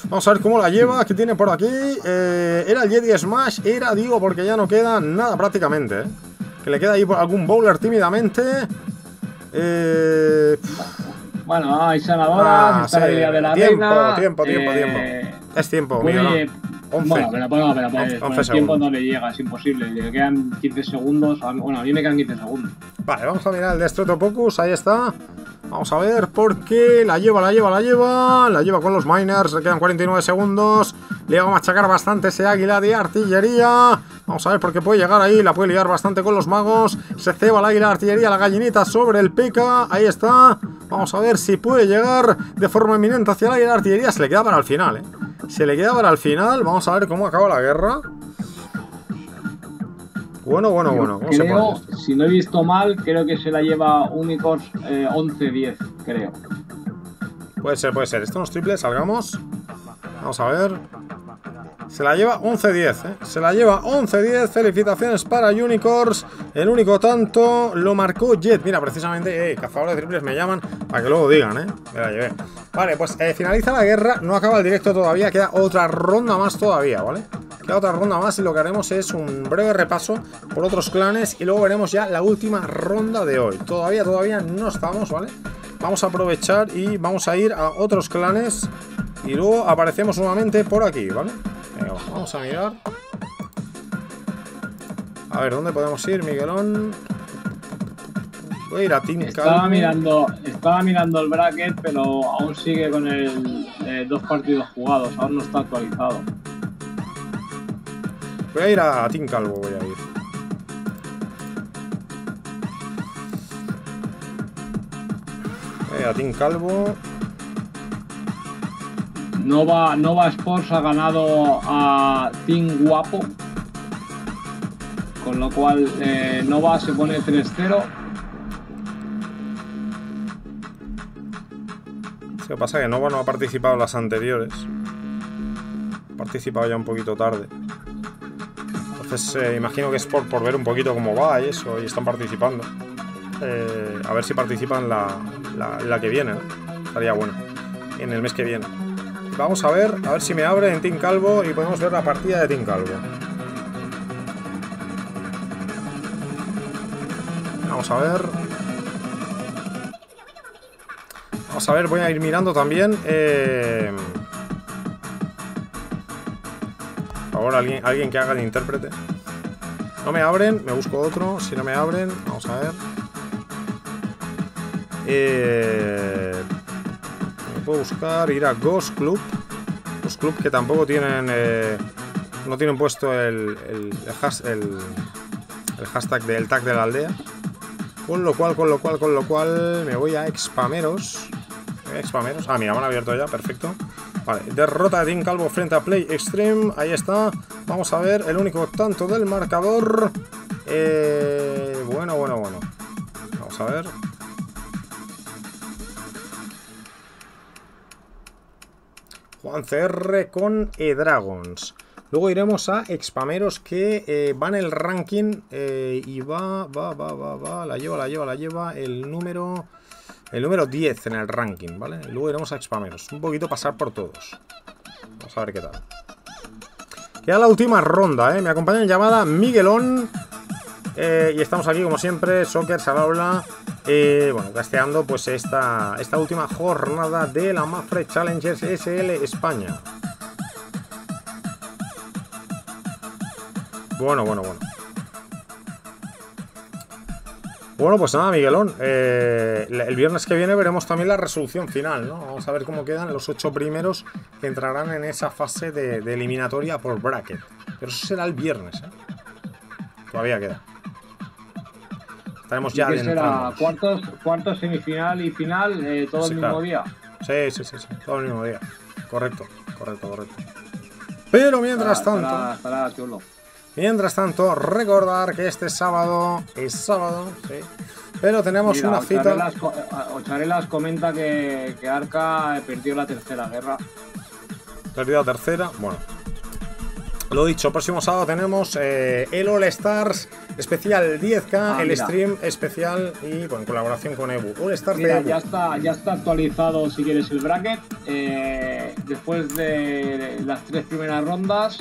Vamos a ver cómo la lleva. ¿Qué tiene por aquí? Eh, era el Jedi Smash. Era, digo, porque ya no queda nada prácticamente. ¿eh? Que le queda ahí algún bowler tímidamente. Eh, Bueno, hay sanadoras, Ah, está la sí. habilidad de la Tiempo, reina. tiempo, tiempo, eh, tiempo. es tiempo, puede- Miguel. 11. Bueno, pero, bueno, pero, pues, con el tiempo no le llega, es imposible. Le quedan 15 segundos. Bueno, a mí me quedan 15 segundos. Vale, vamos a mirar el de Stratopocus, ahí está. Vamos a ver por qué la lleva, la lleva, la lleva. La lleva con los miners, le quedan 49 segundos. Le va a machacar bastante ese águila de artillería. Vamos a ver por qué puede llegar ahí, la puede liar bastante con los magos. Se ceba el águila de artillería, la gallinita sobre el pica. Ahí está. Vamos a ver si puede llegar de forma inminente hacia la artillería. Se le queda para el final, ¿eh? Se le queda para el final. Vamos a ver cómo acaba la guerra. Bueno, bueno, bueno. ¿Cómo se Creo, si no he visto mal, creo que se la lleva Unicorns eh, 11-10, creo. Puede ser, puede ser. Esto no es triple, salgamos. Vamos a ver. Se la lleva 11-10, ¿eh? Se la lleva 11-10. Felicitaciones para Unicorns. El único tanto lo marcó Jet. Mira, precisamente, eh, cazadores de triples me llaman para que luego digan, ¿eh? Me la llevé. Vale, pues eh, finaliza la guerra. No acaba el directo todavía. Queda otra ronda más todavía, ¿vale? Queda otra ronda más y lo que haremos es un breve repaso por otros clanes y luego veremos ya la última ronda de hoy. Todavía, todavía no estamos, ¿vale? Vamos a aprovechar y vamos a ir a otros clanes y luego aparecemos nuevamente por aquí, ¿vale? Venga, va, vamos a mirar. A ver, ¿dónde podemos ir, Miguelón? Voy a ir a Team Estaba Calvo. mirando, estaba mirando el bracket, pero aún sigue con el eh, dos partidos jugados, aún no está actualizado. Voy a ir a Team Calvo, voy a ir. Team Calvo. Nova, Nova Sports ha ganado a Team Guapo. Con lo cual eh, Nova se pone 3-0. Lo que pasa es que Nova no ha participado en las anteriores. Ha participado ya un poquito tarde. Entonces eh, imagino que es por, por ver un poquito cómo va y eso, y están participando. Eh, a ver si participan la, la, que viene. Estaría bueno. En el mes que viene. Vamos a ver, a ver si me abre en Team Calvo y podemos ver la partida de Team Calvo. Vamos a ver. Vamos a ver, voy a ir mirando también. eh, Por favor, alguien, alguien que haga de intérprete. No me abren, me busco otro. Si no me abren, vamos a ver. Eh, puedo buscar, ir a Ghost Club. Ghost Club que tampoco tienen. eh, no tienen puesto el, el, el has- el- el hashtag del tag de la aldea. Con lo cual, con lo cual, con lo cual, me voy a Expameros. Expameros. Ah, mira, me han abierto ya, perfecto. Vale, derrota de Team Calvo frente a Play Extreme. Ahí está. Vamos a ver el único tanto del marcador. Eh, bueno, bueno, bueno. Vamos a ver. Juan CR con E-Dragons. Luego iremos a Expameros que eh, va en el ranking eh, y va, va, va, va, va, la lleva, la lleva, la lleva el número, el número 10 en el ranking, ¿vale? Luego iremos a Expameros. Un poquito pasar por todos. Vamos a ver qué tal. Queda la última ronda, ¿eh? Me acompaña en llamada Miguelón. Eh, y estamos aquí, como siempre, Soccer, Salabla. Eh, bueno, casteando pues esta, esta última jornada de la Mafre Challengers SL España. Bueno, bueno, bueno. Bueno, pues nada, Miguelón. eh, el viernes que viene veremos también la resolución final, ¿no? Vamos a ver cómo quedan los ocho primeros que entrarán en esa fase de, de eliminatoria por bracket. Pero eso será el viernes, ¿eh? Todavía queda. Estaremos ya ¿Qué será? Cuartos, cuartos, semifinal y final, eh, todo Sí, el claro. mismo día. Sí, sí, sí, sí, todo el mismo día. Correcto, correcto, correcto. Pero mientras Estará- tanto, estará- estará mientras tanto, recordar que este sábado es sábado, sí. Pero tenemos Mira, una cita. Ocharelas, co- Ocharelas comenta que, que Arca perdió la tercera guerra. Perdida tercera. Bueno. Lo dicho, próximo sábado tenemos eh, el All Stars especial 10K, Ah, el mira. stream especial y bueno, en colaboración con Ebu. Stars de Mira, ya está, ya está actualizado si quieres el bracket. Eh, después de las tres primeras rondas,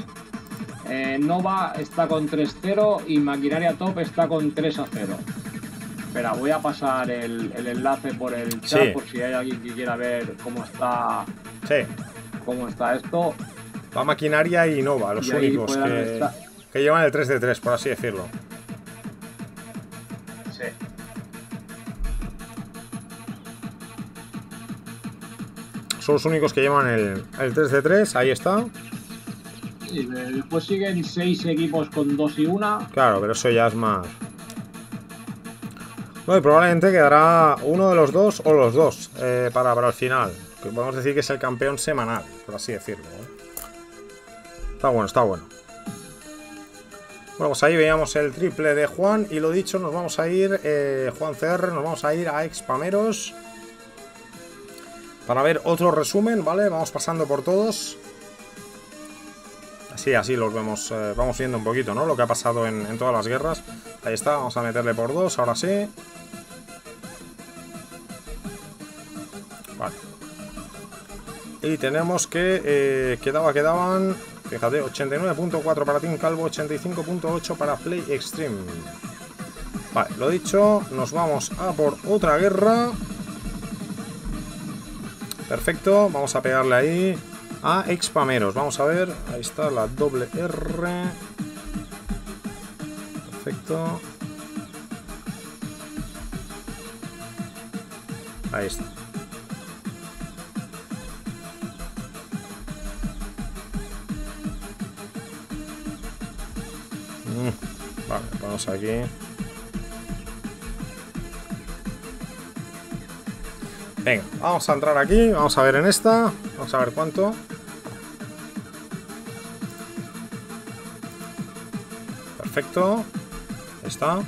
eh, Nova está con 3-0 y Maquinaria Top está con 3-0. Espera, voy a pasar el, el enlace por el chat Sí. por si hay alguien que quiera ver cómo está, Sí, cómo está esto. va Maquinaria y Nova, los Y únicos podrán que, estar- que llevan el 3 de 3, por así decirlo. Son los únicos que llevan el, el 3 de 3, ahí está. Y después siguen seis equipos con 2 y 1. Claro, pero eso ya es más. No, y probablemente quedará uno de los dos o los dos eh, para, para el final. Que podemos decir que es el campeón semanal, por así decirlo. ¿eh? Está bueno, está bueno. Bueno, pues ahí veíamos el triple de Juan. Y lo dicho, nos vamos a ir, eh, Juan CR, nos vamos a ir a Expameros. Para ver otro resumen, ¿vale? Vamos pasando por todos. Así, así los vemos, eh, vamos viendo un poquito, ¿no? Lo que ha pasado en, todas las guerras. Ahí está, vamos a meterle por dos, ahora sí. Vale. Y tenemos que eh, quedaba, quedaban, fíjate, 89.4 para Team Calvo, 85.8 para Play Extreme. Vale, lo dicho, nos vamos a por otra guerra. Perfecto, vamos a pegarle ahí a Expameros. Vamos a ver, ahí está la doble R. Perfecto. Ahí está. Mm, Vale, ponemos aquí. Venga, vamos a entrar aquí, vamos a ver en esta, vamos a ver cuánto. Perfecto, ahí está.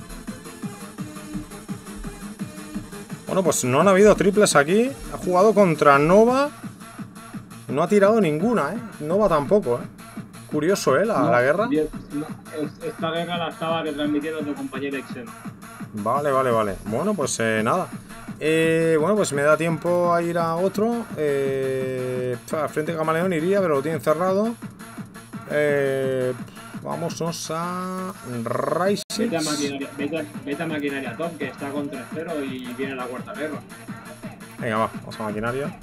Bueno, pues no han habido triples aquí. Ha jugado contra Nova. No ha tirado ninguna, ¿eh? Nova tampoco, ¿eh? Curioso, ¿eh? La, la guerra. No, Esta guerra la estaba retransmitiendo tu compañero Exen. Vale, vale, vale. Bueno, pues eh, nada. Eh, bueno, pues me da tiempo a ir a otro. Eh, frente a Camaleón iría, pero lo tienen cerrado. Eh, vámonos a Rising. Vete a maquinaria, vete, a- vete a maquinaria top, que está con 3-0 y viene la cuarta guerra. Venga, va, vamos a maquinaria.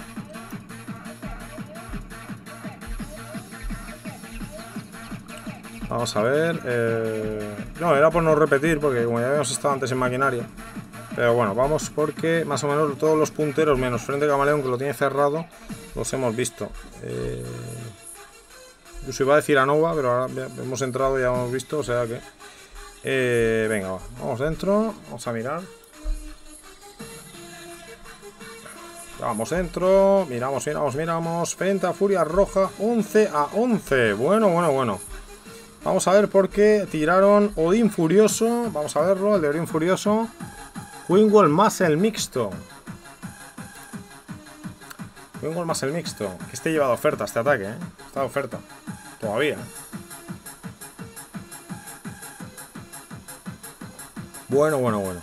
Vamos a ver. eh, No, era por no repetir, porque como ya habíamos estado antes en maquinaria. Pero bueno, vamos porque más o menos todos los punteros, menos Frente Camaleón, que lo tiene cerrado, los hemos visto. Eh... Yo se iba a decir a Nova, pero ahora hemos entrado y ya hemos visto, o sea que. Eh, venga, va. Vamos dentro, vamos a mirar. Vamos dentro, miramos, miramos, miramos. Fenta, Furia Roja, 11 a 11. Bueno, bueno, bueno. Vamos a ver por qué tiraron Odín Furioso. Vamos a verlo, el de Odín Furioso. Wingwall más el mixto. Wingwall más el mixto. Que este lleva de oferta este ataque, ¿eh? Está de oferta. Todavía. Bueno, bueno, bueno.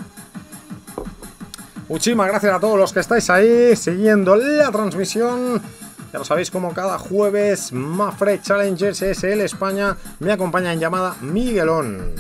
Muchísimas gracias a todos los que estáis ahí siguiendo la transmisión. Ya lo sabéis, como cada jueves, Mafre Challengers SL España me acompaña en llamada Miguelón.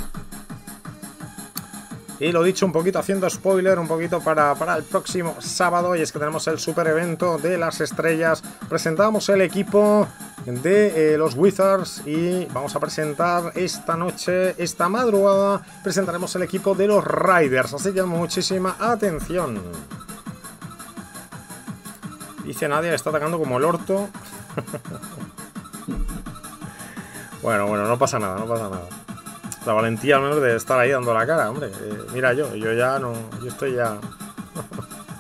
Y lo dicho, un poquito haciendo spoiler, un poquito para, para el próximo sábado, y es que tenemos el super evento de las estrellas. Presentamos el equipo de eh, los Wizards y vamos a presentar esta noche, esta madrugada, presentaremos el equipo de los Riders. Así que muchísima atención. Dice Nadia, está atacando como el orto. [laughs] bueno, bueno, no pasa nada, no pasa nada. La valentía al menos de estar ahí dando la cara, hombre. Eh, mira yo, yo ya no. Yo estoy ya.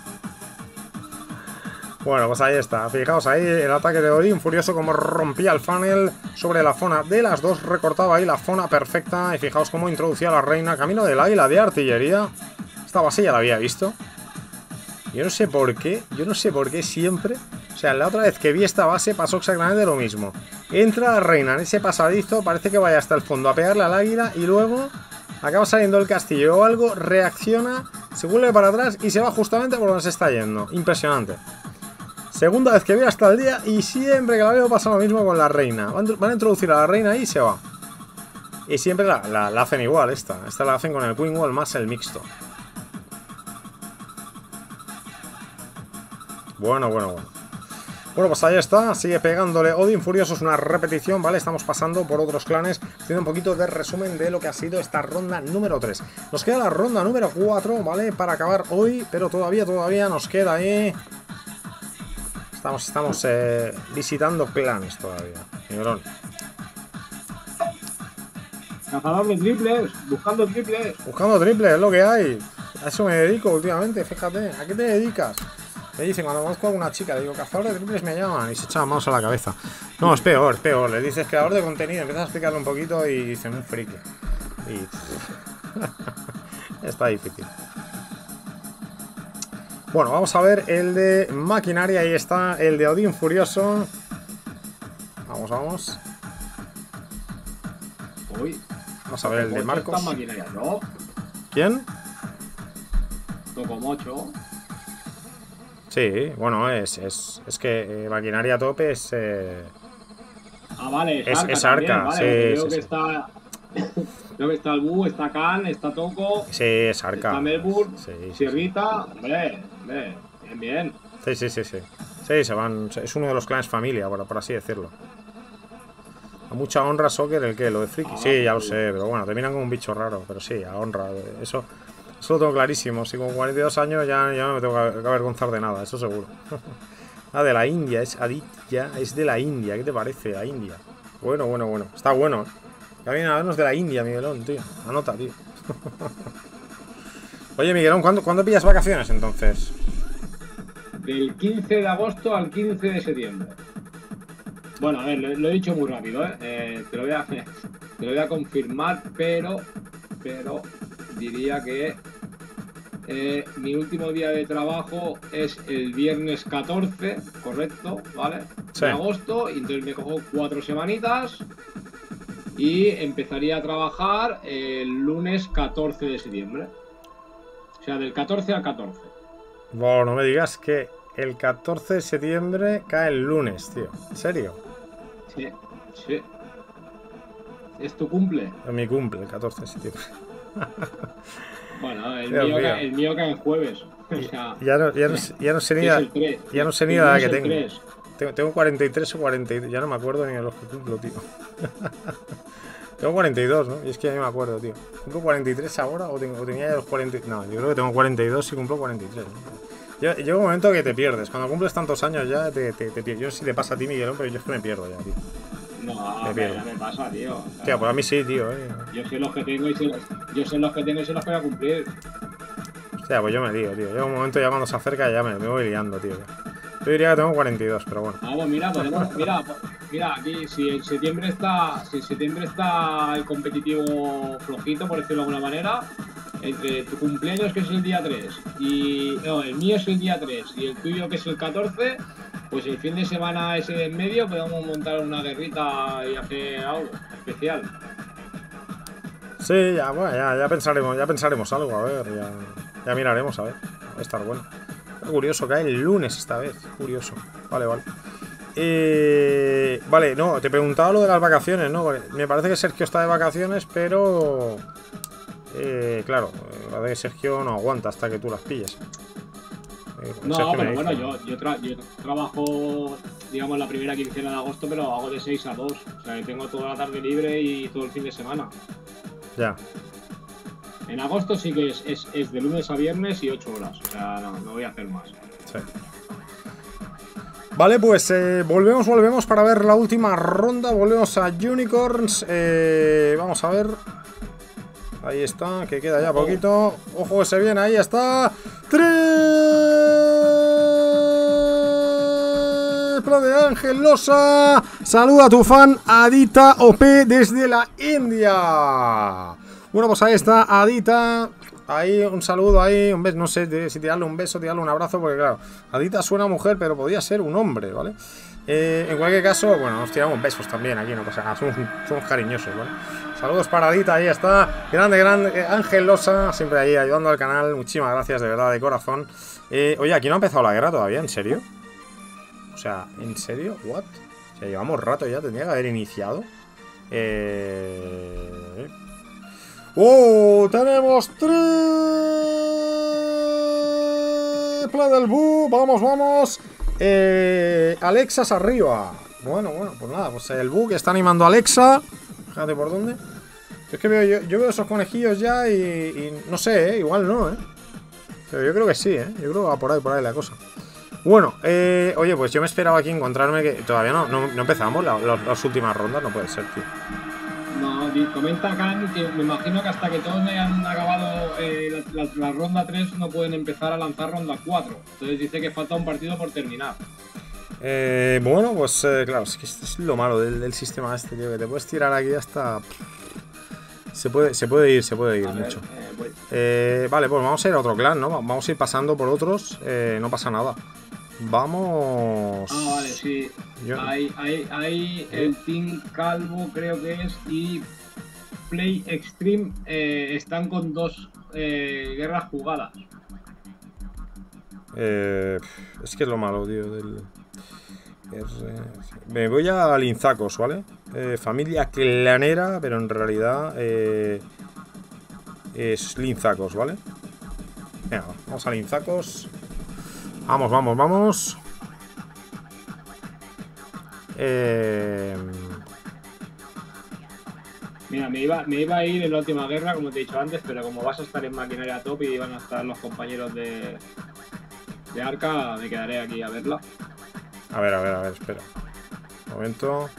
[laughs] bueno, pues ahí está. Fijaos ahí el ataque de Odín, furioso como rompía el funnel sobre la zona de las dos. Recortaba ahí la zona perfecta. Y fijaos cómo introducía a la reina camino del águila de artillería. Esta base ya la había visto. Yo no sé por qué, yo no sé por qué siempre. O sea, la otra vez que vi esta base pasó exactamente lo mismo. Entra la reina en ese pasadizo, parece que vaya hasta el fondo a pegarle al águila y luego acaba saliendo del castillo o algo, reacciona, se vuelve para atrás y se va justamente por donde se está yendo. Impresionante. Segunda vez que veo hasta el día y siempre que la veo pasa lo mismo con la reina. Van, van a introducir a la reina y se va. Y siempre la, la- la hacen igual esta. Esta la hacen con el Queen Wall más el mixto. Bueno, bueno, bueno. Bueno, pues ahí está, sigue pegándole Odin Furioso, es una repetición, ¿vale? Estamos pasando por otros clanes, haciendo un poquito de resumen de lo que ha sido esta ronda número 3. Nos queda la ronda número 4, ¿vale? Para acabar hoy, pero todavía, todavía nos queda ahí... Estamos, estamos eh, visitando clanes todavía, Miguelón. Cazador de triples, buscando triples. Buscando triple, es lo que hay. A eso me dedico últimamente, fíjate. ¿A qué te dedicas? Me dicen, cuando conozco a una chica, le digo, cazador de triples me llaman y se echan manos a la cabeza. No, es peor, es peor. Le dices creador de contenido, empiezas a explicarle un poquito y dicen un friki. Y. [laughs] Está difícil. Bueno, vamos a ver el de maquinaria. Ahí está, el de Odín Furioso. Vamos, vamos. Uy, Vamos a ver el de Marcos. maquinaria, ¿no? ¿Quién? Tocomocho. Sí, bueno, es, es, es que eh, maquinaria a tope es. eh, Ah, vale, es, Es- Arca. también, vale, sí, Creo sí, que sí. está. [laughs] Creo que está el Bu, está Khan, está Toco, sí, es arca. está Melbourne. Sierrita. Hombre, hombre, bien, bien. Sí, sí, sí, sí. Sí, se van. Es uno de los clanes familia, por, por así decirlo. A mucha honra soccer el que, lo de friki. Sí, ya lo sé, pero bueno, terminan como un bicho raro, pero sí, a honra. Eso, eso lo tengo clarísimo. Si con 42 años ya, no me tengo que avergonzar de nada, eso seguro. [laughs] ah, de la India, es Aditya, es de la India. ¿Qué te parece? La India. Bueno, bueno, bueno. Está bueno, ¿eh? Ya vienen a vernos de la India, Miguelón, tío. Anota, tío. [laughs] Oye, Miguelón, ¿cuándo, ¿cuándo pillas vacaciones entonces? Del 15 de agosto al 15 de septiembre. Bueno, a ver, lo, lo he dicho muy rápido, ¿eh? Eh, te, lo voy a, [laughs] te lo voy a confirmar, pero, pero diría que eh, mi último día de trabajo es el viernes 14, correcto, ¿vale? Sí. De agosto, y entonces me cojo cuatro semanitas y empezaría a trabajar el lunes 14 de septiembre. O sea, del 14 al 14. Bueno, no me digas que el 14 de septiembre cae el lunes, tío. ¿En serio? Sí, sí. ¿Es tu cumple? Es mi cumple, el 14 de septiembre. [laughs] Bueno, el, mío, cae, el mío cae en jueves. O sea, Ya no, ya no, sé- ya no sé ni la, el 3. ya no sé ni El la edad que tengo. 3. tengo. Tengo 43 o 42, ya no me acuerdo ni de los que cumplo, tío. [laughs] tengo 42, ¿no? Y es que ya no me acuerdo, tío. ¿Cumplo 43 ahora o, tengo- o tenía ya los 40? No, yo creo que tengo 42 y cumplo 43. ¿no? Llega un momento que te pierdes. Cuando cumples tantos años ya te, te, te pierdes. Yo no sé si te pasa a ti, Miguelón, pero yo es que me pierdo ya, tío. No, Me me pierdo. ya me pasa, tío. O sea, Tío, pues a mí sí, tío, eh. Yo sé los que tengo y sé los, yo sé los que tengo y sé los que voy a cumplir. Hostia, pues yo me digo, tío. Llega un momento ya cuando se acerca ya me, me voy liando, tío. Yo diría que tengo 42, pero bueno. Ah, pues mira, podemos, mira, mira, aquí si en septiembre está, si en septiembre está el competitivo flojito, por decirlo de alguna manera, entre tu cumpleaños que es el día 3 y no, el mío es el día 3 y el tuyo que es el 14, pues el fin de semana ese de en medio podemos montar una guerrita y hacer algo especial. Sí, ya, bueno, ya, pensaremos, ya pensaremos algo, a ver, ya, ya miraremos, a ver. Va a estar bueno. Curioso, cae el lunes esta vez. Curioso. Vale, vale. Eh, vale, no, te preguntaba lo de las vacaciones, ¿no? Me parece que Sergio está de vacaciones, pero. eh, claro, eh, la de Sergio no aguanta hasta que tú las pilles. Eh, No, pero bueno, yo, yo, tra- yo trabajo, digamos, la primera quincena de agosto, pero hago de 6 a 2. O sea, que tengo toda la tarde libre y todo el fin de semana. Ya. En agosto sí que es, es, es de lunes a viernes y 8 horas. O sea, no, no voy a hacer más. Sí. Vale, pues eh, volvemos, volvemos para ver la última ronda. Volvemos a Unicorns. Eh, vamos a ver. Ahí está, que queda ya poquito. Ojo, se viene, ahí está. Triple de Ángel Losa. Saluda a tu fan Adita OP desde la India. Bueno, pues ahí está Adita. Ahí un saludo, ahí un beso. No sé si tirarle un beso, tirarle un abrazo, porque claro, Adita suena mujer, pero podría ser un hombre, ¿vale? Eh, en cualquier caso, bueno, nos tiramos besos también aquí, no pasa nada, somos, somos cariñosos, ¿vale? Saludos para Adita, ahí está. Grande, grande. eh, Ángel Losa, siempre ahí ayudando al canal. Muchísimas gracias, de verdad, de corazón. Eh, oye, aquí no ha empezado la guerra todavía, ¿en serio? O sea, ¿en serio? ¿What? O sea, llevamos rato ya, tendría que haber iniciado. Eh... ¡Oh! ¡Tenemos triple del Bu! ¡Vamos, vamos! Eh, Alexas arriba. Bueno, bueno, pues nada, pues el Bu que está animando a Alexa. Fíjate por dónde. Es que veo, yo, yo veo esos conejillos ya y, y no sé, ¿eh? igual no, ¿eh? Pero yo creo que sí, ¿eh? Yo creo que va por ahí, por ahí la cosa. Bueno, eh, oye, pues yo me esperaba aquí encontrarme que todavía no, no, no empezamos la- las últimas rondas, no puede ser, tío. No, comenta Khan que me imagino que hasta que todos hayan acabado eh, la, la- la ronda 3 no pueden empezar a lanzar ronda 4. Entonces dice que falta un partido por terminar. Eh, bueno, pues eh, claro, es que esto es lo malo del, del sistema este, tío, que te puedes tirar aquí hasta... Se puede, se puede ir, se puede ir A ver, mucho. eh. Eh, vale, pues vamos a ir a otro clan, ¿no? Vamos a ir pasando por otros, eh, no pasa nada. Vamos... Ah, vale, sí. Yo- Hay, hay, hay el Team Calvo, creo que es, y Play Extreme están con dos guerras jugadas. Eh, es que es lo malo, tío, del... Me voy a Linzacos, ¿vale? Eh, familia clanera, pero en realidad eh, es Linzacos, ¿vale? Venga, vamos a Linzacos. Vamos, vamos, vamos. Eh, Mira, me iba, me iba a ir en la última guerra, como te he dicho antes, pero como vas a estar en maquinaria top y van a estar los compañeros de, de Arca, me quedaré aquí a verla. A ver, a ver, a ver, espera. Un momento.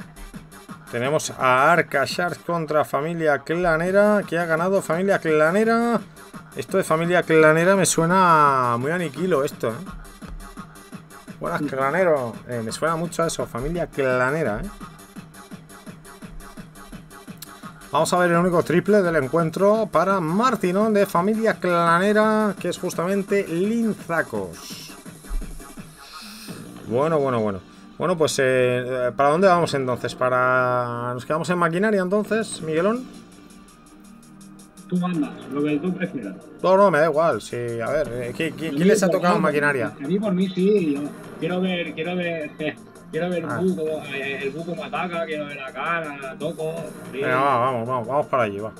Tenemos a Arca Sharks contra Familia Clanera, que ha ganado Familia Clanera. Esto de Familia Clanera me suena muy aniquilo esto, ¿eh? Buenas, Clanero. Eh, me suena mucho a eso, Familia Clanera, ¿eh? Vamos a ver el único triple del encuentro para Martinón de Familia Clanera, que es justamente Linzacos. Bueno, bueno, bueno. Bueno, pues eh, ¿para dónde vamos entonces? ¿Para... ¿Nos quedamos en maquinaria entonces, Miguelón? Tú mandas, lo que tú prefieras. No, no, me da igual. Sí, a ver, eh, ¿qui- qui- ¿quién les ha tocado en maquinaria? A mí por mí sí, yo quiero ver, quiero ver, [laughs] quiero ver Ah. Buco, eh, el buco me ataca, quiero ver a cara, Toco. Venga, va, vamos, vamos, vamos para allí, va.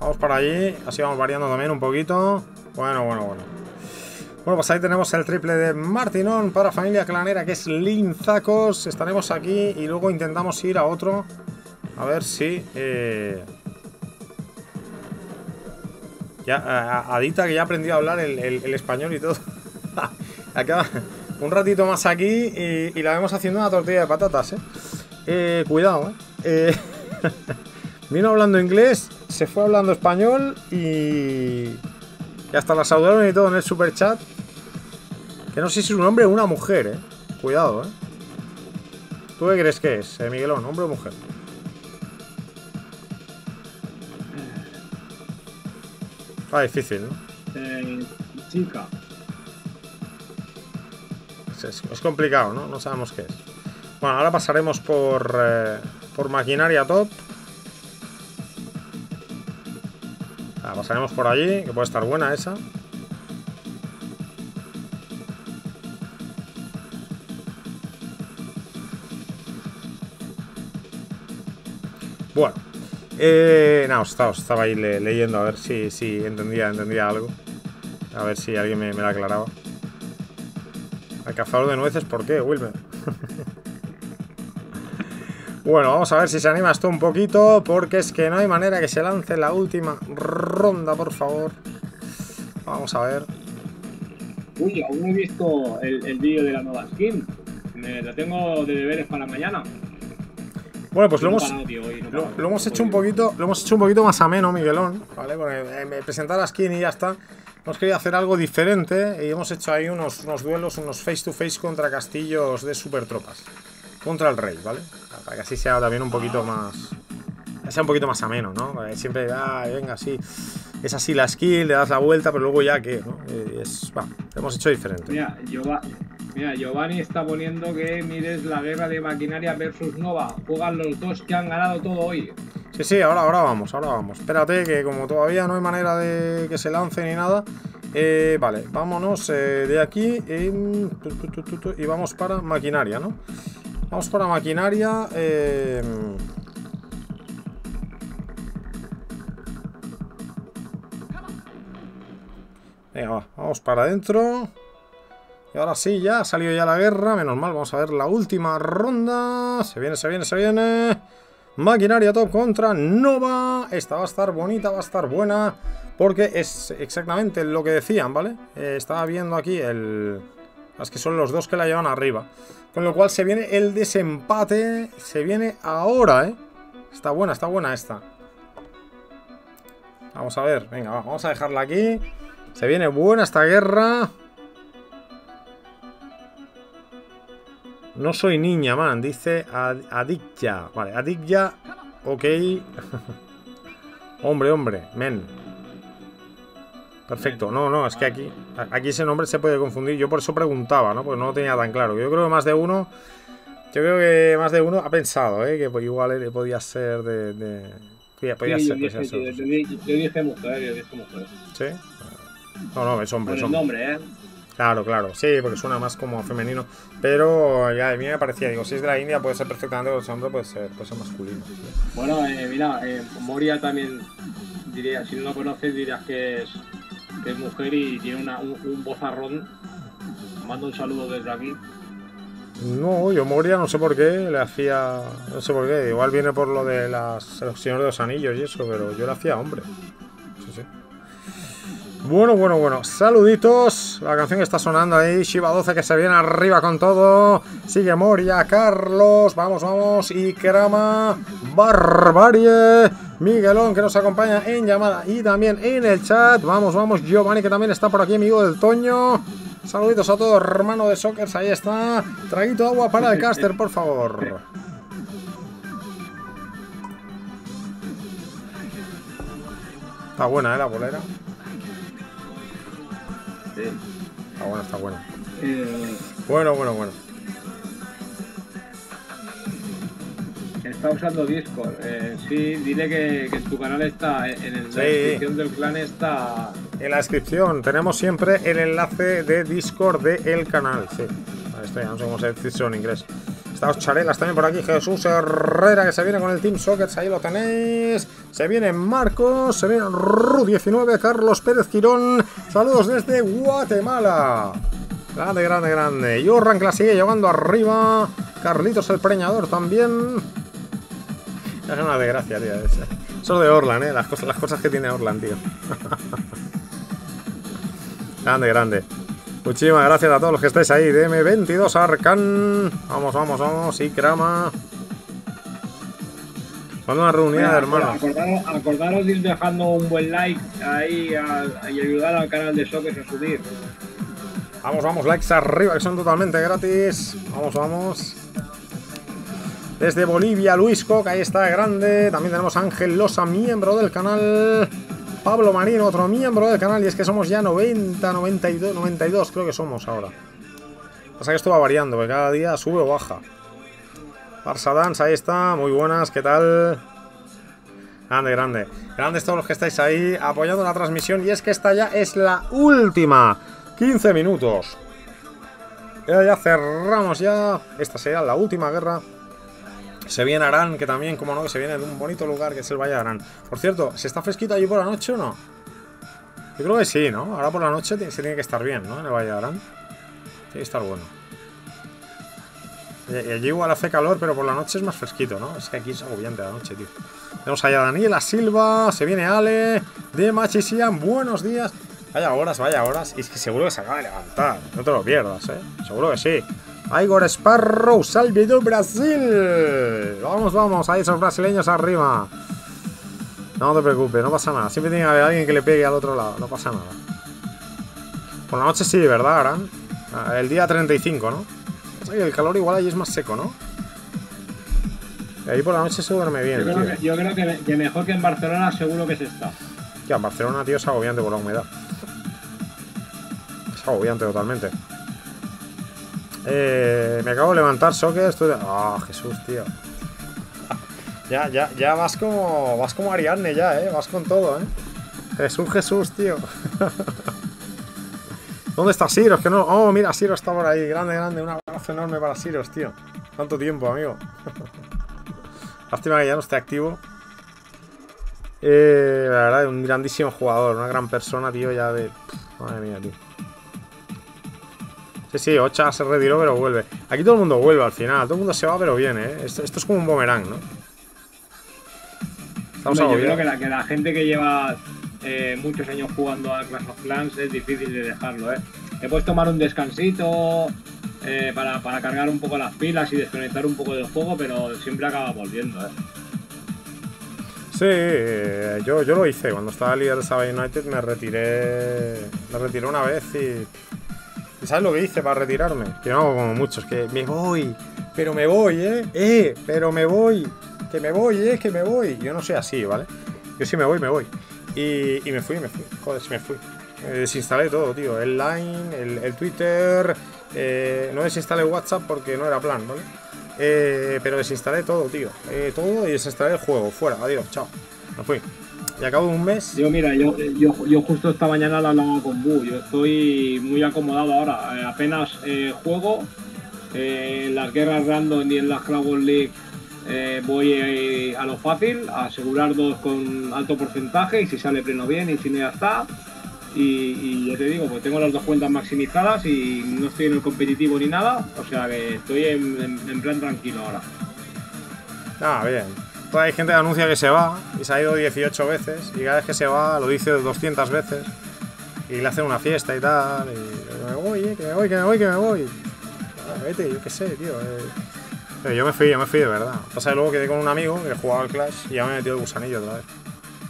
Vamos para allí, así vamos variando también un poquito. Bueno, bueno, bueno. Bueno, pues ahí tenemos el triple de Martinón para familia clanera, que es Linzacos. Estaremos aquí y luego intentamos ir a otro. A ver si... eh, Ya, Adita, que ya aprendió a hablar el, español y todo. [laughs] Acá, un ratito más aquí y, la vemos haciendo una tortilla de patatas, ¿eh? Eh, cuidado. Eh, [laughs] Vino hablando inglés, se fue hablando español y... Y hasta la saludaron y todo en el super chat. Que no sé si es un hombre o una mujer, ¿eh? Cuidado, ¿eh? ¿Tú qué crees que es, eh, Miguelón? ¿Hombre o mujer? Está difícil, ¿no? Eh, chica, Es, es- es complicado, ¿no? No sabemos qué es. Bueno, ahora pasaremos por, eh, por maquinaria top. Ah, pasaremos por allí, que puede estar buena esa. Bueno, eh, no, estaba, estaba ahí le- leyendo a ver si, si entendía, entendía algo. A ver si alguien me, me la aclaraba. Al cazador de nueces, ¿por qué, Wilmer? [laughs] bueno, vamos a ver si se anima esto un poquito, porque es que no hay manera que se lance la última ronda, por favor. Vamos a ver. uy, aún no he visto el, vídeo de la nueva skin. Me, lo tengo de deberes para mañana. Bueno, pues lo hemos, lo, lo hemos hecho un poquito, lo hemos hecho un poquito más ameno, Miguelón, ¿vale? Porque eh, me presentar a skin y ya está. Hemos querido hacer algo diferente y hemos hecho ahí unos, unos duelos, unos face to face contra castillos de super tropas. Contra el rey, ¿vale? Para que así sea también un poquito más. Sea un poquito más ameno, ¿no? Porque siempre, ah, venga, sí. Es así la skill, le das la vuelta, pero luego ya qué, ¿no? Eh, Es, va, lo hemos hecho diferente. Mira, Giova- mira, Giovanni está poniendo que mires la guerra de maquinaria versus Nova. Juegan los dos que han ganado todo hoy. Sí, sí, ahora, ahora vamos, ahora vamos. Espérate, que como todavía no hay manera de que se lance ni nada. eh, vale, vámonos eh, de aquí tu, tu, tu, tu, tu, y vamos para maquinaria, ¿no? Vamos para maquinaria. Venga, va, vamos para adentro. Y ahora sí, ya ha salido ya la guerra. Menos mal, vamos a ver la última ronda. Se viene, se viene, se viene. Maquinaria top contra Nova. Esta va a estar bonita, va a estar buena. Porque es exactamente lo que decían, ¿vale? Eh, estaba viendo aquí el... Las que son los dos que la llevan arriba. Con lo cual se viene el desempate. Se viene ahora, ¿eh? Está buena, está buena esta. Vamos a ver, venga, va, vamos a dejarla aquí. Se viene buena esta guerra. No soy niña, man, dice Ad- Adikya. Vale, Adikya, ok. [laughs] hombre, hombre, men. Perfecto, no, no, es que aquí, aquí ese nombre se puede confundir. Yo por eso preguntaba, ¿no? Porque no lo tenía tan claro. Yo creo que más de uno, yo creo que más de uno ha pensado, ¿eh? Que pues igual podía ser de, de- podía, podía Sí, yo, ser, dije, podía ser, yo, yo dije- yo. ¿Sí? No, no, es hombre, Por es hombre. nombre, ¿eh? Claro, claro, sí, porque suena más como femenino. Pero ya a mí me parecía, digo, si es de la India puede ser perfectamente que es hombre, puede ser, puede ser masculino. Bueno, eh, mira, eh, Moria también diría, si no lo conoces dirías que es, que es mujer y tiene una, un, un vozarrón. Mando un saludo desde aquí. No, yo Moria no sé por qué, le hacía, no sé por qué, igual viene por lo de las los Señores de los Anillos y eso, pero yo le hacía hombre. Bueno, bueno, bueno, saluditos. La canción está sonando ahí, Shiva 12 que se viene arriba con todo. Sigue Moria, Carlos, vamos, vamos. Y Krama, Barbarie, Miguelón que nos acompaña en llamada y también en el chat. Vamos, vamos, Giovanni que también está por aquí, amigo del Toño. Saluditos a todos, hermano de Sockers, ahí está. Traguito de agua para el caster, por favor. Está buena, ¿eh? La bolera. Sí. Está buena, está buena. Eh, Bueno, bueno, bueno. Está usando Discord. Eh, sí, dile que, que tu canal está en el, Sí. la descripción del clan está. En la descripción tenemos siempre el enlace de Discord del canal. Sí, ahí está, ya no sé cómo se dice eso en inglés. Estamos charelas también por aquí. Jesús Herrera que se viene con el Team Sockets. Ahí lo tenéis. Se viene Marcos. Se viene Ru19. Carlos Pérez Quirón. Saludos desde Guatemala. Grande, grande, grande. Y Orran sigue llegando arriba. Carlitos el Preñador también. [laughs] Es una desgracia, tío. Eso es de Orlan, ¿eh? Las cosas, las cosas que tiene Orlan, tío. [laughs] Grande, grande. Muchísimas gracias a todos los que estáis ahí. DM22 Arcan. Vamos, vamos, vamos. Y Krama. Cuando una reunión de hermanos. Acordaros, acordaros de ir dejando un buen like ahí a- y ayudar al canal de Soques a subir. Vamos, vamos, likes arriba que son totalmente gratis. Vamos, vamos. Desde Bolivia, Luis Coca, ahí está, grande. También tenemos a Ángel Losa, miembro del canal. Pablo Marino, otro miembro del canal. Y es que somos ya 90, 92, 92 creo que somos ahora. Pasa que esto va variando, que cada día sube o baja. Barça Dance, ahí está, muy buenas, ¿qué tal? Grande, grande. Grandes todos los que estáis ahí apoyando la transmisión. Y es que esta ya es la última. 15 minutos. Ya, ya cerramos ya. Esta será la última guerra. Se viene Arán, que también, como no, que se viene de un bonito lugar que es el Valle de Arán. Por cierto, ¿se está fresquito allí por la noche o no? Yo creo que sí, ¿no? Ahora por la noche se tiene que estar bien, ¿no? En el Valle de Arán. Tiene que estar bueno. Y allí igual hace calor, pero por la noche es más fresquito, ¿no? Es que aquí es agobiante la noche, tío. Tenemos allá a Daniela Silva, se viene Ale, de Machisian, buenos días. Vaya horas, vaya horas. Y es que seguro que se acaba de levantar. No te lo pierdas, ¿eh? Seguro que sí. Igor Sparrow, salve do Brasil. Vamos, vamos, ahí esos brasileños arriba. No te preocupes, no pasa nada. Siempre tiene que haber alguien que le pegue al otro lado. No pasa nada. Por la noche sí, ¿verdad, Aran? Ah, El día 35, ¿no? El calor igual allí es más seco, ¿no? Y ahí por la noche se duerme bien, Yo tío. creo, que, yo creo que, que mejor que en Barcelona seguro que se está. Ya, Barcelona, tío, es agobiante por la humedad. Es agobiante totalmente. Eh, me acabo de levantar, Soque. Estoy de... Ah, Jesús, tío. Ya, ya, ya vas como. Vas como Ariadne ya, eh. Vas con todo, eh. Jesús, Jesús, tío. ¿Dónde está Siros? Que no. Oh, mira, Siros está por ahí. Grande, grande. Un abrazo enorme para Siros, tío. Tanto tiempo, amigo. [laughs] Lástima que ya no esté activo. Eh, la verdad, un grandísimo jugador, una gran persona, tío, ya de... Pff, Madre mía, tío. Sí, sí, Ocha se retiró, pero vuelve. Aquí todo el mundo vuelve al final, todo el mundo se va, pero viene, ¿eh? Esto, esto es como un boomerang, ¿no? Estamos Hombre, yo creo agobiados. que la, que la gente que lleva eh, muchos años jugando a Clash of Clans es difícil de dejarlo, ¿eh? Te puedes tomar un descansito eh, para, para cargar un poco las pilas y desconectar un poco del juego, pero siempre acaba volviendo, ¿eh? Sí, eh, yo, yo lo hice. Cuando estaba líder de Saba United me retiré. Me retiré una vez y. ¿Y sabes lo que hice para retirarme? Que no hago como muchos, que me voy, pero me voy, ¿eh? ¡Eh! Pero me voy, que me voy, ¿eh? Que me voy. Yo no soy así, ¿vale? Yo sí me voy, me voy. Y, y me fui, me fui. Joder, sí me fui. Me desinstalé todo, tío. El Line, el, el Twitter. eh, no desinstalé WhatsApp porque no era plan, ¿vale? Eh, pero desinstalé todo, tío. Eh, todo y desinstalé el juego. Fuera, adiós, chao. Me fui. Y acabo un mes. Yo, mira, yo, yo, yo justo esta mañana lo hablaba con Bu. Yo estoy muy acomodado ahora. Eh, apenas juego. en las guerras random y en las Cloud War League voy a lo fácil, a asegurar dos con alto porcentaje y si sale pleno bien y si no ya está. Y, y ya te digo, pues tengo las dos cuentas maximizadas y no estoy en el competitivo ni nada. O sea que estoy en, plan tranquilo ahora. Ah, bien. Pues hay gente que anuncia que se va y se ha ido 18 veces y cada vez que se va lo dice 200 veces y le hacen una fiesta y tal y me voy, eh, que me voy, que me voy, que me voy. Vete, yo qué sé, tío. eh. Pero yo me fui, yo me fui de verdad. Pasa que luego quedé con un amigo que jugaba al Clash y ya me metió el gusanillo otra vez.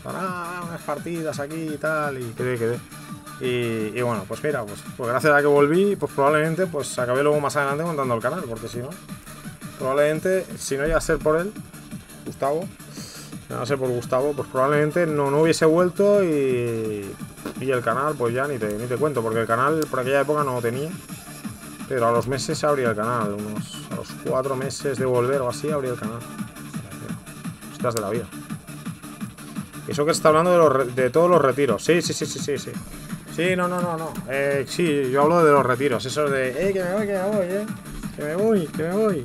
Ah, unas partidas aquí y tal y quedé, quedé. Y, y bueno, pues mira, pues, pues gracias a que volví, pues probablemente pues acabé luego más adelante montando el canal, porque si no, probablemente, si no llega a ser por él, Gustavo, no a ser por Gustavo, pues probablemente no, no hubiese vuelto y, y el canal, pues ya ni te, ni te cuento, porque el canal por aquella época no lo tenía. Pero a los meses se abría el canal, unos, a los cuatro meses de volver o así abría el canal. Cosas de la vida. Eso que está hablando de, los de todos los retiros. Sí, sí, sí, sí, sí, sí. Sí, no, no, no, no. Eh, sí, yo hablo de los retiros. Eso de, eh, que me voy, que me voy, eh. Que me voy, que me voy.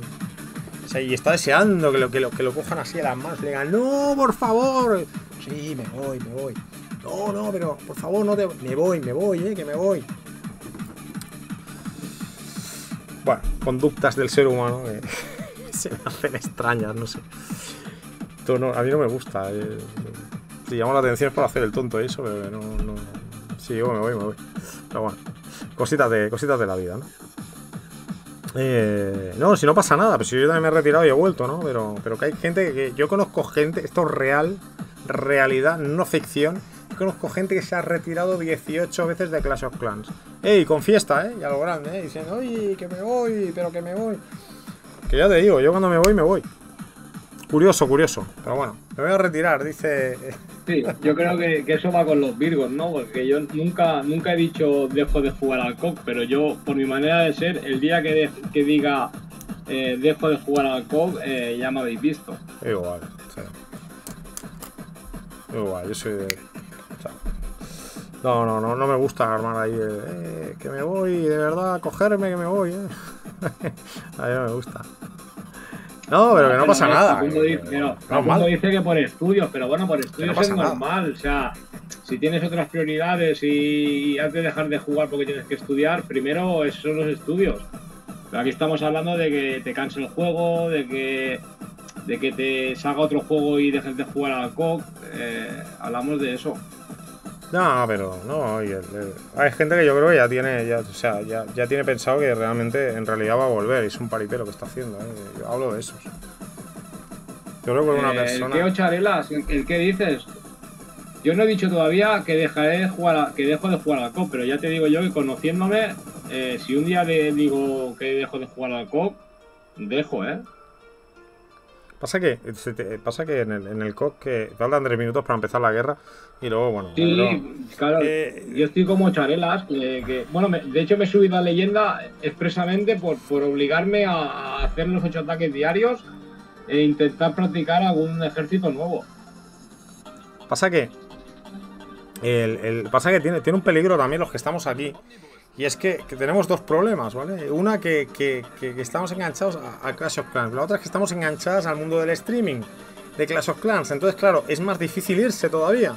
O sea, y está deseando que lo, que lo, que lo cojan así a las manos. Le digan, no, por favor. Sí, me voy, me voy. No, no, pero por favor, no te. Me voy, me voy, eh, que me voy. Bueno, conductas del ser humano que [laughs] se me hacen extrañas, no sé. Esto no- a mí no me gusta. eh. Si llamo la atención es por hacer el tonto eso, pero no. Sí, me voy, me voy. Pero bueno, cositas de, cositas de la vida, ¿no? Eh, no, si no pasa nada, pues si yo también me he retirado y he vuelto, ¿no? Pero, pero que hay gente que. Yo conozco gente, esto es real, realidad, no ficción. Yo conozco gente que se ha retirado 18 veces de Clash of Clans. ¡Ey! Con fiesta, ¿eh? Y a lo grande, ¿eh? Diciendo, ¡oye, que me voy! Pero que me voy. Que ya te digo, yo cuando me voy, me voy. Curioso, curioso. Pero bueno, me voy a retirar, dice. Sí, yo creo que, que eso va con los Virgos, ¿no? Porque yo nunca, nunca he dicho dejo de jugar al COC, pero yo, por mi manera de ser, el día que, de- que diga eh, dejo de jugar al COC, eh, ya me habéis visto. Igual, sí. Igual, yo soy de. o sea, no, no, no, no me gusta armar ahí. el, eh, que me voy, de verdad, cogerme que me voy, eh. [laughs] a mí no me gusta. No, pero que no pasa nada. Facundo dice, pero Facundo dice que por estudios, pero bueno, por estudios es nada. normal. O sea, si tienes otras prioridades y has de dejar de jugar porque tienes que estudiar, primero esos son los estudios. Pero aquí estamos hablando de que te canse el juego, de que de que te salga otro juego y dejes de jugar al COC. eh, hablamos de eso. No, pero no. el- hay gente que yo creo que ya tiene, ya, o sea, ya, ya tiene pensado que realmente en realidad va a volver. y Es un paritero que está haciendo. eh. Yo hablo de esos. Yo creo que una Eh, persona. ¿El qué, Ocharelas? ¿El, qué dices? Yo no he dicho todavía que dejaré de jugar a- que dejo de jugar al COP, pero ya te digo yo que conociéndome, eh, si un día de- digo que dejo de jugar al COP, dejo, ¿eh? Pasa que, pasa que en el, en el COC que faltan tres minutos para empezar la guerra y luego, bueno, Sí, pero- claro, Eh, yo estoy como Charelas, que, que- bueno, me- de hecho me he subido a leyenda expresamente por, por obligarme a, a hacer los ocho ataques diarios e intentar practicar algún ejército nuevo. pasa que el, el- pasa que tiene, tiene un peligro también los que estamos aquí. Y es que, que tenemos dos problemas, ¿vale? Una que, que- que- que estamos enganchados a, a Clash of Clans. La otra es que estamos enganchadas al mundo del streaming de Clash of Clans. Entonces, claro, es más difícil irse todavía.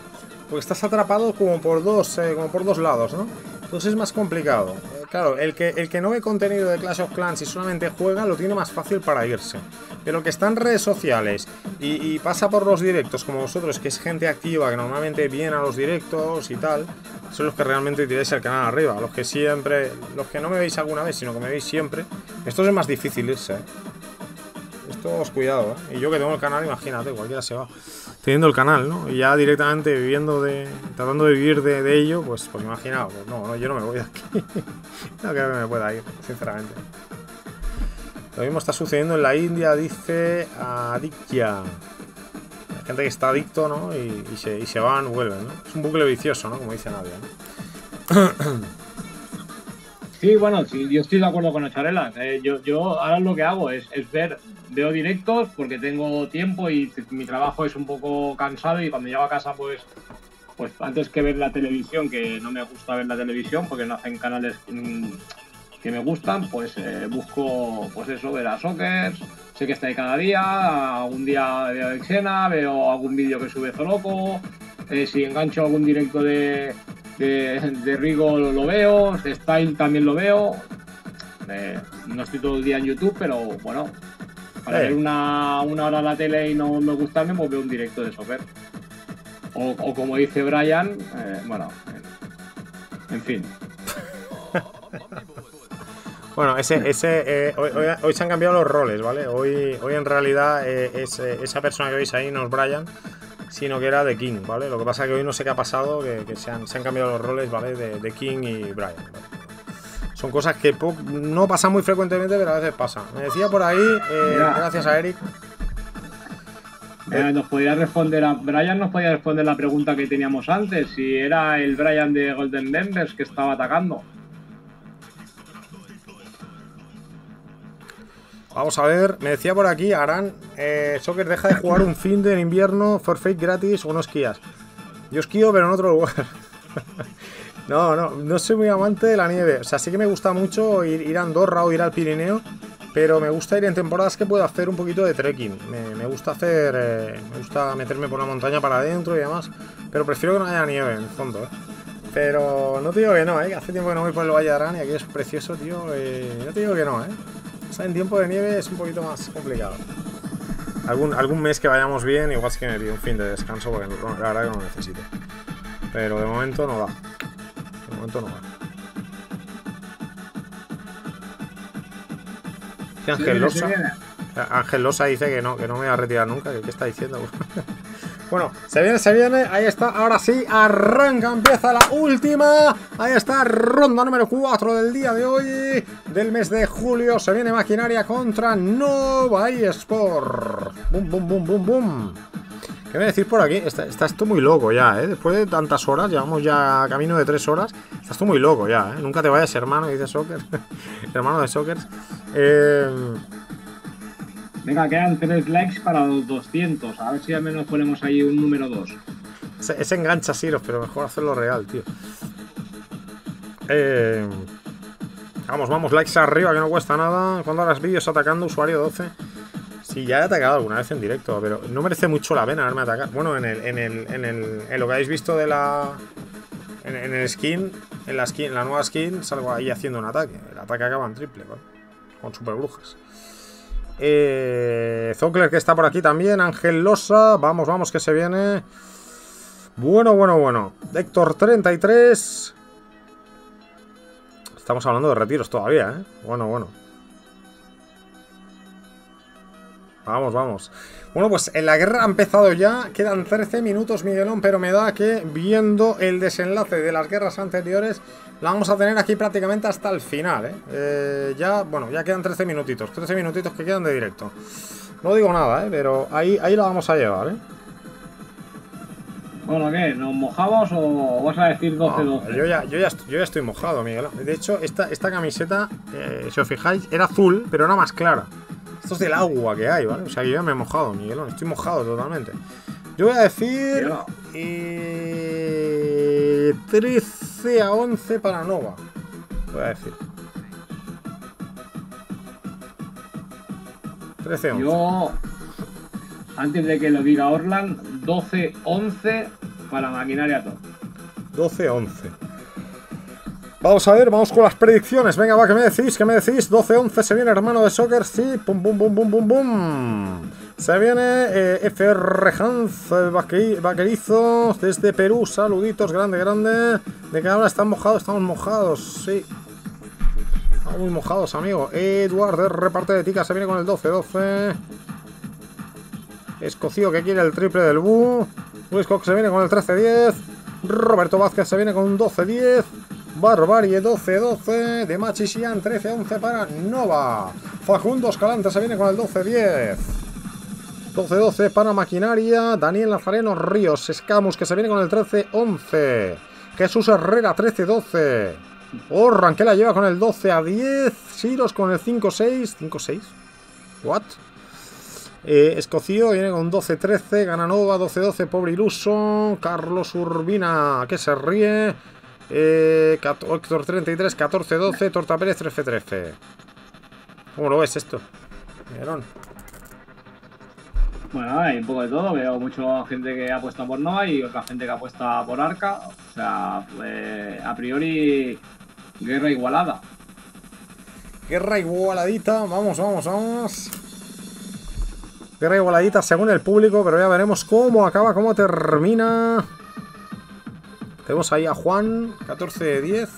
Porque estás atrapado como por dos, eh, como por dos lados, ¿no? Entonces es más complicado. Eh, claro, el que, el que no ve contenido de Clash of Clans y solamente juega, lo tiene más fácil para irse. Pero el que está en redes sociales y, y pasa por los directos, como vosotros, que es gente activa, que normalmente viene a los directos y tal, son los que realmente tiráis el canal arriba. Los que siempre, los que no me veis alguna vez, sino que me veis siempre, esto es más difícil irse. ¿eh? Esto es cuidado, ¿eh? Y yo que tengo el canal, imagínate, cualquiera se va teniendo el canal, ¿no? Y ya directamente viviendo de. tratando de vivir de, ello, pues, pues imaginaos, pues no, no, yo no me voy de aquí. [laughs] no creo que me pueda ir, sinceramente. Lo mismo está sucediendo en la India, dice Adictia. Hay gente que está adicto, ¿no? Y, se, y se van, vuelven, ¿no? Es un bucle vicioso, ¿no? Como dice Nadia, ¿no? Sí, bueno, yo estoy de acuerdo con Ocharela. Eh, yo, yo ahora lo que hago es, es ver, veo directos porque tengo tiempo y mi trabajo es un poco cansado y cuando llego a casa pues pues antes que ver la televisión, que no me gusta ver la televisión porque no hacen canales mm, que me gustan, pues eh, busco pues eso, ver a soccer, sé que está ahí cada día, algún día veo Xena, veo algún vídeo que sube Zoloco, eh, si engancho algún directo de, de, de Rigo lo, veo, de Style también lo veo. Eh, no estoy todo el día en YouTube, pero bueno, para Eh. ver una, una hora la tele y no me gustarme, pues veo un directo de soccer. O, o como dice Brian, eh, bueno, en, fin. [laughs] Bueno, ese, ese eh, hoy, hoy- hoy se han cambiado los roles, ¿vale? Hoy, hoy en realidad eh, es, eh, esa persona que veis ahí no es Brian, sino que era de King, ¿vale? Lo que pasa es que hoy no sé qué ha pasado, que, que se, han, se han cambiado los roles, ¿vale? De, de King y Brian. ¿vale? Son cosas que no pasan muy frecuentemente, pero a veces pasan. Me decía por ahí, eh, gracias a Eric, Eh, nos podía responder a Brian nos podía responder la pregunta que teníamos antes, si era el Brian de Golden Members que estaba atacando. Vamos a ver, me decía por aquí, Aran, eh, Soccer deja de jugar un fin de invierno, Forfeit gratis o no esquías. Yo esquío, pero en otro lugar. [laughs] no, no, no soy muy amante de la nieve. O sea, sí que me gusta mucho ir, a Andorra o ir al Pirineo, pero me gusta ir en temporadas que puedo hacer un poquito de trekking. Me, me gusta hacer, eh, me gusta meterme por la montaña para adentro y demás, pero prefiero que no haya nieve en el fondo, ¿eh? Pero no te digo que no, ¿eh? Hace tiempo que no voy por el Valle de Arán y aquí es precioso, tío. eh, no te digo que no, ¿eh? O sea, en tiempo de nieve es un poquito más complicado. Algún, algún mes que vayamos bien, igual es que me pido un fin de descanso porque la verdad que no lo necesito. Pero de momento no da. Momento no. Sí, Ángel Losa, Ángel Losa dice que no, que no me voy a retirar nunca. ¿Qué está diciendo? [laughs] Bueno, se viene, se viene. Ahí está. Ahora sí, arranca, empieza la última. Ahí está, ronda número 4 del día de hoy, del mes de julio. Se viene maquinaria contra Nova Sport. Bum, bum, bum, bum, bum. ¿Qué voy a decir por aquí? Está, está esto muy loco ya, ¿eh? Después de tantas horas, llevamos ya camino de 3 horas. Está esto muy loco ya, ¿eh? Nunca te vayas, hermano, dice Soccer. [laughs] hermano de Soccer. Eh. Venga, quedan tres likes para los 200. A ver si al menos ponemos ahí un número 2. Ese, ese engancha Siros, pero mejor hacerlo real, tío. Eh, vamos, vamos, likes arriba, que no cuesta nada. Cuando hagas vídeos atacando, usuario 12. Sí, ya he atacado alguna vez en directo, pero no merece mucho la pena haberme atacado. Bueno, en el, en el, en el, en lo que habéis visto de la. En, el skin, en la skin, en la nueva skin, salgo ahí haciendo un ataque. El ataque acaba en triple, ¿vale? Con super brujas. Eh, Zonkler que está por aquí también. Ángel Losa. Vamos, vamos, que se viene. Bueno, bueno, bueno. Héctor 33. Estamos hablando de retiros todavía, ¿eh? Bueno, bueno. Vamos, vamos. Bueno, pues en la guerra ha empezado ya. Quedan 13 minutos, Miguelón, pero me da que viendo el desenlace de las guerras anteriores, la vamos a tener aquí prácticamente hasta el final, ¿eh? Eh, ya, bueno, ya quedan 13 minutitos. 13 minutitos que quedan de directo. No digo nada, ¿eh? Pero ahí, ahí la vamos a llevar, ¿eh? Bueno, ¿qué? ¿Nos mojamos o vas a decir 12-12? No, yo, ya, yo, ya estoy, yo ya estoy mojado, Miguel. De hecho, esta, esta camiseta, eh, si os fijáis, era azul, pero era más clara. Esto es del agua que hay, ¿vale? O sea, yo ya me he mojado, Miguelón. Estoy mojado totalmente. Yo voy a decir... Eh, 13 a 11 para Nova. Voy a decir. 13 a 11. Yo, antes de que lo diga Orlan, 12-11 para maquinaria top. 12-11. Vamos a ver, vamos con las predicciones. Venga, va, ¿qué me decís? ¿Qué me decís? 12-11 se viene hermano de soccer, sí. Pum, pum, pum, pum, pum, pum. Se viene eh, FR Hans Vaque- Vaquerizo desde Perú. Saluditos, grande, grande. De que ahora están mojados, estamos mojados, sí. Estamos muy mojados, amigo. Edward de reparte de tica se viene con el 12-12. Escocio que quiere el triple del Bu. Wiscock se viene con el 13-10. Roberto Vázquez se viene con un 12-10. Barbarie 12-12. De Machisian 13-11 para Nova. Facundo Escalante se viene con el 12-10. 12-12 para Maquinaria. Daniel Nazareno Ríos. Escamus que se viene con el 13-11. Jesús Herrera 13-12. Orran que la lleva con el 12 a 10. Siros con el 5-6. ¿5-6? ¿What? Eh, Escocio viene con 12-13. Gananova 12-12. Pobre iluso. Carlos Urbina que se ríe. Eh, Héctor 33, 14-12. Torta Pérez 13-13. ¿Cómo lo ves esto? Bueno, hay un poco de todo. Veo mucha gente que apuesta por Nova y otra gente que apuesta por Arca. O sea, pues, a priori, guerra igualada. Guerra igualadita, vamos, vamos, vamos. Guerra igualadita según el público, pero ya veremos cómo acaba, cómo termina. Tenemos ahí a Juan, 14 de 10.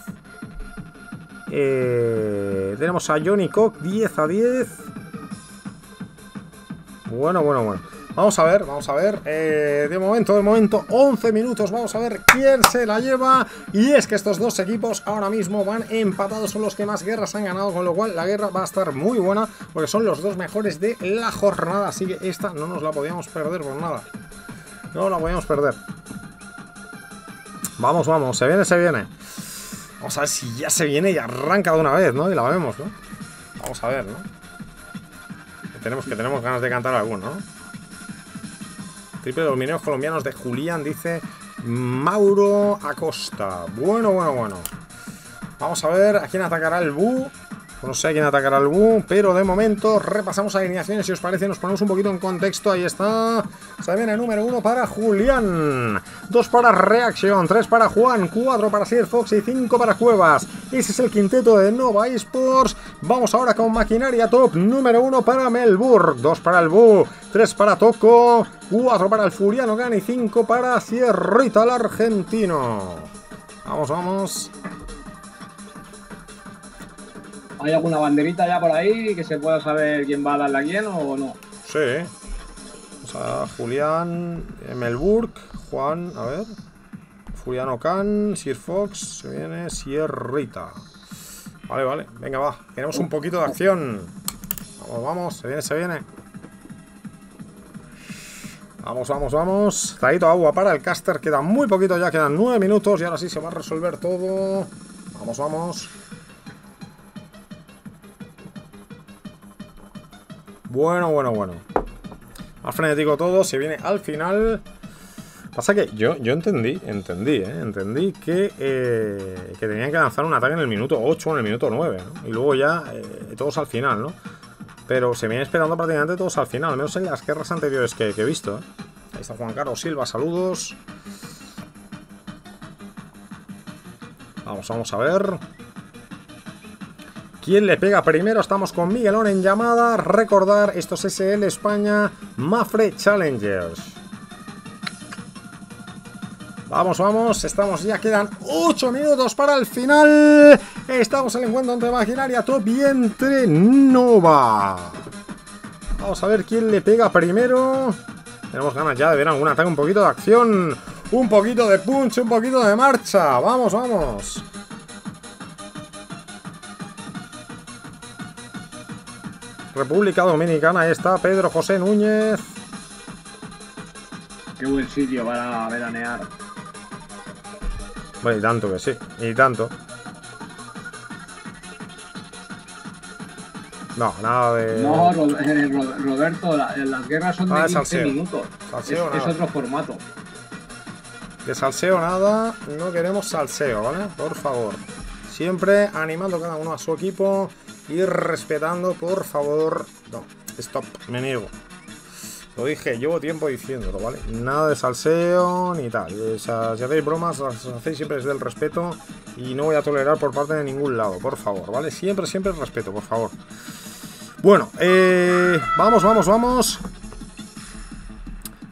Eh, tenemos a Johnny Cock, 10 a 10. Bueno, bueno, bueno. Vamos a ver, vamos a ver. Eh, de momento, de momento, 11 minutos. Vamos a ver quién se la lleva. Y es que estos dos equipos ahora mismo van empatados. Son los que más guerras han ganado. Con lo cual, la guerra va a estar muy buena. Porque son los dos mejores de la jornada. Así que esta no nos la podíamos perder por nada. No la podíamos perder. Vamos, vamos. Se viene, se viene. Vamos a ver si ya se viene y arranca de una vez, ¿no? Y la vemos, ¿no? Vamos a ver, ¿no? Tenemos, que tenemos ganas de cantar alguno, ¿no? Triple de los colombianos de Julián, dice Mauro Acosta. Bueno, bueno, bueno. Vamos a ver a quién atacará el Bu. No sé a quién atacará el Bu, pero de momento repasamos alineaciones. Si os parece, nos ponemos un poquito en contexto. Ahí está. El número uno para Julián. Dos para Reaction. Tres para Juan. Cuatro para Sir Fox y cinco para Cuevas. Ese es el quinteto de Nova Esports. Vamos ahora con Maquinaria Top. Número uno para Melbourne. Dos para el Bu. Tres para Toco. Cuatro para el Furiano Gan y cinco para Sierrita el argentino. Vamos, vamos. ¿Hay alguna banderita ya por ahí que se pueda saber quién va a darle a quién o no? Sí. O sea, Julián, Melburg, Juan, a ver. Juliano Can, Sir Fox, se viene Sierrita. Vale, vale, venga, va. Queremos un poquito de acción. Vamos, vamos, se viene, se viene. Vamos, vamos, vamos. Traído agua para el caster. Queda muy poquito ya, quedan nueve minutos y ahora sí se va a resolver todo. Vamos, vamos. Bueno, bueno, bueno. Más frenético todo, se viene al final. Pasa que yo, yo entendí, entendí, ¿eh? entendí que, eh, que tenían que lanzar un ataque en el minuto 8 o en el minuto 9, ¿no? Y luego ya eh, todos al final, ¿no? Pero se vienen esperando prácticamente todos al final, al menos en las guerras anteriores que, he visto. ¿eh? Ahí está Juan Carlos Silva, saludos. Vamos, vamos a ver. ¿Quién le pega primero? Estamos con Miguelón en llamada. Recordar, esto es SL España Mafre Challengers. Vamos, vamos, estamos ya, quedan 8 minutos para el final. Estamos en el encuentro entre Maquinaria Top y entre Nova. Vamos a ver quién le pega primero. Tenemos ganas ya de ver algún ataque, un poquito de acción, un poquito de punch, un poquito de marcha. Vamos, vamos. República Dominicana, ahí está Pedro José Núñez. Qué buen sitio para veranear. Bueno, y tanto que sí, y tanto. No, nada de. No, eh, Ro- Roberto, la- las guerras son de Ah, es 15 salseo. minutos. Salseo, es, es otro formato. De salseo nada, no queremos salseo, ¿vale? Por favor. Siempre animando cada uno a su equipo y respetando, por favor. No, stop, me niego. Lo dije, llevo tiempo diciéndolo, ¿vale? Nada de salseo ni tal. O sea, si hacéis bromas, las hacéis siempre desde el respeto y no voy a tolerar por parte de ningún lado, por favor, ¿vale? Siempre, siempre el respeto, por favor. Bueno, eh, vamos, vamos, vamos.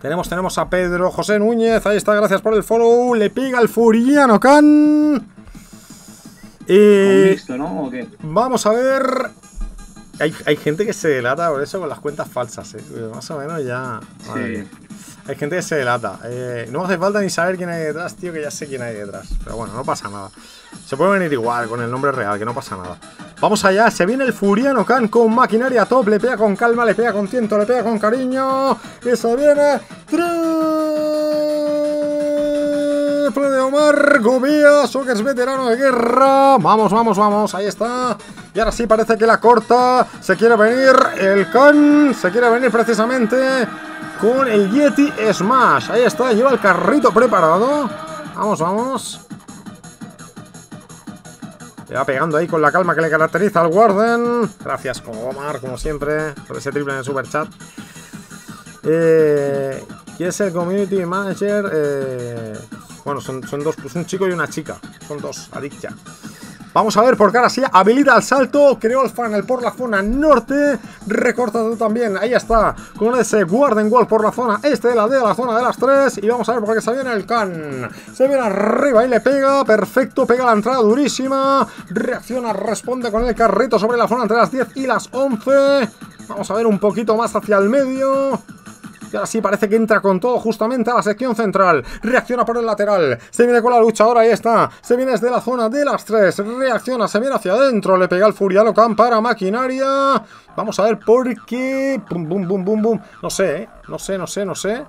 Tenemos, tenemos a Pedro José Núñez. Ahí está, gracias por el follow. Le pega el Furiano Can. Eh, mixto, ¿no? ¿O qué? Vamos a ver. Hay, hay gente que se delata por eso con las cuentas falsas, ¿eh? Más o menos ya. Sí. Hay gente que se delata. Eh, no hace falta ni saber quién hay detrás, tío, que ya sé quién hay detrás. Pero bueno, no pasa nada. Se puede venir igual con el nombre real, que no pasa nada. Vamos allá, se viene el Furiano Khan con maquinaria top, le pega con calma, le pega con tiento, le pega con cariño. Y se viene. Triple de Omar Gobía, Sokers veterano de guerra. Vamos, vamos, vamos, ahí está. Y ahora sí parece que la corta. Se quiere venir el Khan, se quiere venir precisamente con el Yeti Smash. Ahí está, lleva el carrito preparado. Vamos, vamos. Le va pegando ahí con la calma que le caracteriza al Warden. Gracias, como Omar, como siempre, por ese triple en el super chat. Eh, ¿Quién es el community manager? Eh, bueno, son, dos, pues un chico y una chica. Son dos, adicta. Vamos a ver, porque ahora sí habilita el salto. Creó el funnel por la zona norte. Recortado también. Ahí está. Con ese Warden Wall por la zona este de la de la zona de las tres. Y vamos a ver porque se viene el can. Se viene arriba y le pega. Perfecto. Pega la entrada durísima. Reacciona, responde con el carrito sobre la zona entre las 10 y las 11. Vamos a ver un poquito más hacia el medio. Y ahora sí parece que entra con todo justamente a la sección central. Reacciona por el lateral. Se viene con la luchadora, ahí está. Se viene desde la zona de las tres. Reacciona, se viene hacia adentro. Le pega el Furiano Khan para maquinaria. Vamos a ver por qué. Bum, bum, bum, bum, bum. No sé, ¿eh? No sé, no sé, no sé.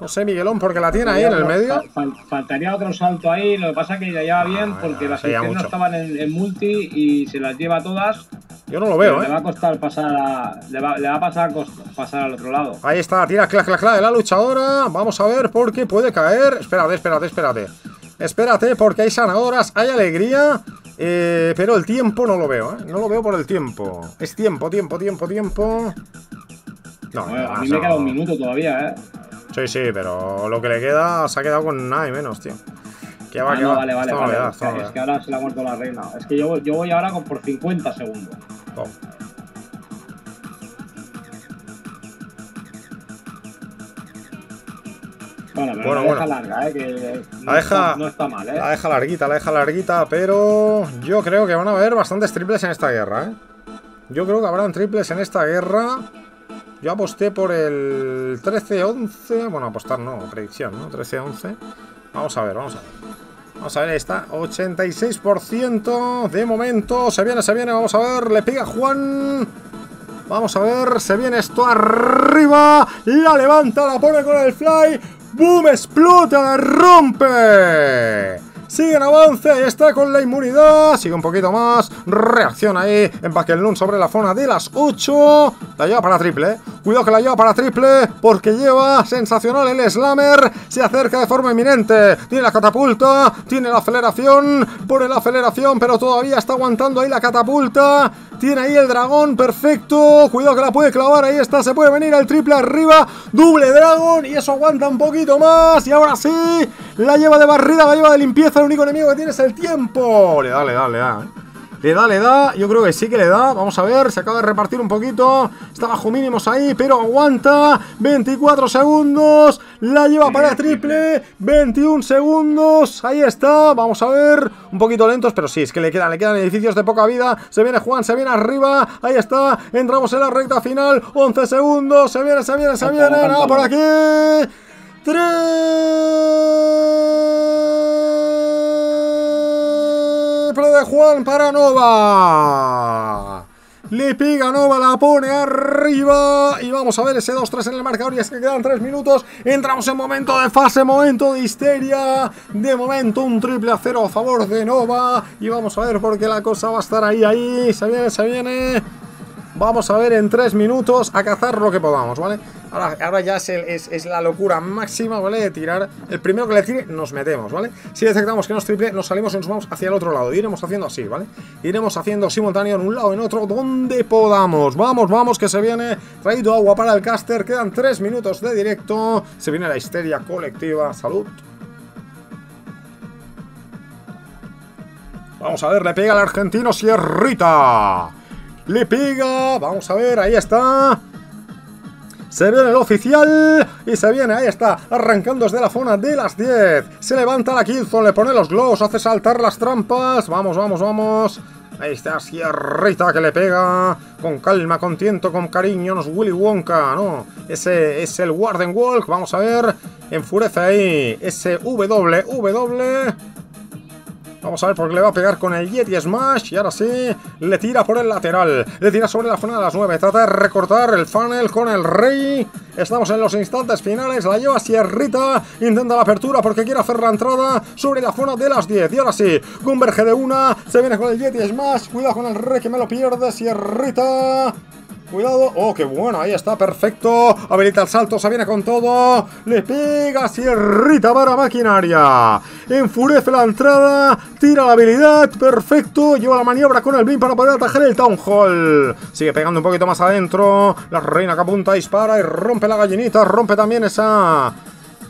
No sé, Miguelón, porque la tiene ahí en el medio. Fal- fal- faltaría otro salto ahí, lo que pasa es que ya lleva bien Ah, porque ya, las selecciones no estaban en, en multi y se las lleva todas. Yo no lo veo, Le va ¿eh? a costar pasar a, le va, le va a pasar, cos- pasar al otro lado. Ahí está, tira clac, clac, clac de la luchadora. Vamos a ver por qué puede caer. Espérate, espérate, espérate. Espérate, porque hay sanadoras, hay alegría. eh, pero el tiempo no lo veo, ¿eh? No lo veo por el tiempo. Es tiempo, tiempo, tiempo, tiempo. No, Bueno, a no, mí me queda un minuto todavía, ¿eh? Sí, sí, pero lo que le queda se ha quedado con nada y menos, tío. Que va, Ah, que no, va. vale, vale, vale. da, es, que, es ahora se le ha muerto la reina. Es que yo, yo voy ahora con por 50 segundos. Bueno, pero Bueno, la deja bueno. larga, ¿eh? Que no, La deja- está, no está mal, ¿eh? La deja larguita, la deja larguita, pero yo creo que van a haber bastantes triples en esta guerra, ¿eh? Yo creo que habrán triples en esta guerra. Yo aposté por el 13-11. Bueno, apostar no, predicción, ¿no? 13-11. Vamos a ver, vamos a ver. Vamos a ver, ahí está 86% de momento. Se viene, se viene, vamos a ver. Le pega Juan. Vamos a ver, se viene esto arriba. La levanta, la pone con el fly. ¡Boom! Explota, la rompe. Sigue en avance, ahí está con la inmunidad. Sigue un poquito más. Reacciona ahí en Bakelnun sobre la zona de las 8. La lleva para triple, eh. Cuidado que la lleva para triple. Porque lleva sensacional el slammer. Se acerca de forma inminente. Tiene la catapulta. Tiene la aceleración. Pone la aceleración, pero todavía está aguantando ahí la catapulta. Tiene ahí el dragón, perfecto. Cuidado que la puede clavar, ahí está. Se puede venir al triple arriba. Doble dragón. Y eso aguanta un poquito más. Y ahora sí. La lleva de barrida, la lleva de limpieza. El único enemigo que tiene es el tiempo. Le da, le da, le da. ¿eh? Le da, le da, yo creo que sí que le da. Vamos a ver, se acaba de repartir un poquito. Está bajo mínimos ahí, pero aguanta. 24 segundos. La lleva para triple. 21 segundos. Ahí está. Vamos a ver. Un poquito lentos, pero sí, es que le quedan, le quedan edificios de poca vida. Se viene Juan, se viene arriba. Ahí está. Entramos en la recta final. 11 segundos. Se viene, se viene, se viene. Nada por aquí. Triple de Juan para Nova. Le pega Nova, la pone arriba. Y vamos a ver ese 2-3 en el marcador. Y es que quedan 3 minutos. Entramos en momento de fase, momento de histeria. De momento, un triple a 0 a favor de Nova. Y vamos a ver porque la cosa va a estar ahí, ahí. Se viene, se viene. Vamos a ver en 3 minutos a cazar lo que podamos, ¿vale? Ahora, ahora ya es, es- la locura máxima, ¿vale? De tirar. El primero que le tire, nos metemos, ¿vale? Si detectamos que nos triple, nos salimos y nos vamos hacia el otro lado. Iremos haciendo así, ¿vale? Iremos haciendo simultáneo en un lado, en otro, donde podamos. Vamos, vamos, que se viene. Traído agua para el caster. Quedan 3 minutos de directo. Se viene la histeria colectiva. Salud. Vamos a ver, le pega al argentino Sierrita. Le pega. Vamos a ver, ahí está. Se viene el oficial y se viene, ahí está, arrancando desde la zona de las 10. Se levanta la Killzone, le pone los glows, hace saltar las trampas. Vamos, vamos, vamos. Ahí está Sierrita que le pega con calma, con tiento, con cariño. No es Willy Wonka, no. Ese es el Warden Walk. Vamos a ver. Enfurece ahí ese W, W. Vamos a ver por qué le va a pegar con el Yeti Smash. Y ahora sí, le tira por el lateral. Le tira sobre la zona de las 9. Trata de recortar el funnel con el Rey. Estamos en los instantes finales. La lleva Sierrita. Intenta la apertura porque quiere hacer la entrada sobre la zona de las 10. Y ahora sí, converge de una. Se viene con el Yeti Smash. Cuidado con el Rey que me lo pierde. Sierrita. Cuidado, oh, qué bueno, ahí está, perfecto. Habilita el salto, se viene con todo. Le pega, sierrita para maquinaria. Enfurece la entrada. Tira la habilidad, perfecto. Lleva la maniobra con el Blim para poder atajar el Town Hall. Sigue pegando un poquito más adentro. La reina que apunta, dispara y rompe la gallinita. Rompe también esa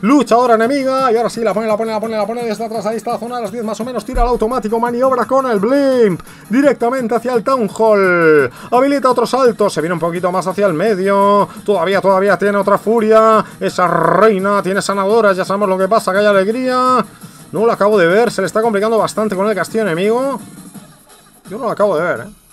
Luchadora enemiga, y ahora sí, la pone, la pone, la pone, la pone desde atrás, ahí está zona de las 10 más o menos, tira el automático, maniobra con el blimp, directamente hacia el Town Hall, habilita otro salto, se viene un poquito más hacia el medio, todavía, todavía tiene otra furia, esa reina tiene sanadoras, ya sabemos lo que pasa, que hay alegría, no lo acabo de ver, se le está complicando bastante con el castillo enemigo, yo no lo acabo de ver, eh.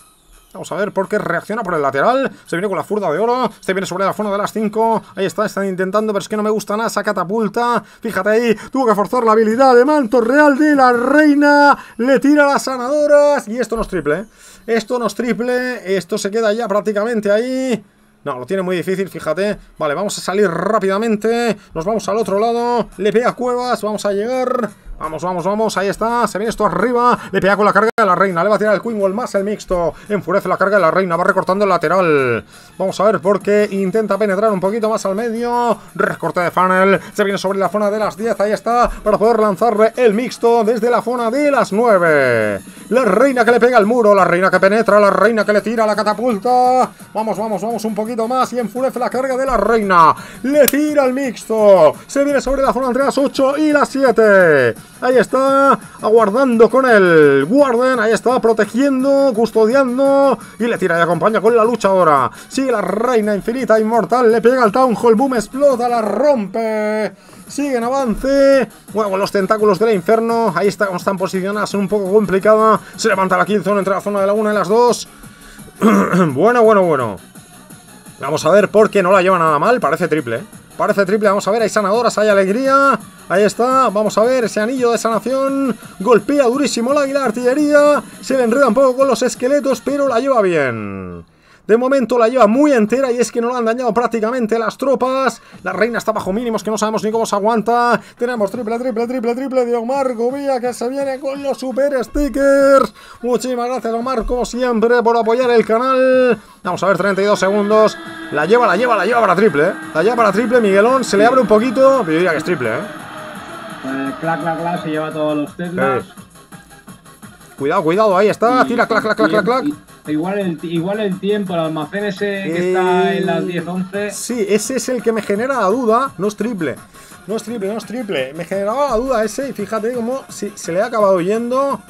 Vamos a ver por qué reacciona por el lateral. Se viene con la furda de oro. Este viene sobre la zona de las 5. Ahí está, están intentando, pero es que no me gusta nada esa catapulta. Fíjate ahí, tuvo que forzar la habilidad de manto real de la reina. Le tira las sanadoras. Y esto no es triple, ¿eh? Esto no es triple. Esto se queda ya prácticamente ahí. No, lo tiene muy difícil, fíjate. Vale, vamos a salir rápidamente. Nos vamos al otro lado. Le pega cuevas. Vamos a llegar. Vamos, vamos, vamos, ahí está, se viene esto arriba, le pega con la carga de la reina, le va a tirar el Queen Wall más el mixto, enfurece la carga de la reina, va recortando el lateral, vamos a ver por qué intenta penetrar un poquito más al medio, recorte de funnel, se viene sobre la zona de las 10, ahí está, para poder lanzarle el mixto desde la zona de las 9, la reina que le pega al muro, la reina que penetra, la reina que le tira la catapulta, vamos, vamos, vamos un poquito más y enfurece la carga de la reina, le tira el mixto, se viene sobre la zona entre las 8 y las 7, Ahí está, aguardando con el Warden. Ahí está, protegiendo, custodiando. Y le tira y acompaña con la lucha ahora. Sigue la reina infinita, inmortal. Le pega al Town Hall. Boom, explota, la rompe. Sigue en avance. Bueno, los tentáculos del infierno. Ahí está, como están posicionadas, un poco complicada. Se levanta la Killzone entre la zona de la 1 y las 2. [clears throat] bueno, bueno, bueno. Vamos a ver por qué no la lleva nada mal. Parece triple, ¿eh? Parece triple, vamos a ver, hay sanadoras, hay alegría. Ahí está, vamos a ver ese anillo de sanación. Golpea durísimo la águila artillería. Se le enreda un poco con los esqueletos Pero la lleva bien de momento la lleva muy entera y es que no la han dañado prácticamente las tropas. La reina está bajo mínimos que no sabemos ni cómo se aguanta. Tenemos triple, triple, triple, triple de Omar Gobía que se viene con los super stickers. Muchísimas gracias Omar como siempre por apoyar el canal. Vamos a ver, 32 segundos. La lleva, la lleva, la lleva para triple, ¿eh? La lleva para triple, Miguelón. Se le abre un poquito, pero yo diría que es triple, ¿eh? Pues clac, clac, clac, se lleva todos los Teslas. Cuidado, cuidado, ahí está. Tira, clac, clac, clac, clac, clac. Igual el, igual el tiempo, el almacén ese que está en las 10-11. Sí, ese es el que me genera la duda. No es triple. No es triple, no es triple. Me generaba la duda ese y fíjate cómo si se le ha acabado yendo.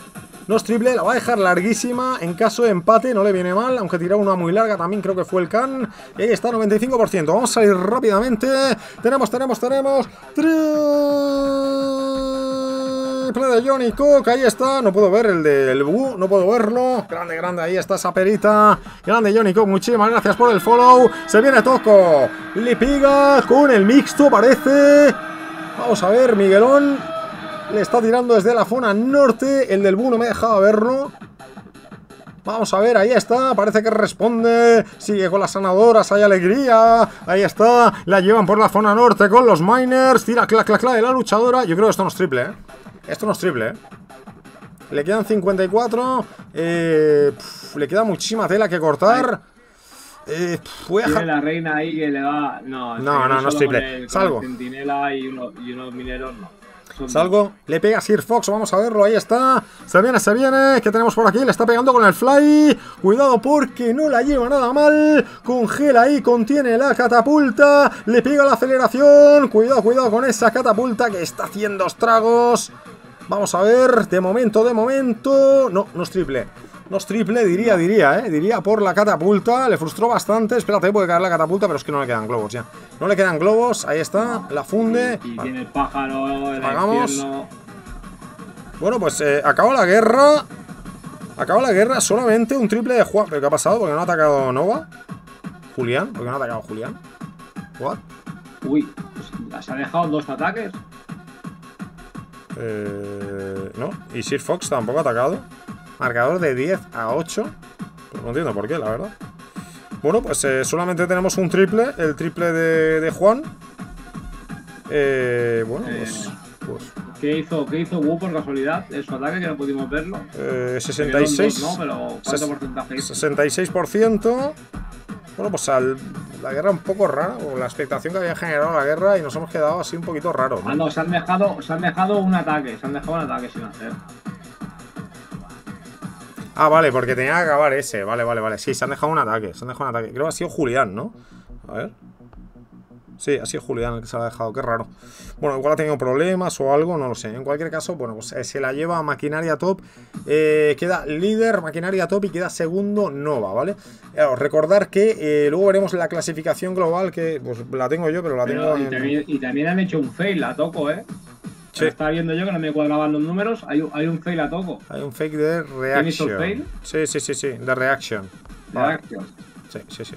No es triple, la va a dejar larguísima. En caso de empate no le viene mal, aunque tiró una muy larga también creo que fue el can. Y ahí está, 95%. Vamos a salir rápidamente. Tenemos, tenemos, tenemos. Triple de Johnny Cook, ahí está. No puedo ver el del Bu, no puedo verlo. Grande, grande, ahí está esa perita. Grande Johnny Cook, muchísimas gracias por el follow. Se viene Toco. Lipiga con el mixto, parece. Vamos a ver, Miguelón. Le está tirando desde la zona norte. El del Bu no me dejaba verlo. Vamos a ver, ahí está, parece que responde Sigue con las sanadoras, hay alegría Ahí está, la llevan por la zona norte Con los miners, tira clac, clac, clac de la luchadora Yo creo que esto no es triple, ¿eh? Esto no es triple, ¿eh? Le quedan 54 eh, pf, Le queda muchísima tela que cortar eh, pf, voy a Tiene la reina ahí que le va. No, No, no, no es triple. con el- con Salgo. centinela y, uno- y unos mineros no. Salgo, le pega Sir Fox, vamos a verlo, ahí está. Se viene, se viene. ¿Qué tenemos por aquí? Le está pegando con el fly. Cuidado porque no la lleva nada mal. Congela ahí, contiene la catapulta. Le pega la aceleración. Cuidado, cuidado con esa catapulta que está haciendo estragos. Vamos a ver, de momento, de momento. No, no es triple. Dos triple, diría, diría, ¿eh? Diría por la catapulta. Le frustró bastante. Espérate, puede caer la catapulta, pero es que no le quedan globos ya. No le quedan globos. Ahí está. La funde. Y Vale. tiene el pájaro, el infierno. Bueno, pues eh, acaba la guerra. Acaba la guerra. Solamente un triple de Juan. ¿Pero qué ha pasado? ¿Por qué no ha atacado Nova? Julián. ¿Por qué no ha atacado Julián? ¿What? Uy, pues, se ha dejado dos ataques. Eh, no. Y Sir Fox tampoco ha atacado. Marcador de 10 a 8. Pues no entiendo por qué, la verdad. Bueno, pues eh, solamente tenemos un triple. El triple de, de Juan. Eh, bueno, pues. pues ¿Qué hizo, ¿Qué hizo Wu por casualidad? En su ataque que no pudimos verlo. eh, Se quedó en 66. dos, ¿no? Pero ¿cuánto ses- porcentaje hizo? 66%. Bueno, pues al- la guerra un poco rara, o la expectación que había generado la guerra y nos hemos quedado así un poquito raros. ¿no? Ah, no, se han dejado, se han dejado un ataque, se han dejado un ataque sin hacer. Ah, vale, porque tenía que acabar ese. Vale, vale, vale. Sí, se han dejado un ataque. Se han dejado un ataque. Creo que ha sido Julián, ¿no? A ver. Sí, ha sido Julián el que se la ha dejado. Qué raro. Bueno, igual ha tenido problemas o algo, no lo sé. En cualquier caso, bueno, pues eh, se la lleva a Maquinaria Top. Eh, queda líder Maquinaria Top y queda segundo Nova, ¿vale? Recordar que eh, luego veremos la clasificación global, que pues la tengo yo, pero la tengo y, en... también, y también han hecho un fail a Toco, ¿eh? Sí. Estaba viendo yo que no me cuadraban los números. Hay, un- hay un fail a Toco. Hay un fake de reaction. fail? Sí, sí, sí, sí, de reaction. de Vale. acción. Sí, sí, sí.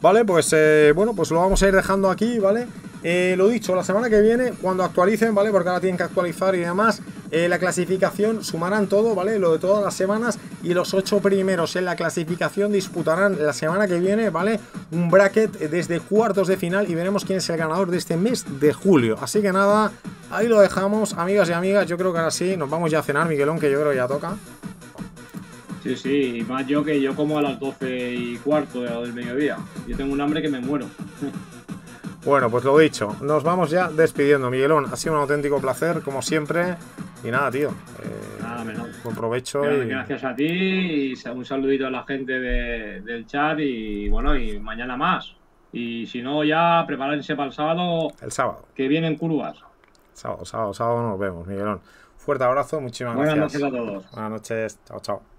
Vale, pues eh, bueno, pues lo vamos a ir dejando aquí, ¿vale? Eh, lo dicho, la semana que viene, cuando actualicen, ¿vale? Porque ahora tienen que actualizar y demás, eh, la clasificación sumarán todo, ¿vale? Lo de todas las semanas y los ocho primeros en la clasificación disputarán la semana que viene, ¿vale? Un bracket desde cuartos de final y veremos quién es el ganador de este mes de julio. Así que nada, ahí lo dejamos, amigas y amigas. Yo creo que ahora sí, nos vamos ya a cenar, Miguelón, que yo creo que ya toca. Sí, sí, y más yo que yo como a las 12 y cuarto de- del mediodía. Yo tengo un hambre que me muero. Bueno, pues lo dicho, nos vamos ya despidiendo, Miguelón. Ha sido un auténtico placer, como siempre. Y nada, tío. eh, Nada menos. buen provecho Gra- y Gracias a ti y un saludito a la gente de- del chat y bueno, y mañana más. Y si no, ya prepárense para el sábado el sábado. que vienen curvas. Sábado, sábado, sábado nos vemos, Miguelón. Fuerte abrazo, muchísimas Buenas gracias. noches a todos. Buenas noches, chao, chao.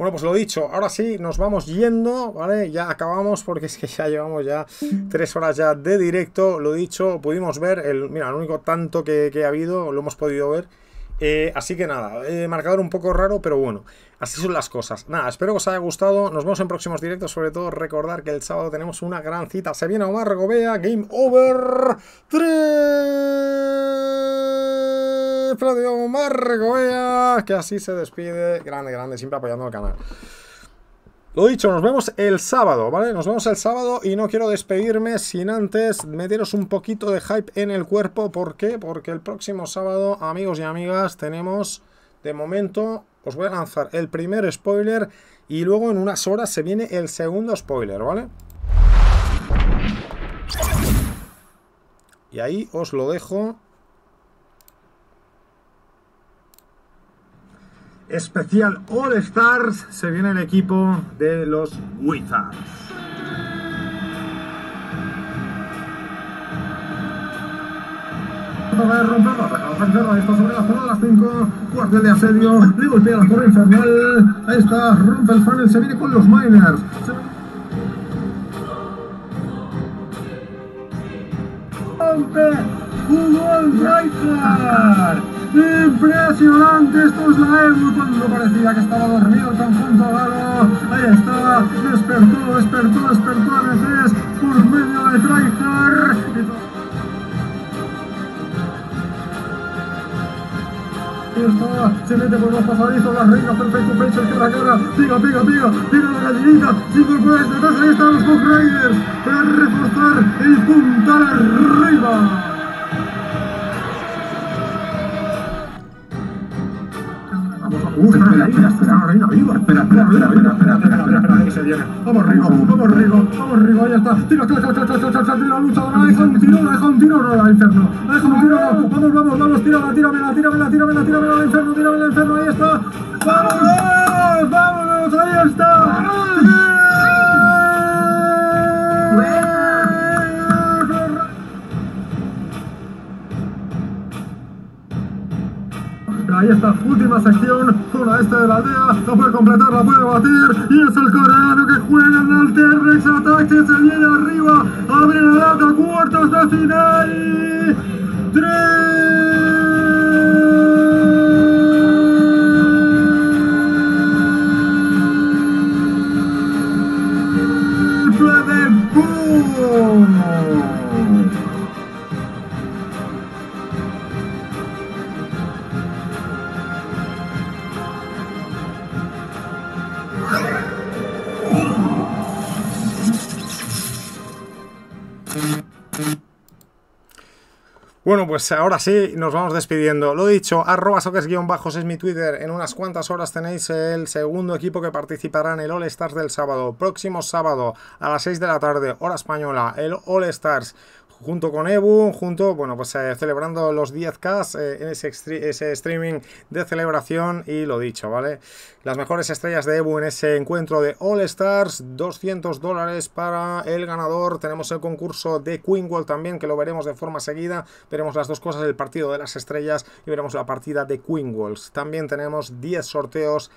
Bueno, pues lo dicho, ahora sí, nos vamos yendo, ¿vale? Ya acabamos porque es que ya llevamos ya tres horas ya de directo. Lo dicho, pudimos ver, el, mira, el único tanto que, ha habido, lo hemos podido ver. Eh, así que nada, eh, marcador un poco raro, pero bueno, así son las cosas. Nada, espero que os haya gustado. Nos vemos en próximos directos. Sobre todo, recordar que el sábado tenemos una gran cita. Se viene Omar Gobea, Game Over 3. Gobea, que así se despide. Grande, grande, siempre apoyando al canal. Lo dicho, nos vemos el sábado, ¿vale? Nos vemos el sábado y no quiero despedirme sin antes meteros un poquito de hype en el cuerpo. ¿Por qué? Porque el próximo sábado, amigos y amigas, tenemos, de momento, os voy a lanzar el primer spoiler y luego en unas horas se viene el segundo spoiler, ¿vale? Y ahí os lo dejo. Especial All Stars. Se viene el equipo de los Wizards. Está sobre la zona de las 5, cuartel de asedio, le golpea la torre infernal, ahí está, rompe el funnel, se viene con los miners. Rompe Fútbol Reinhardt. Impresionante, esto es la EMU cuando parecía que estaba dormido el conjunto galo. Ahí está, despertó, despertó, despertó a Nefes por medio de Tryhard. Está, se mete por los pasadizos, la reina perfecto, Pacer que la cara, piga, piga, piga, tira la gallinita, cinco puestos, detrás, ahí están los Hawk para reforzar el puntal arriba. Vamos a la reina, espera, la reina viva. Espera, espera, espera, espera, espera, espera, espera, que se viene. Vamos, Rigo, vamos, Rigo, vamos, Rigo, ahí está. Tira, tira, tira, tira, tira, tira, tira, la lucha, la deja un tiro, deja un tiro, no, la inferno. Deja un tiro. Vamos, vamos, vamos, tírala, tíramela, tíramela, tíramela, tíramela, la inferno, tíramela, la inferno, ahí está. ¡Vámonos! ¡Vámonos! ¡Ahí está! Ahí está, última sección, zona este de la aldea, la puede completar, la puede batir, y es el coreano que juega en el T-Rex Attack, que se viene arriba, abre la lata, cuartos de final, triple Bueno, pues ahora sí, nos vamos despidiendo. Lo dicho, arroba soques-bajos es mi Twitter. En unas cuantas horas tenéis el segundo equipo que participará en el All Stars del sábado. Próximo sábado a las 6 de la tarde, hora española, el All Stars junto con Ebu, junto, bueno, pues eh, celebrando los 10K eh, en ese, streaming de celebración y lo dicho, ¿vale? Las mejores estrellas de Ebu en ese encuentro de All Stars, 200 dólares para el ganador. Tenemos el concurso de Queen World también, que lo veremos de forma seguida. Veremos las dos cosas, el partido de las estrellas y veremos la partida de Queen Worlds. También tenemos 10 sorteos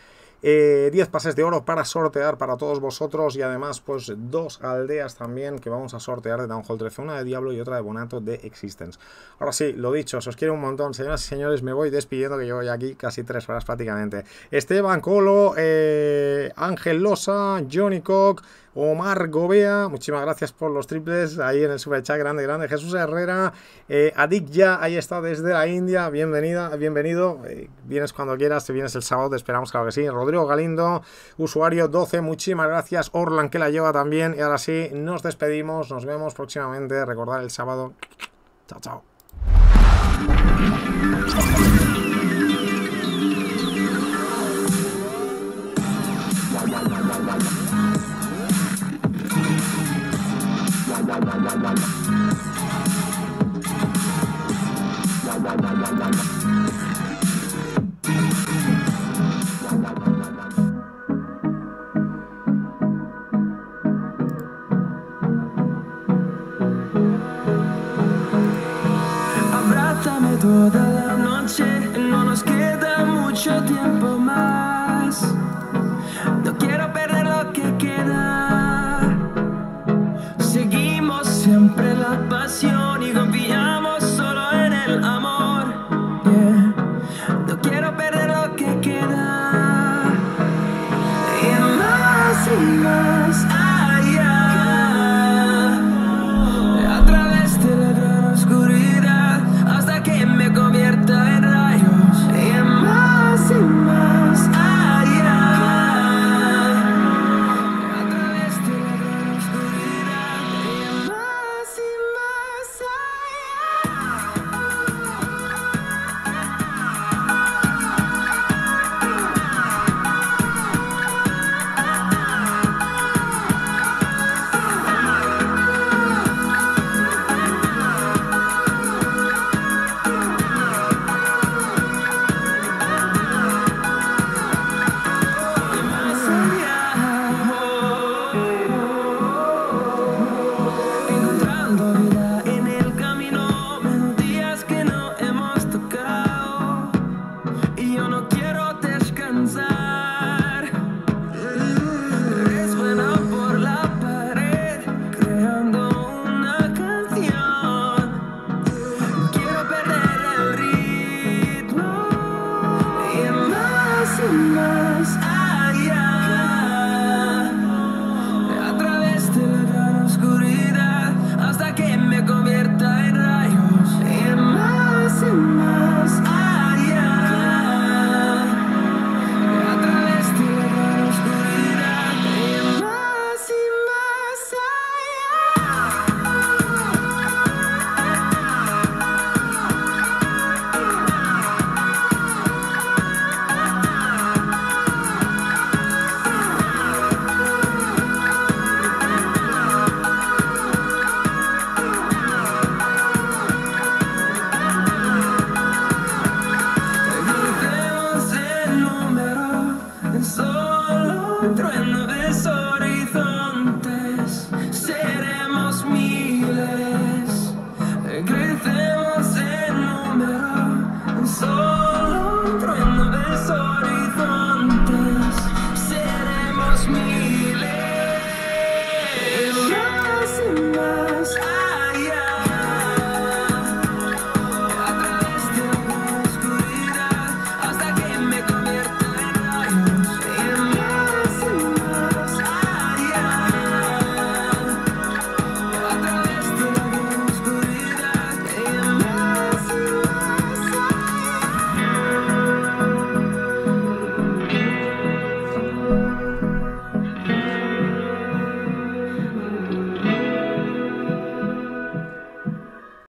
eh, 10 pases de oro para sortear para todos vosotros y además pues dos aldeas también que vamos a sortear de Downhole 13, una de Diablo y otra de Bonato de Existence. Ahora sí, lo dicho, os quiero un montón, señoras y señores, me voy despidiendo que llevo ya aquí casi tres horas prácticamente. Esteban Colo, eh, Ángel Losa, Johnny Cock, Omar Gobea, muchísimas gracias por los triples ahí en el super chat, grande, grande. Jesús Herrera, eh, Adik ya, ahí está desde la India, bienvenida, bienvenido. Eh, vienes cuando quieras, te vienes el sábado, te esperamos, claro que sí. Rodrigo Galindo, usuario 12, muchísimas gracias. Orlan que la lleva también. Y ahora sí, nos despedimos, nos vemos próximamente. Recordar el sábado. Chao, chao. Toda la noche, no nos queda mucho tiempo más. No quiero perder lo que queda.